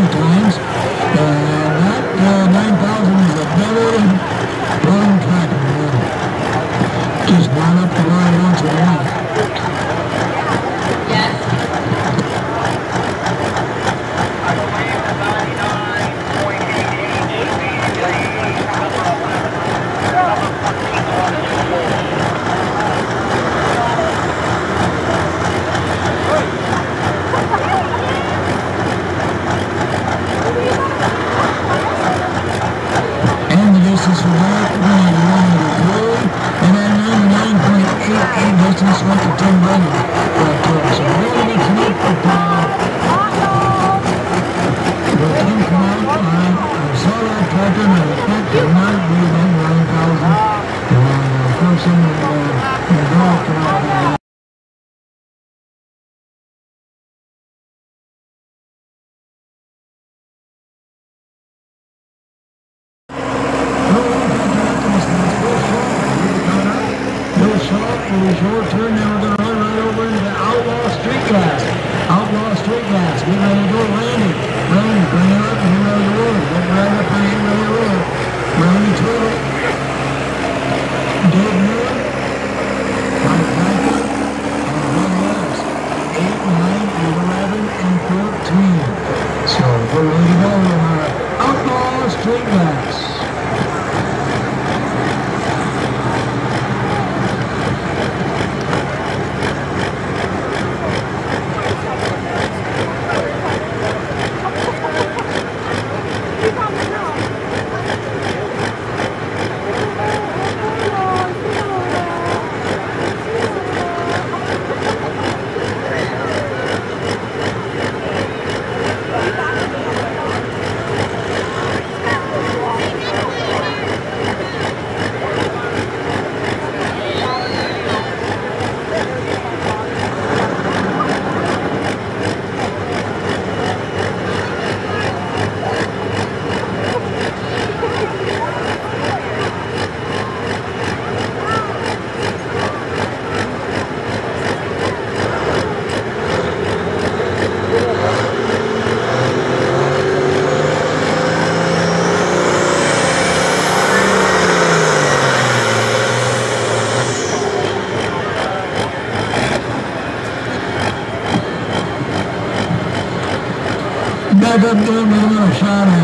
distance went to Tim Rennie. That was a really But ball. With Tim Clark and Zola Paganelli. There, give him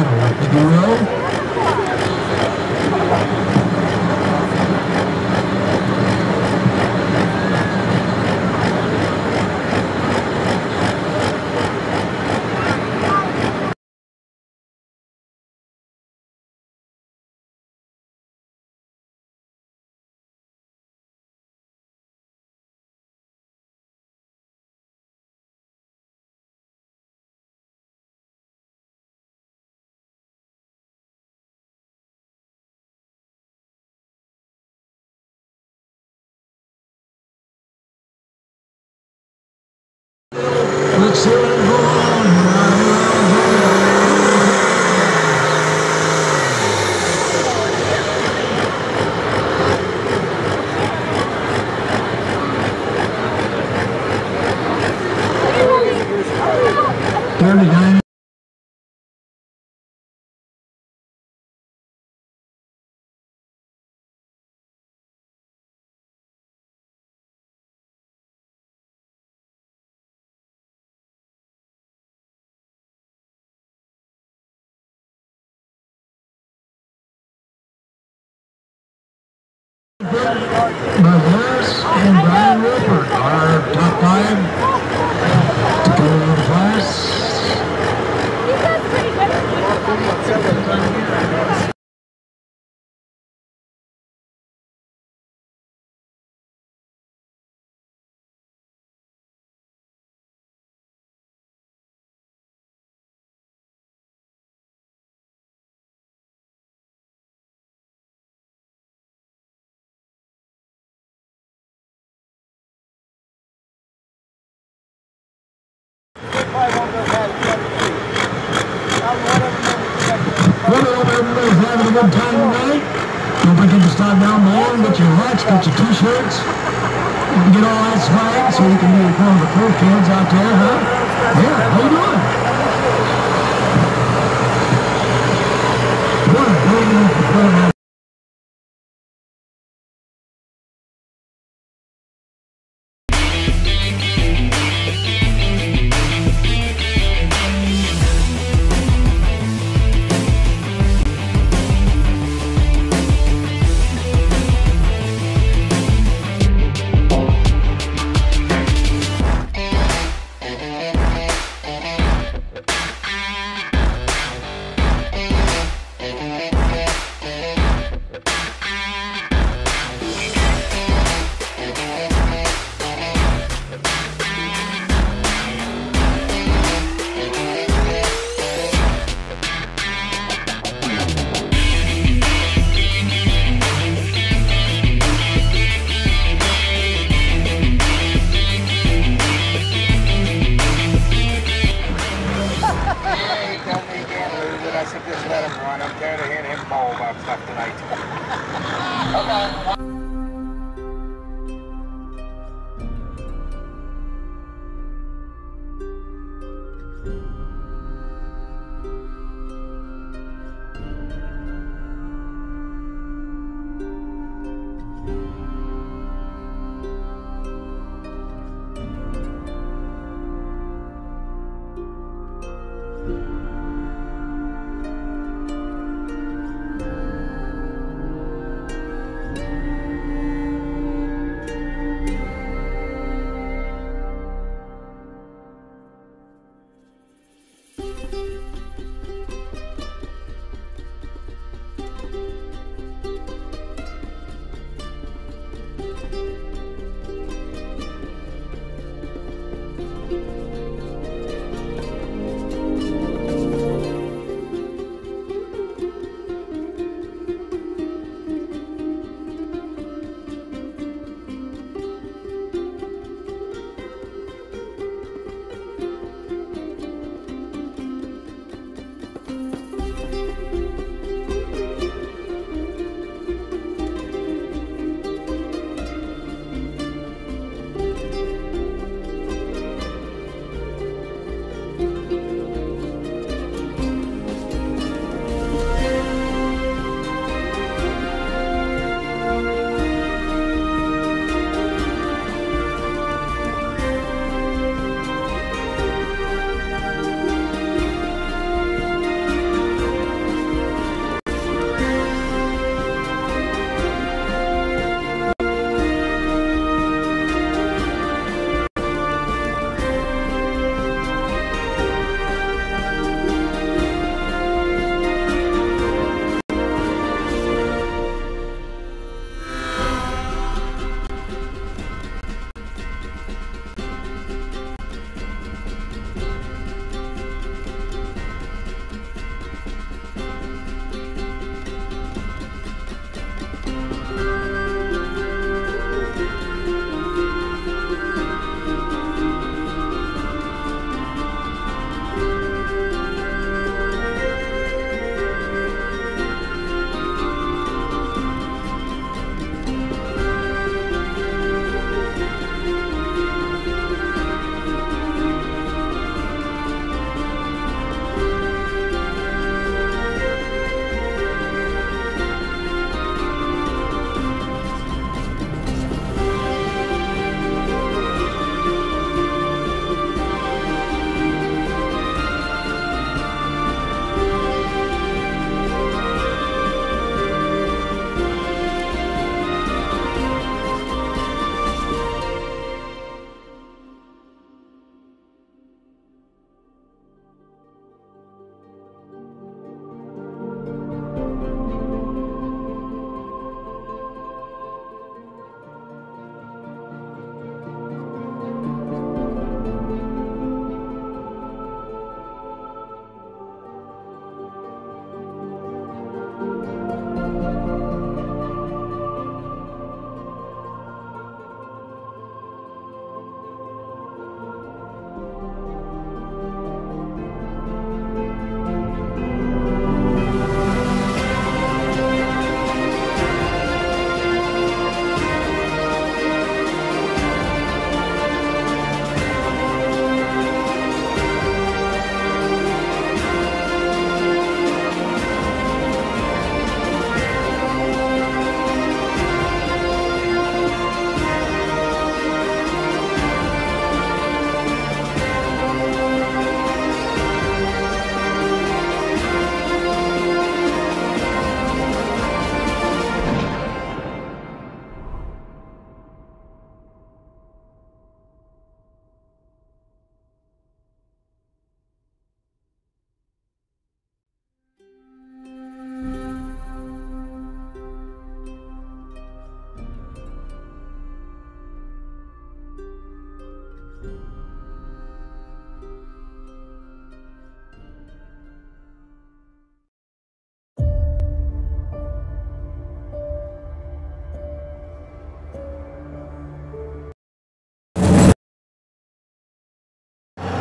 kids out there,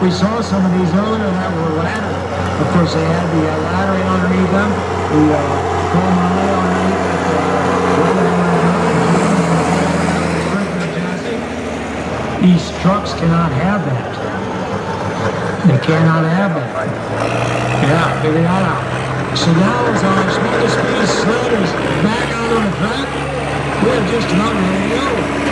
We saw some of these earlier that were ladder. Of course, they had the uh, ladder underneath them, the uh, chrome eye underneath that uh. These trucks cannot have that. They cannot have that. Yeah, figure that out. So now as our smallest speed sled is back out on the track, we're just about ready to go.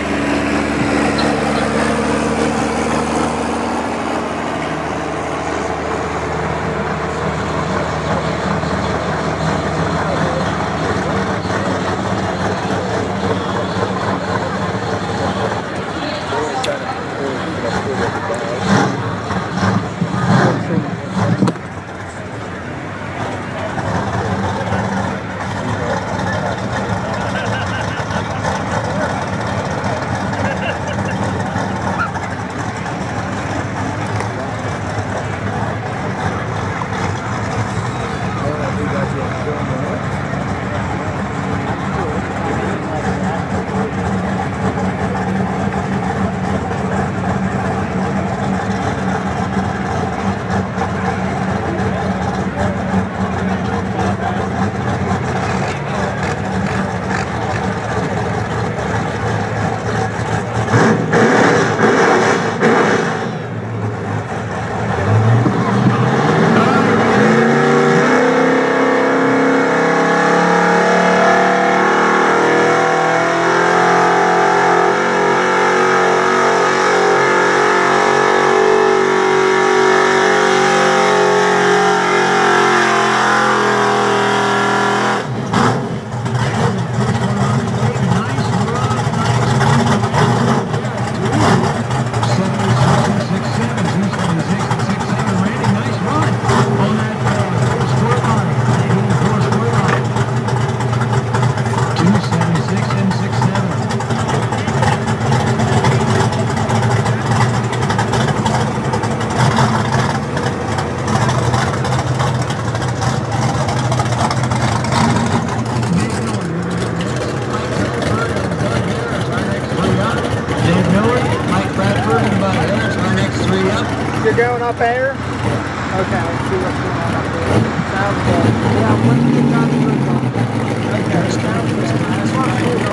You're going up air? Okay, let's see what's going on up there. Sounds good. Yeah, once we get down to the Okay.
That's kind of, that's what I told you.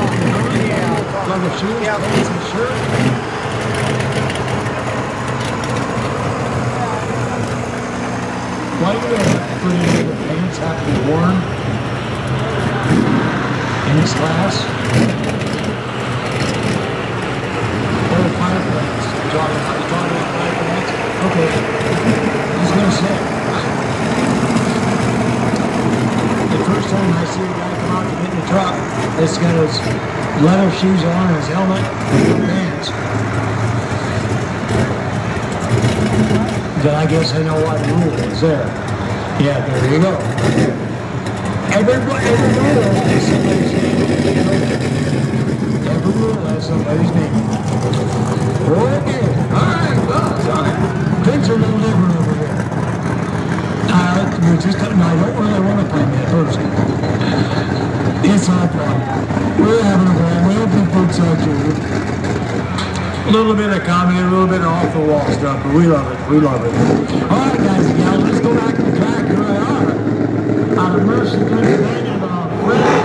Yeah.
Love the shoes,
Yeah.
pants, and shirt. Why do you have to put in the pants have to be worn in this class? Or the fire pants? You talking about, you talking about fire pants? Okay. I was gonna say. The first time I see a guy come out to get in the truck, it's got his leather shoes on, his helmet, pants. Then I guess I know why the rule is there. Yeah, there you go. Every, every rule has somebody's name. Every rule has somebody's name. Okay, alright, well, sorry. Things are a little different over here. Uh, we're just, no, I don't really want to play that person. It's all fun. We're having a ball. We hope people you. A little bit of comedy, a little bit of off the wall stuff, but we love it. We love it. All right, guys and gals, let's go back to the track. Here they are. Out of Mercer, Pennsylvania, the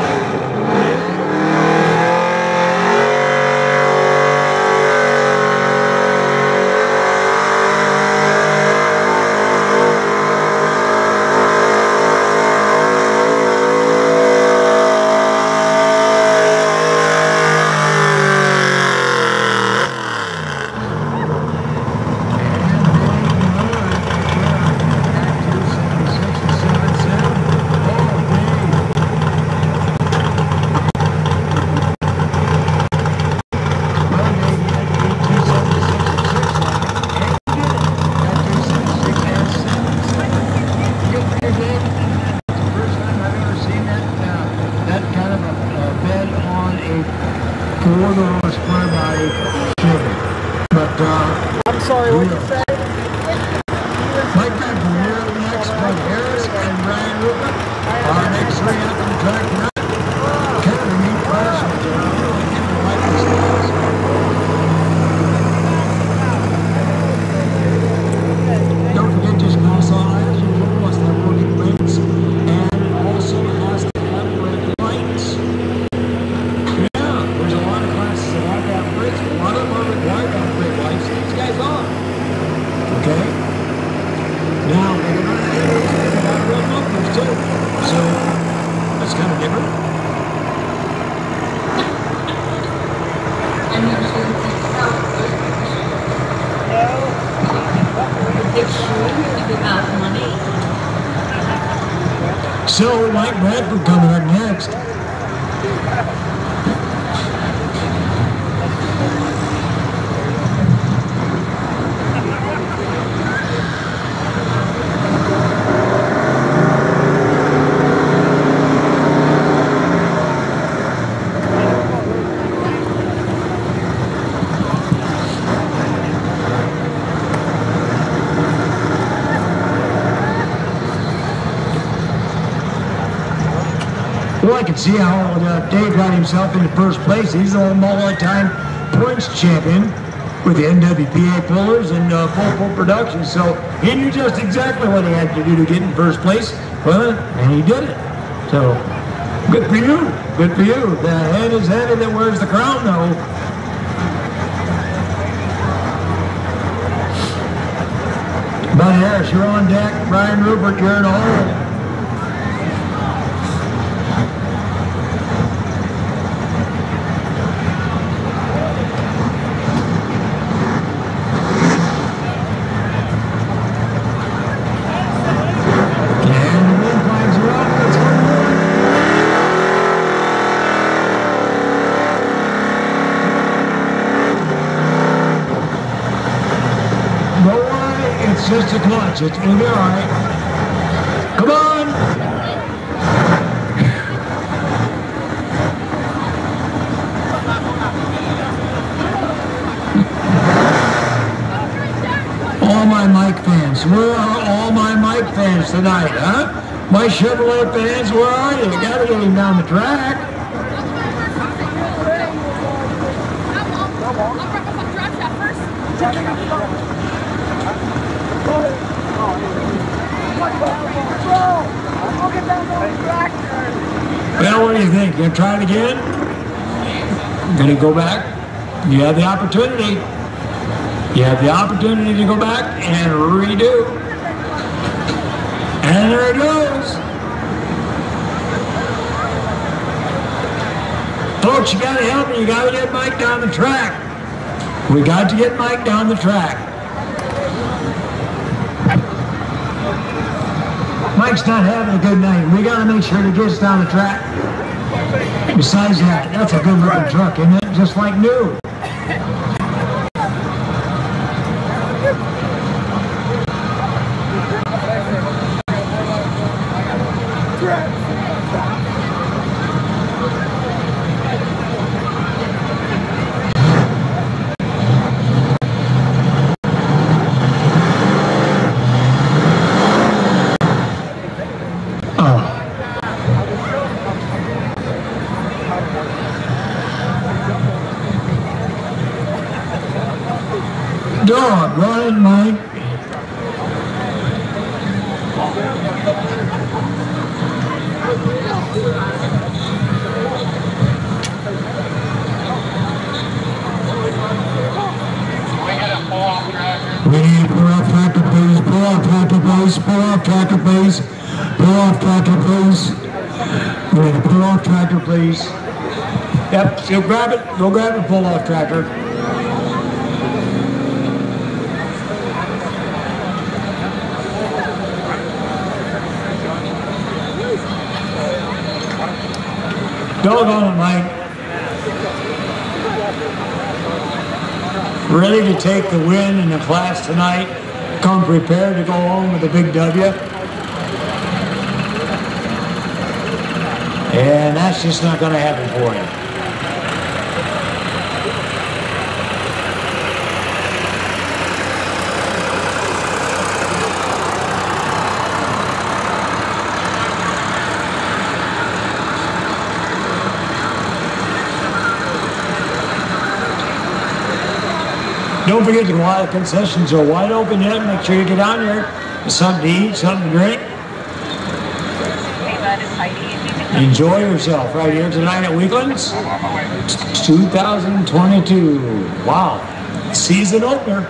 see how uh, Dave got himself into first place. He's the multi-time points champion with the NWPA pullers and uh, Full Pull Production. So he knew just exactly what he had to do to get in first place. Well, and he did it. So good for you. Good for you. The head is headed that wears the crown, though. Bud Harris, you're on deck. Brian Rupert, you're in the hole. And the wind flags are up. Let's go. Don't worry, it's just a clutch. It's gonna be all right. Come on. All my Mike fans, where are all my Mike fans tonight, huh? My Chevrolet fans, where are you? You gotta get him down the track. Well, what do you think? You gonna try it again? Gonna go back? You have the opportunity. You have the opportunity to go back and redo. And there it goes. Folks, you gotta help me. You gotta get Mike down the track. We got to get Mike down the track. Mike's not having a good night. We gotta make sure he gets down the track. Besides that, that's a good looking truck, isn't it? Just like new. Oh. Dog, running, Mike. We need to pull off tractor, please. Pull off tractor, please. Pull off tractor, please. Pull off tractor, please. We need to pull off tractor, please. So grab it. Go grab it. Pull off tractor. Doggone it, Mike. Ready to take the win in the class tonight. Come prepared to go home with a big W. And that's just not going to happen for you. Don't forget. The concessions are wide open yet. Make sure you get down here. There's something to eat, something to drink. Enjoy yourself right here tonight at Weaklands. 2022. Wow. Season opener.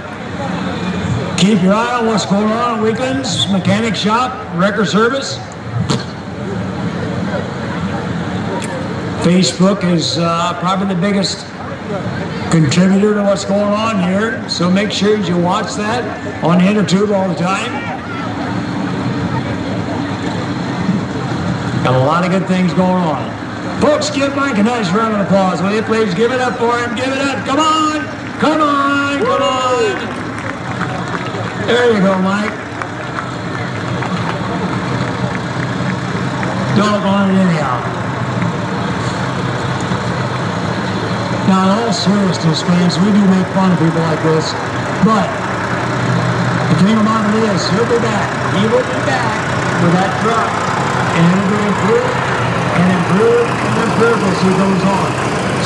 Keep your eye on what's going on at Weaklands. Mechanic shop, record service. Facebook is uh, probably the biggest contributor to what's going on here. So make sure you watch that on InterTube all the time. Got a lot of good things going on. Folks, give Mike a nice round of applause, will you please? Give it up for him. Give it up. Come on. Come on. Come on. There you go, Mike. Doggone it anyhow. In all seriousness, fans, we do make fun of people like this, but the King of it is, he'll be back. He will be back with that truck, and it'll be improved and improved and improved as he goes on.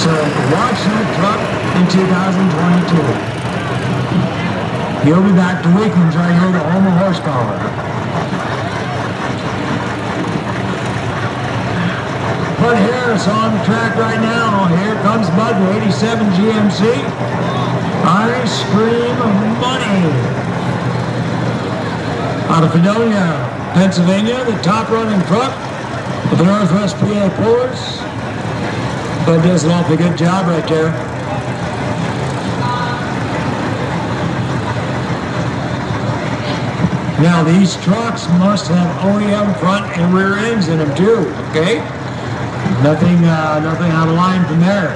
So watch that truck in 2022. He'll be back to Weaklands right here to Homer Horsepower. Bud Harris on the track right now. Here comes Bud with 87 GMC. Ice Cream Money. Out of Fredonia, Pennsylvania, the top running truck of the Northwest PA Pullers. Bud does an awfully good job right there. Now these trucks must have OEM front and rear ends in them too, okay? Nothing, uh, nothing out of line from there.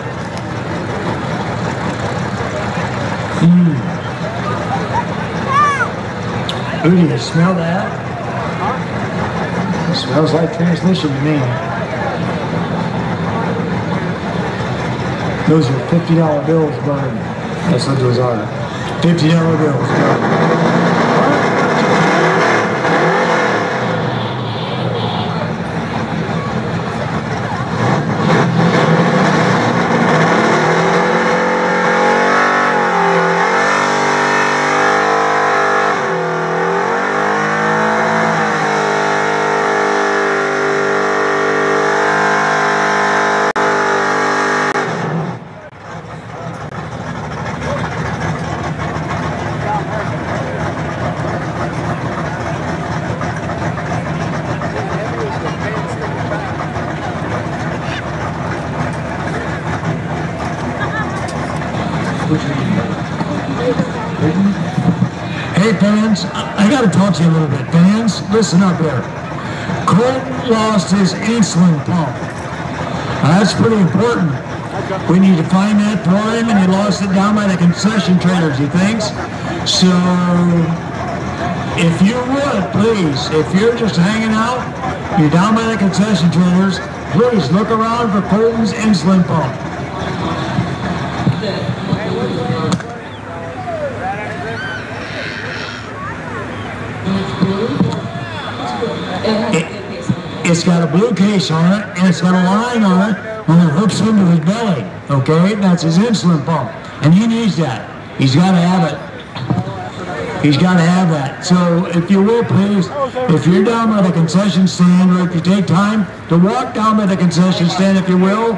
Mm. Ooh, do you smell that? It smells like transmission to me. Those are $50 bills, bud. That's what those are. $50 bills. Hey fans, I, I gotta talk to you a little bit. Fans, listen up here. Colton lost his insulin pump. Now, that's pretty important. We need to find that for him, and he lost it down by the concession traders, he thinks. So, if you would, please, if you're just hanging out, you're down by the concession traders, please look around for Colton's insulin pump. It's got a blue case on it, and it's got a line on it, and it hooks into his belly. Okay, that's his insulin pump, and he needs that. He's got to have it. He's got to have that. So, if you will, please, if you're down by the concession stand, or if you take time to walk down by the concession stand, if you will,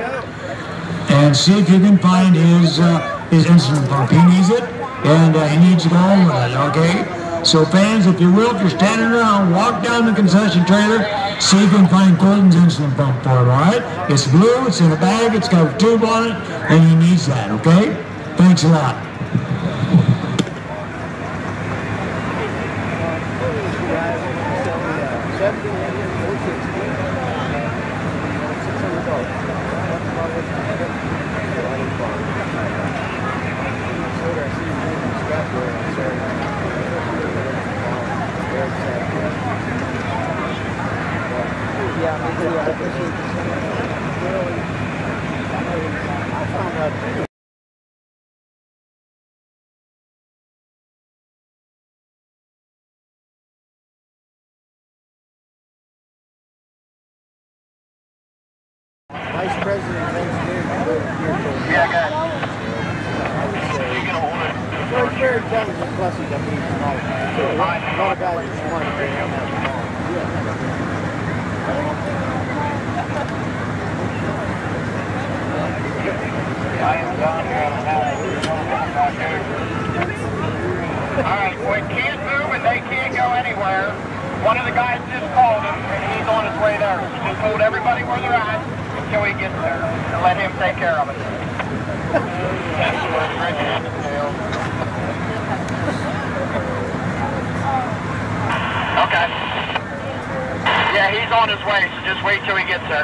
and see if you can find his uh, his insulin pump. He needs it, and uh, he needs to go home with it. Okay. So fans, if you will, if you're standing around, walk down the concession trailer, see if you can find Colton's insulin pump for him, all right? It's blue, it's in a bag, it's got a tube on it, and he needs that, okay? Thanks a lot.
Vice President of Engineering.
Yeah, I got it. You gonna hold it?
tell me just plus he's up here. Not a guy that's smart.
I am down here on the All right, we can't move and they can't go anywhere. One of the guys just called him and he's on his way there. He just told everybody where they're at until he gets there and let him take care of it. That's what Rick had to do. Okay. Yeah, he's on his way, so just wait till he gets there.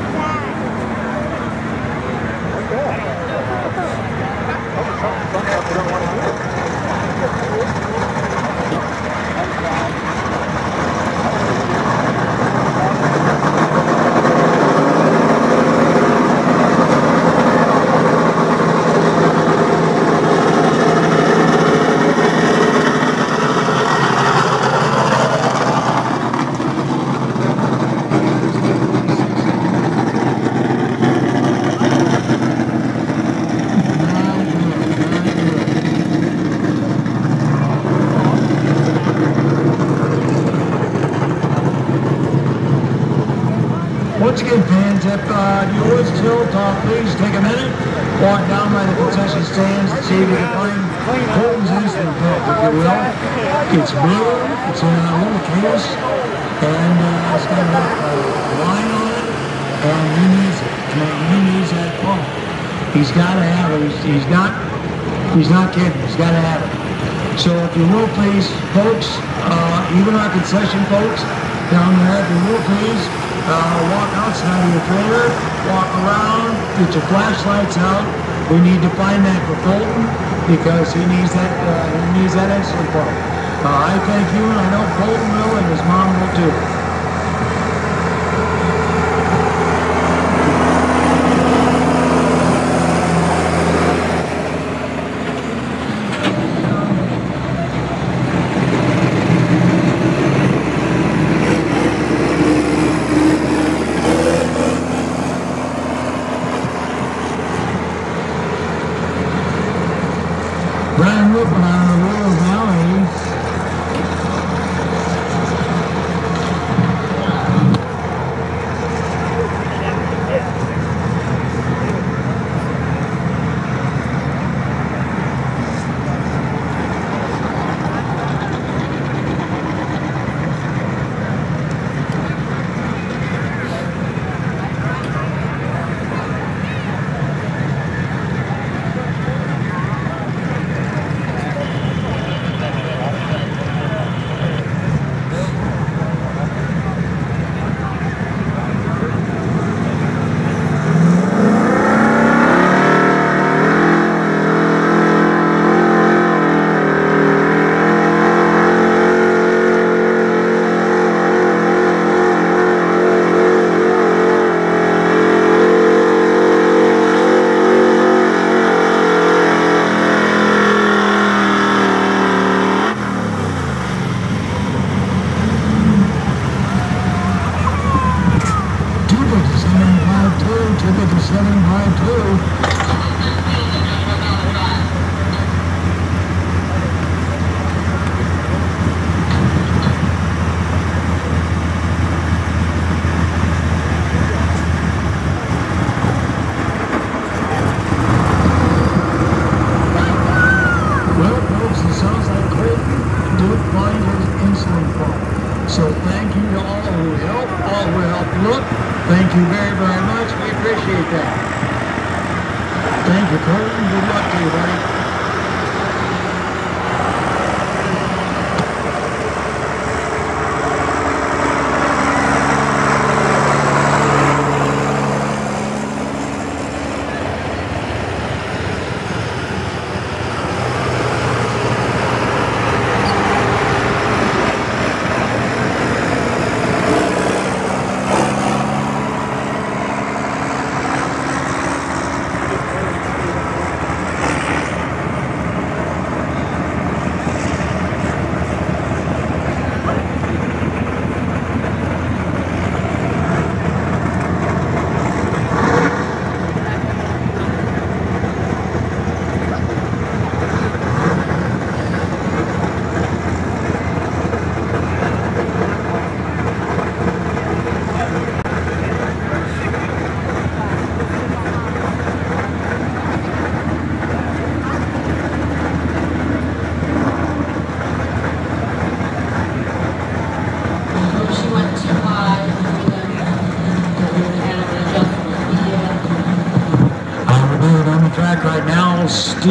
Once again, fans, if uh, would still please take a minute, walk down by the concession stands and see if you can find Colton's Instant if you will. It's blue, it's in a little case, and uh, it's got a line on it, and he needs it. He needs that pump. He's got to have it. He's, he's not. He's not kidding. He's got to have it. So if you will, please, folks, uh, even our concession folks down there, if you will, please, uh, walk outside of your trailer, walk around, get your flashlights out. We need to find that for Colton because he needs that. Uh, he needs that insulin pump. Uh, I thank you, and I know Colton will, and his mom will too.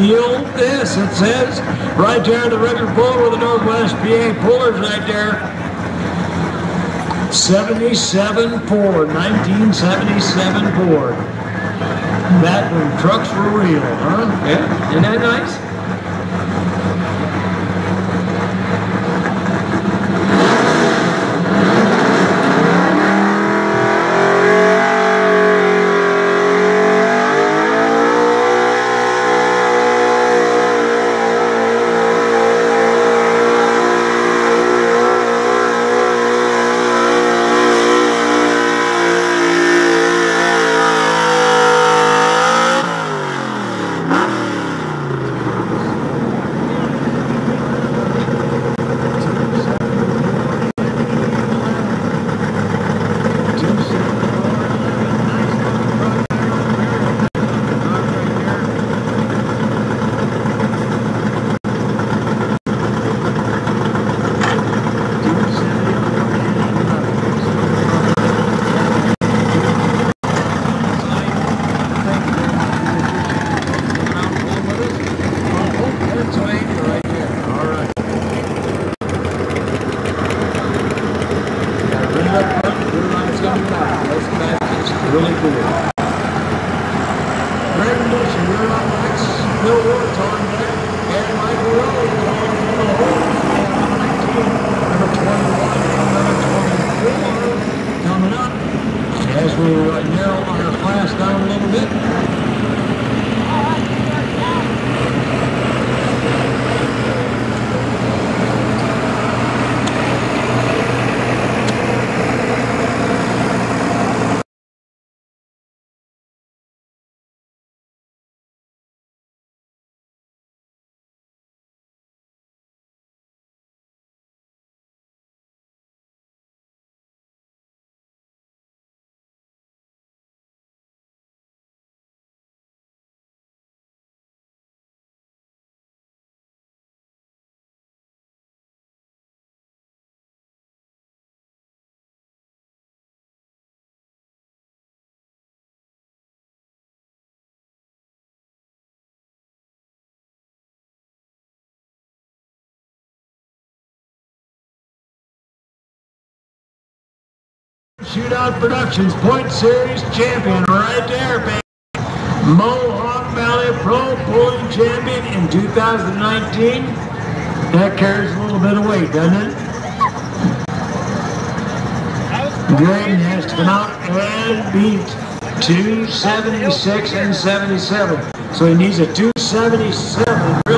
Steal this. It says right there the record pull with the Northwest PA pullers right there. 77 Ford, 1977 Ford. That when trucks were real, huh?
Yeah, isn't that nice?
Productions Point Series champion right there, baby. Mohawk Valley Pro Pulling Champion in 2019. That carries a little bit of weight, doesn't it? Grayson has to come out and beat 276 and 77. So he needs a 277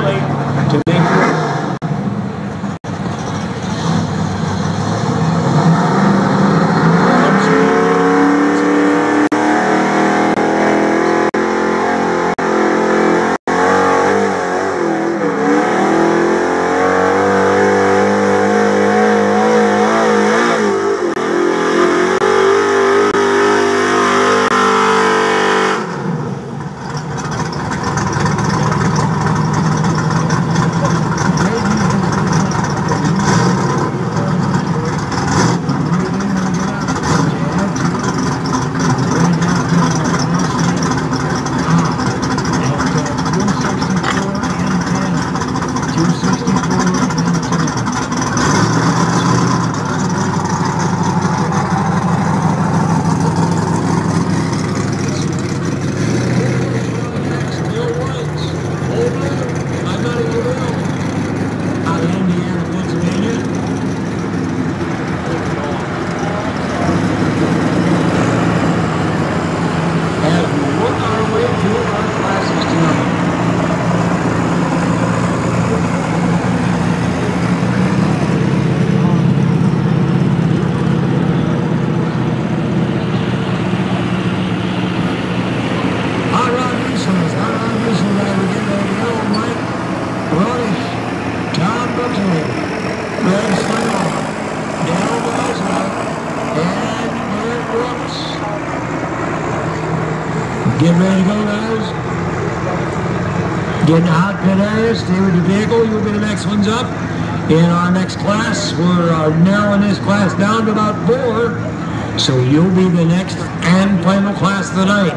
hands up. In our next class, we're uh, narrowing this class down to about four. So you'll be the next and final class of the night.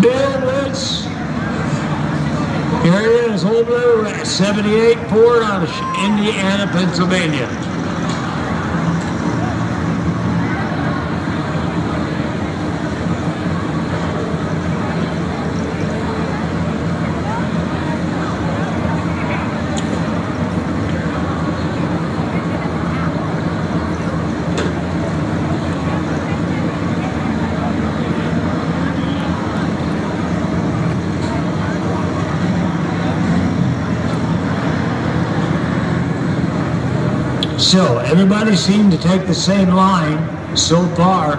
Bill Wentz, area is blue, 78 Ford out of Indiana, Pennsylvania. So everybody seemed to take the same line so far,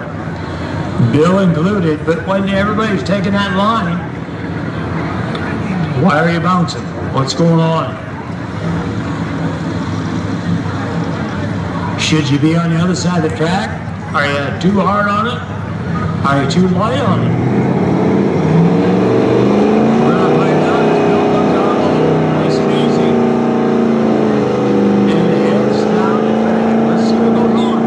Bill included, but when everybody's taking that line, why are you bouncing? What's going on? Should you be on the other side of the track? Are you too hard on it? Are you too light on it? We're not playing down, it's Bill comes out low, nice and easy. And heads down the track. Let's see what goes on.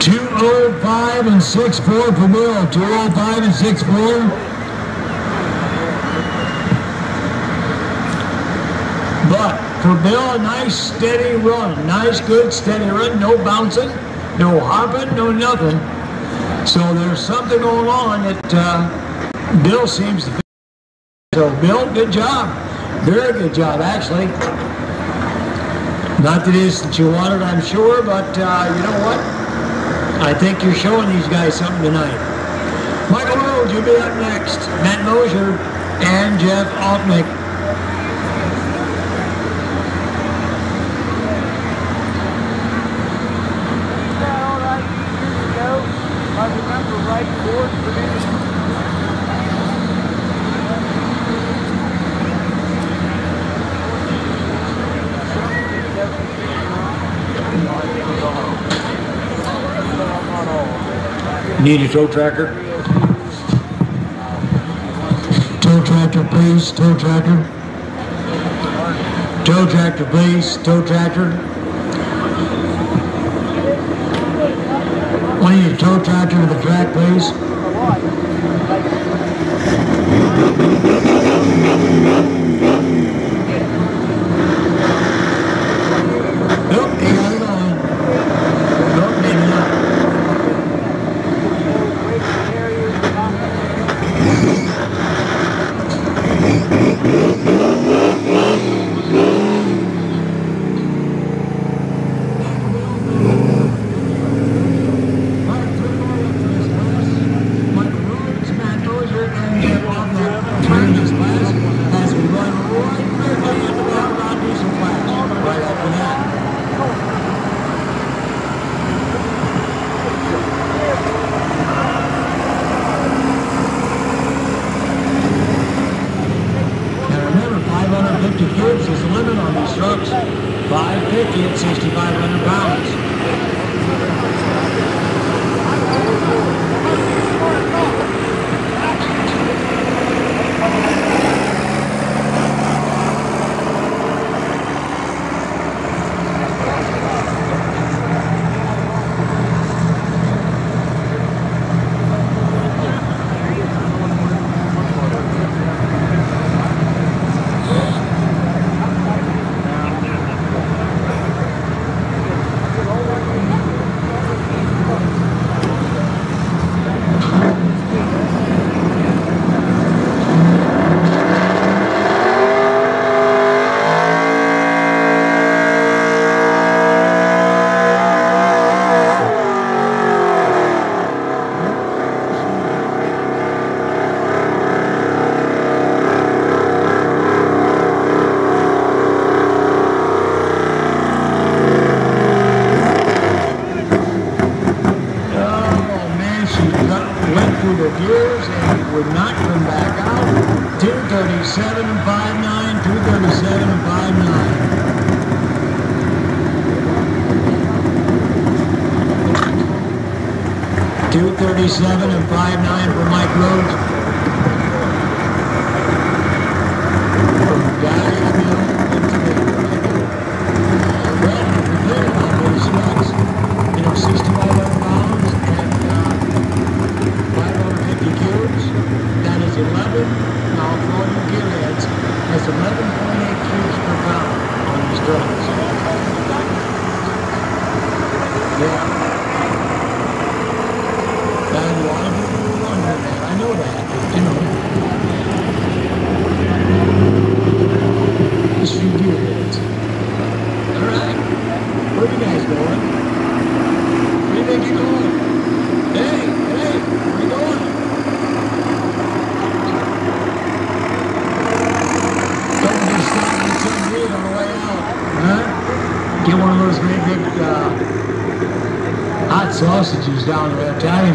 Two oh five and six four for Bill. Two oh five and six four. But for Bill, a nice steady run. Nice, good, steady run. No bouncing, no hopping, no nothing. So there's something going on that uh, Bill seems to. So Bill, good job. Very good job, actually. Not that it is that you wanted, I'm sure, but uh, you know what? I think you're showing these guys something tonight. Michael Rhodes, you'll be up next. Matt Mosier and Jeff Altnick.
Is that all right years ago? I remember right Ford produced
Need a tow tracker?
Tow tractor, please, tow tractor.
Tow tractor, please. Tow tractor.
I need a tow tractor to the track, please.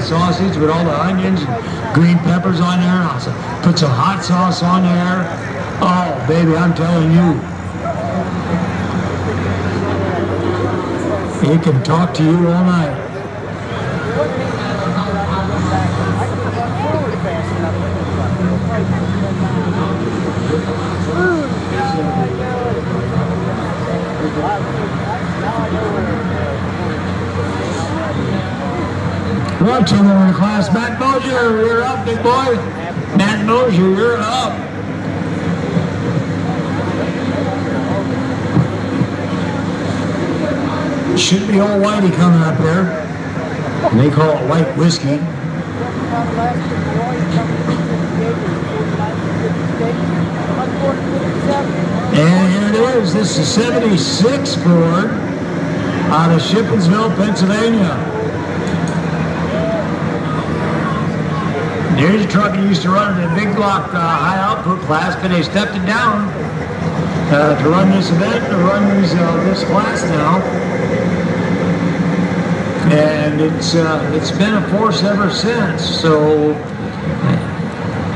Sausage with all the onions and green peppers on there. Also put some hot sauce on there. Oh, baby, I'm telling you. He can talk to you all night. Two more in the class. Matt Mosier, you're up, big boy. Matt Mosier, you're up. Should be old Whitey coming up there. They call it white whiskey. And here it is. This is 76 Ford out of Shippensville, Pennsylvania. There's a truck he used to run in a big block uh, high output class, but they stepped it down uh, to run this event, to run uh, this class now. And it's uh, it's been a force ever since. So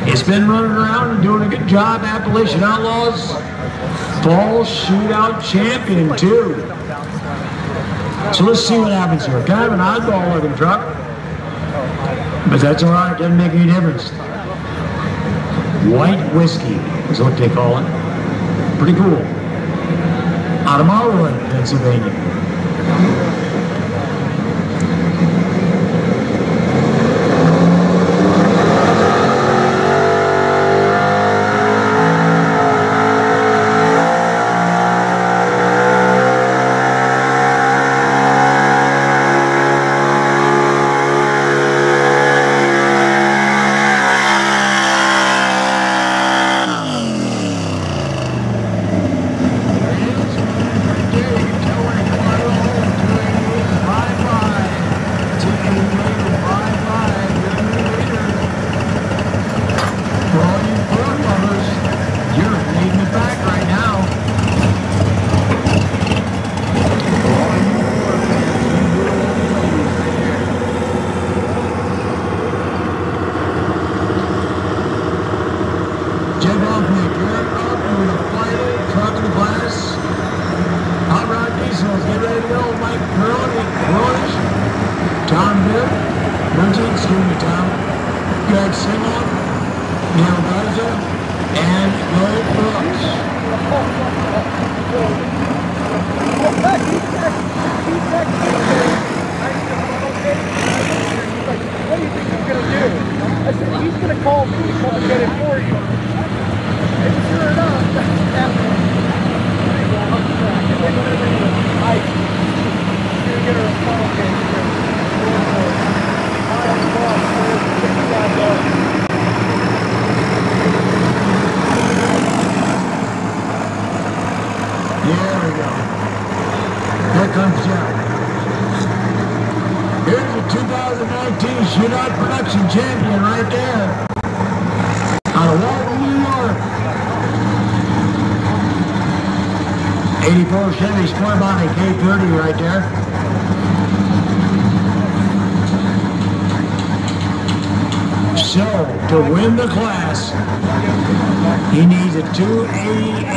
it's been running around and doing a good job. Appalachian Outlaws Fall Shootout Champion too. So let's see what happens here. Kind of an oddball looking truck. But that's all right, it doesn't make any difference. White whiskey is what they call it. Pretty cool. Out of Marlwood, Pennsylvania. K30 right there. So, to win the class, he needs a 288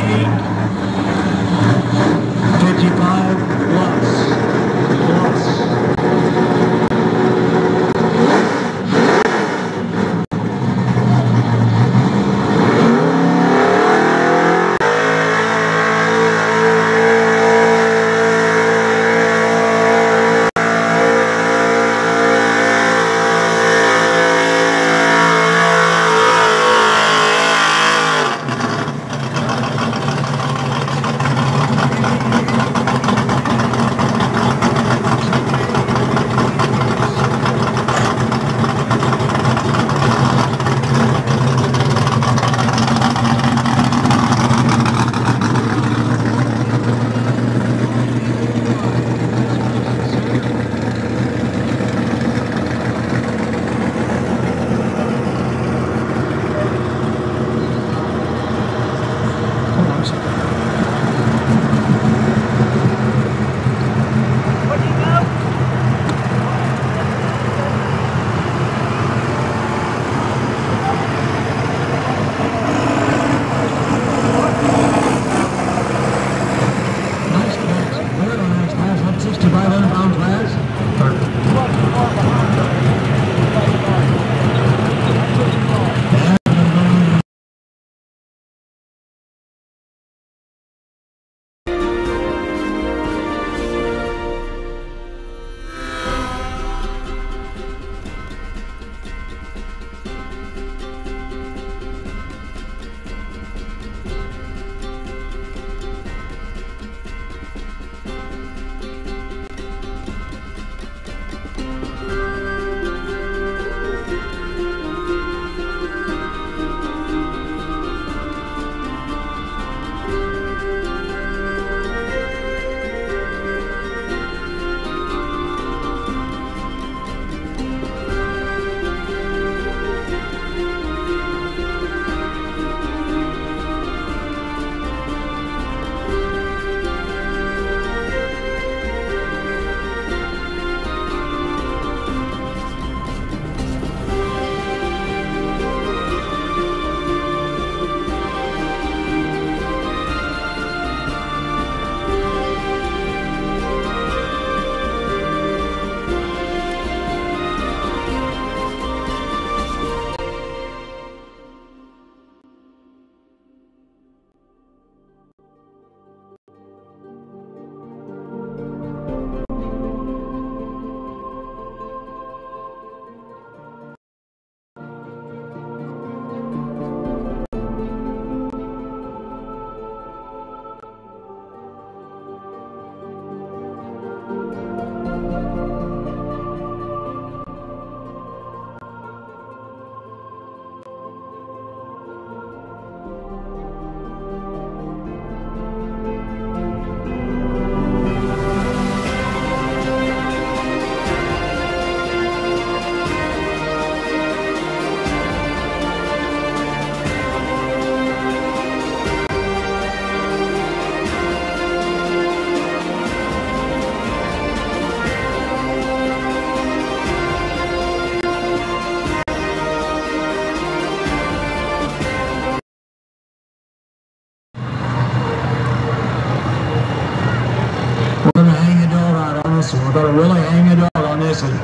Got to really hang it out on this one.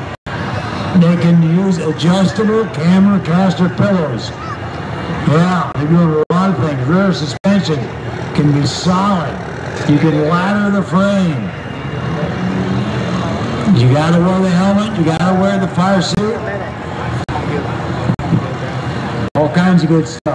They can use adjustable camber caster pillows. Yeah, they do a lot of things. Rear suspension can be solid. You can ladder the frame. You gotta wear the helmet, you gotta wear the fire suit. All kinds of good stuff.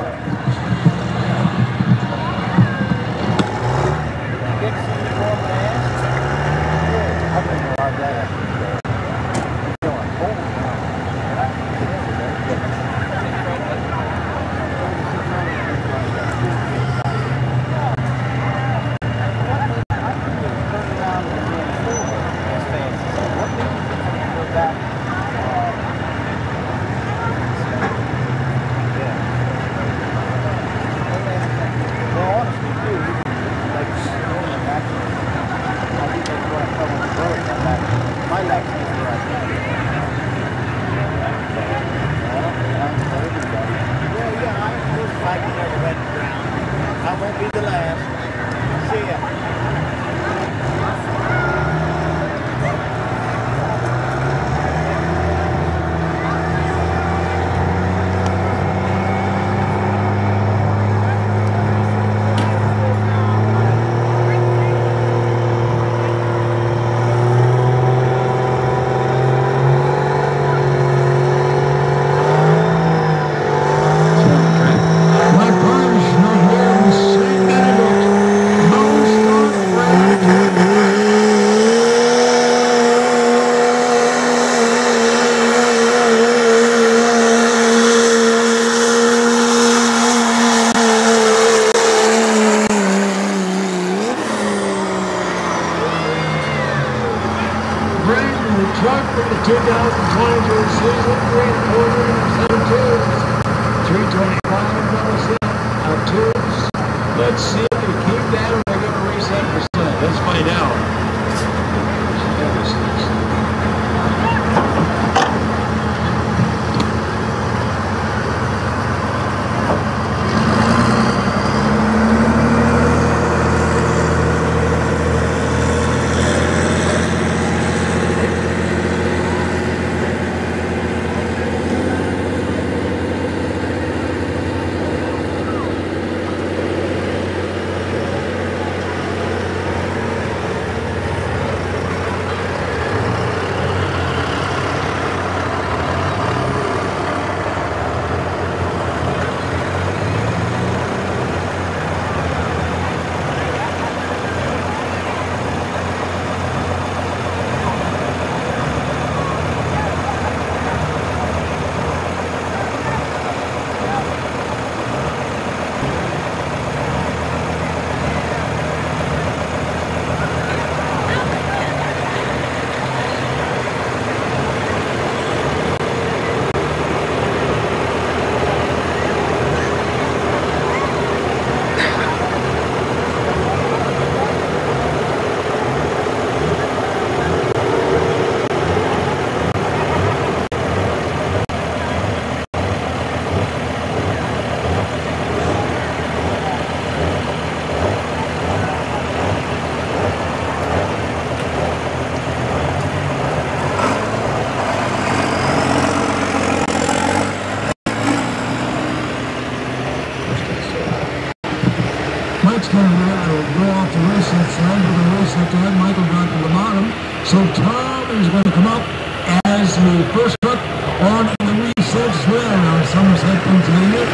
Swell on Somerset, Pennsylvania.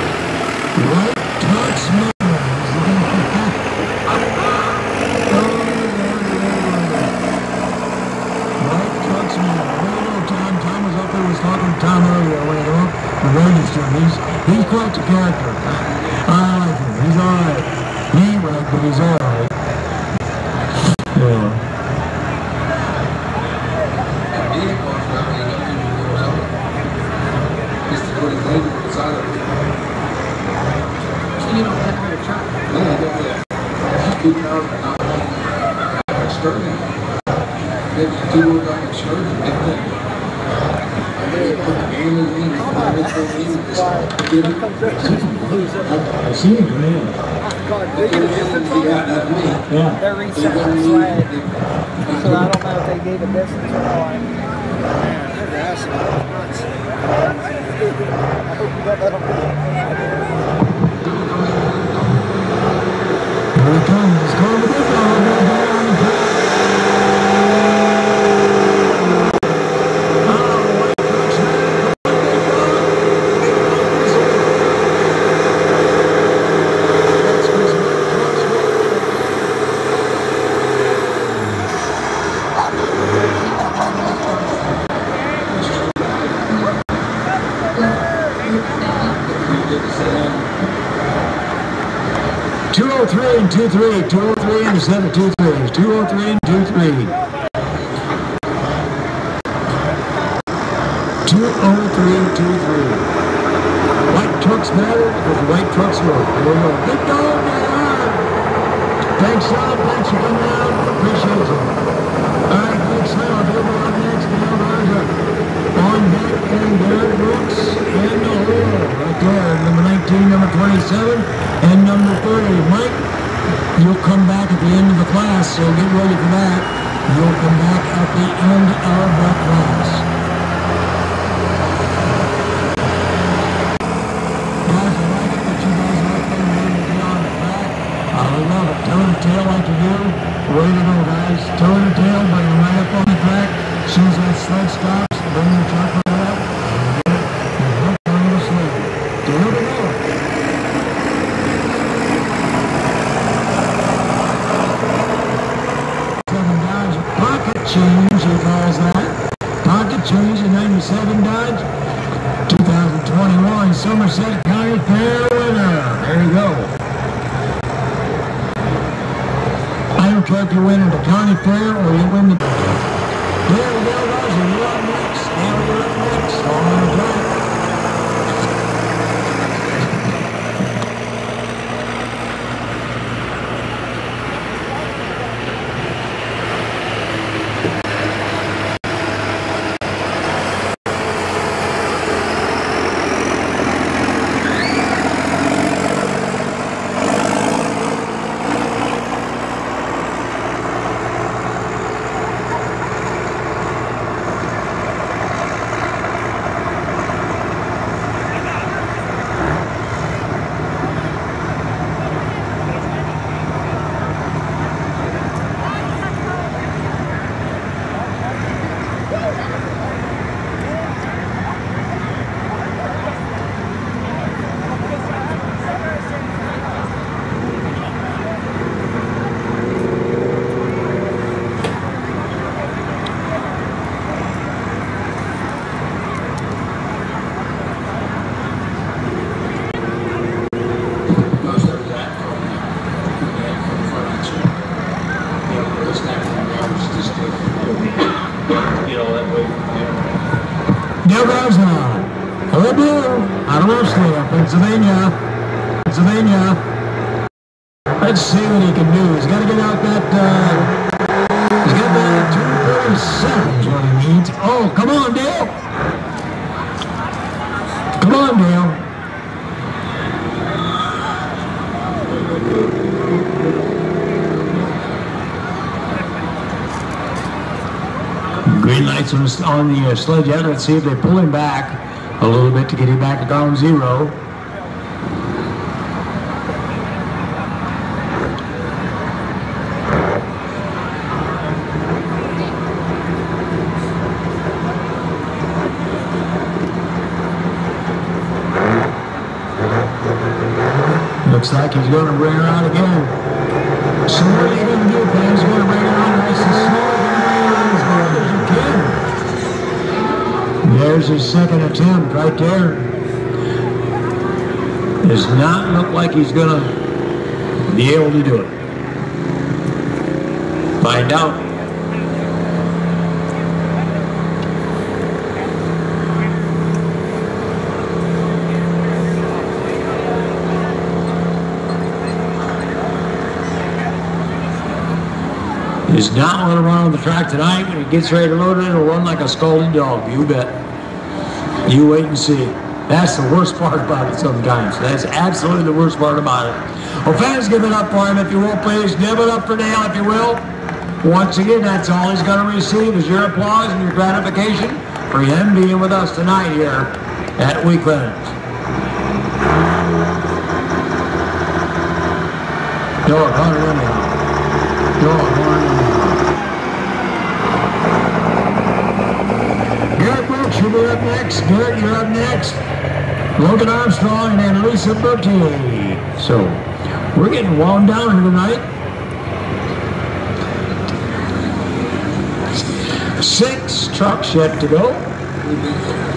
Right touch go, Tom. Tom was up there. was talking to Tom earlier. To go. The register. He's, he's quite the character.
203, and the
723s, 203 and 23. 203 and White trucks matter because white trucks work. There we go. Big dog, Thanks, so get ready for that. You'll come back at the end of the Pennsylvania. Let's see what he can do. He's got to get out that, uh, he's got that 237 is what he needs. Oh, come on, Dale. Come on, Dale. Green lights on, the- uh, sledge yet. Let's see if they pull him back a little bit to get him back to ground zero. Like he's going to bring her out again. So what are you going to do, Pam? He's going to bring her out nice and slow. There's his second attempt right there. Does not look like he's going to be able to do it. Find out. Is not going to run on the track tonight. When he gets ready to load it, it'll run like a scalded dog. You bet. You wait and see. That's the worst part about it sometimes. That's absolutely the worst part about it. Well, fans, give it up for him if you will, please. Give it up for Dale if you will. Once again, that's all he's going to receive is your applause and your gratification for him being with us tonight here at Weakland. Dog, run, run, dog. next. Good, you're up next. Logan Armstrong and Annalisa Bertier. So, we're getting wound down here tonight. Six trucks yet to go.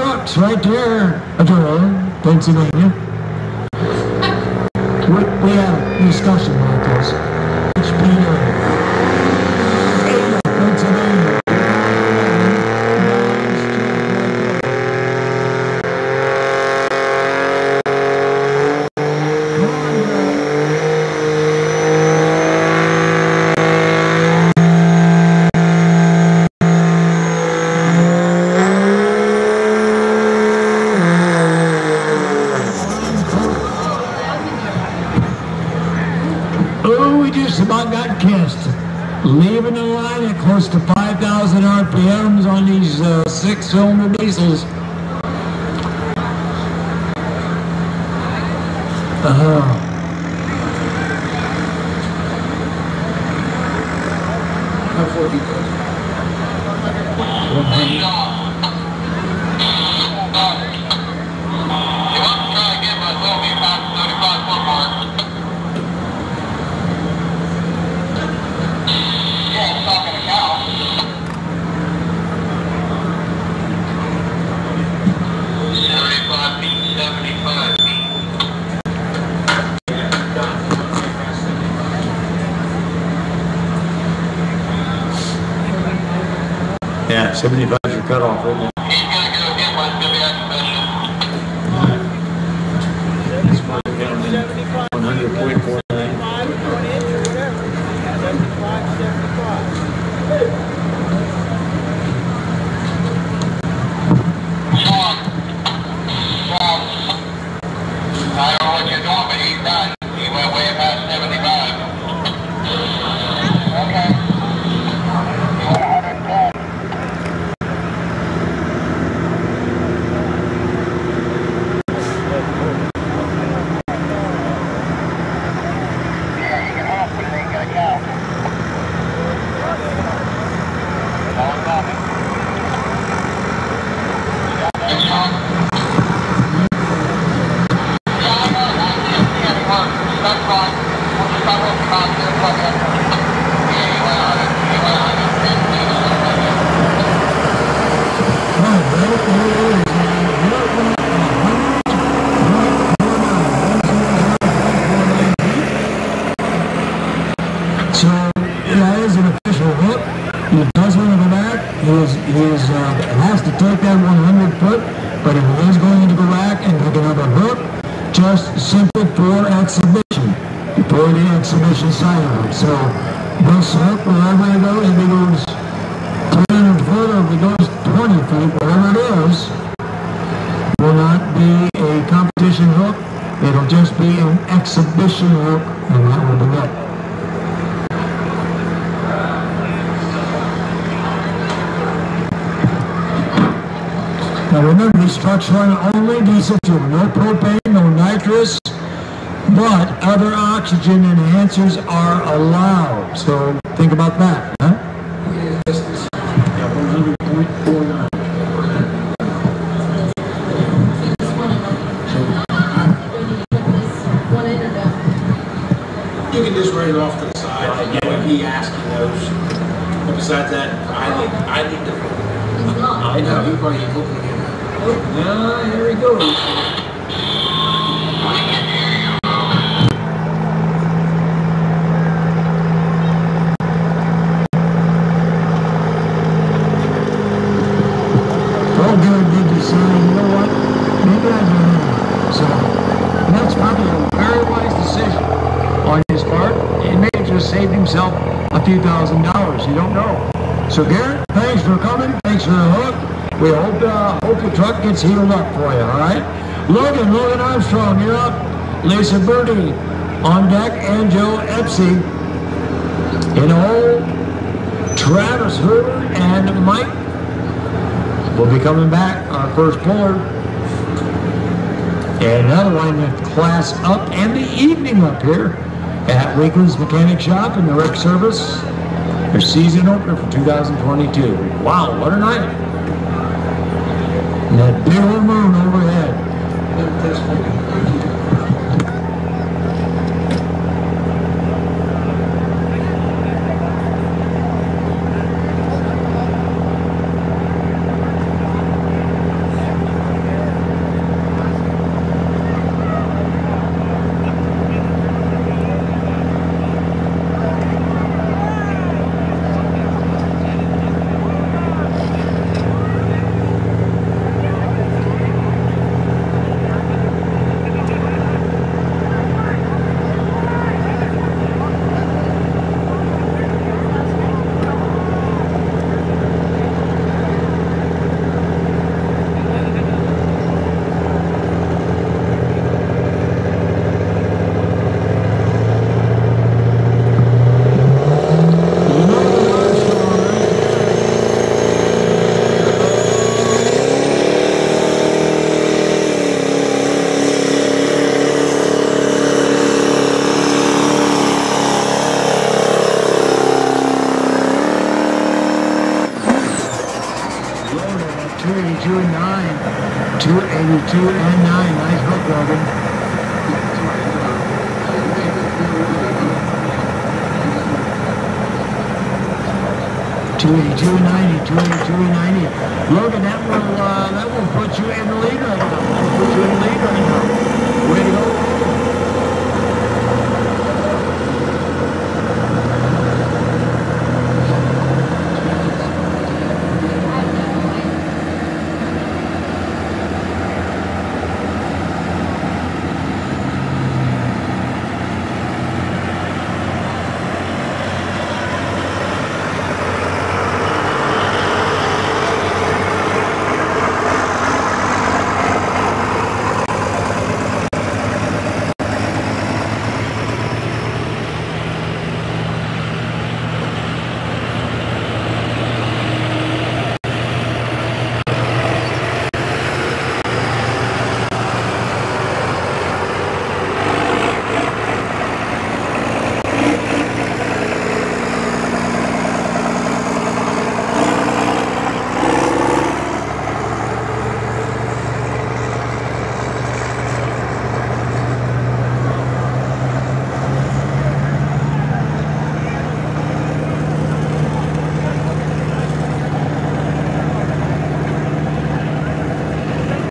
Rocks right there. Adore. Thanks, on So this hook, wherever it goes, it goes 300 foot or if it goes 20 feet, whatever it is, will not be a competition hook. It'll just be an exhibition hook, and that will be it. Now remember, these trucks only diesel fuel, no propane, no nitrous, but other oxygen enhancers are allowed. So think about that, huh? Yeah, 100.49.
You can just write it off to the side, you know, if he asks you those. But besides that, I think, I think the. I know, he probably ain't looking at it.
Now, here he goes. All good did decide, you know what? Maybe I do more. So, and that's probably a very wise decision on his part. He may have just saved himself a few thousand dollars. You don't know. So, Garrett, thanks for coming. Thanks for the hook. We hope uh, truck healed up for you. All right. Logan, Logan Armstrong, you're up. Lisa Birdie on deck, and Joe Epsy. In old Travis Herbert and Mike will be coming back, our first puller. And another one in class up and the evening up here at Winkler's Mechanic Shop in the rec service. Their season opener for 2022. Wow, what a night. And that 209, 282, and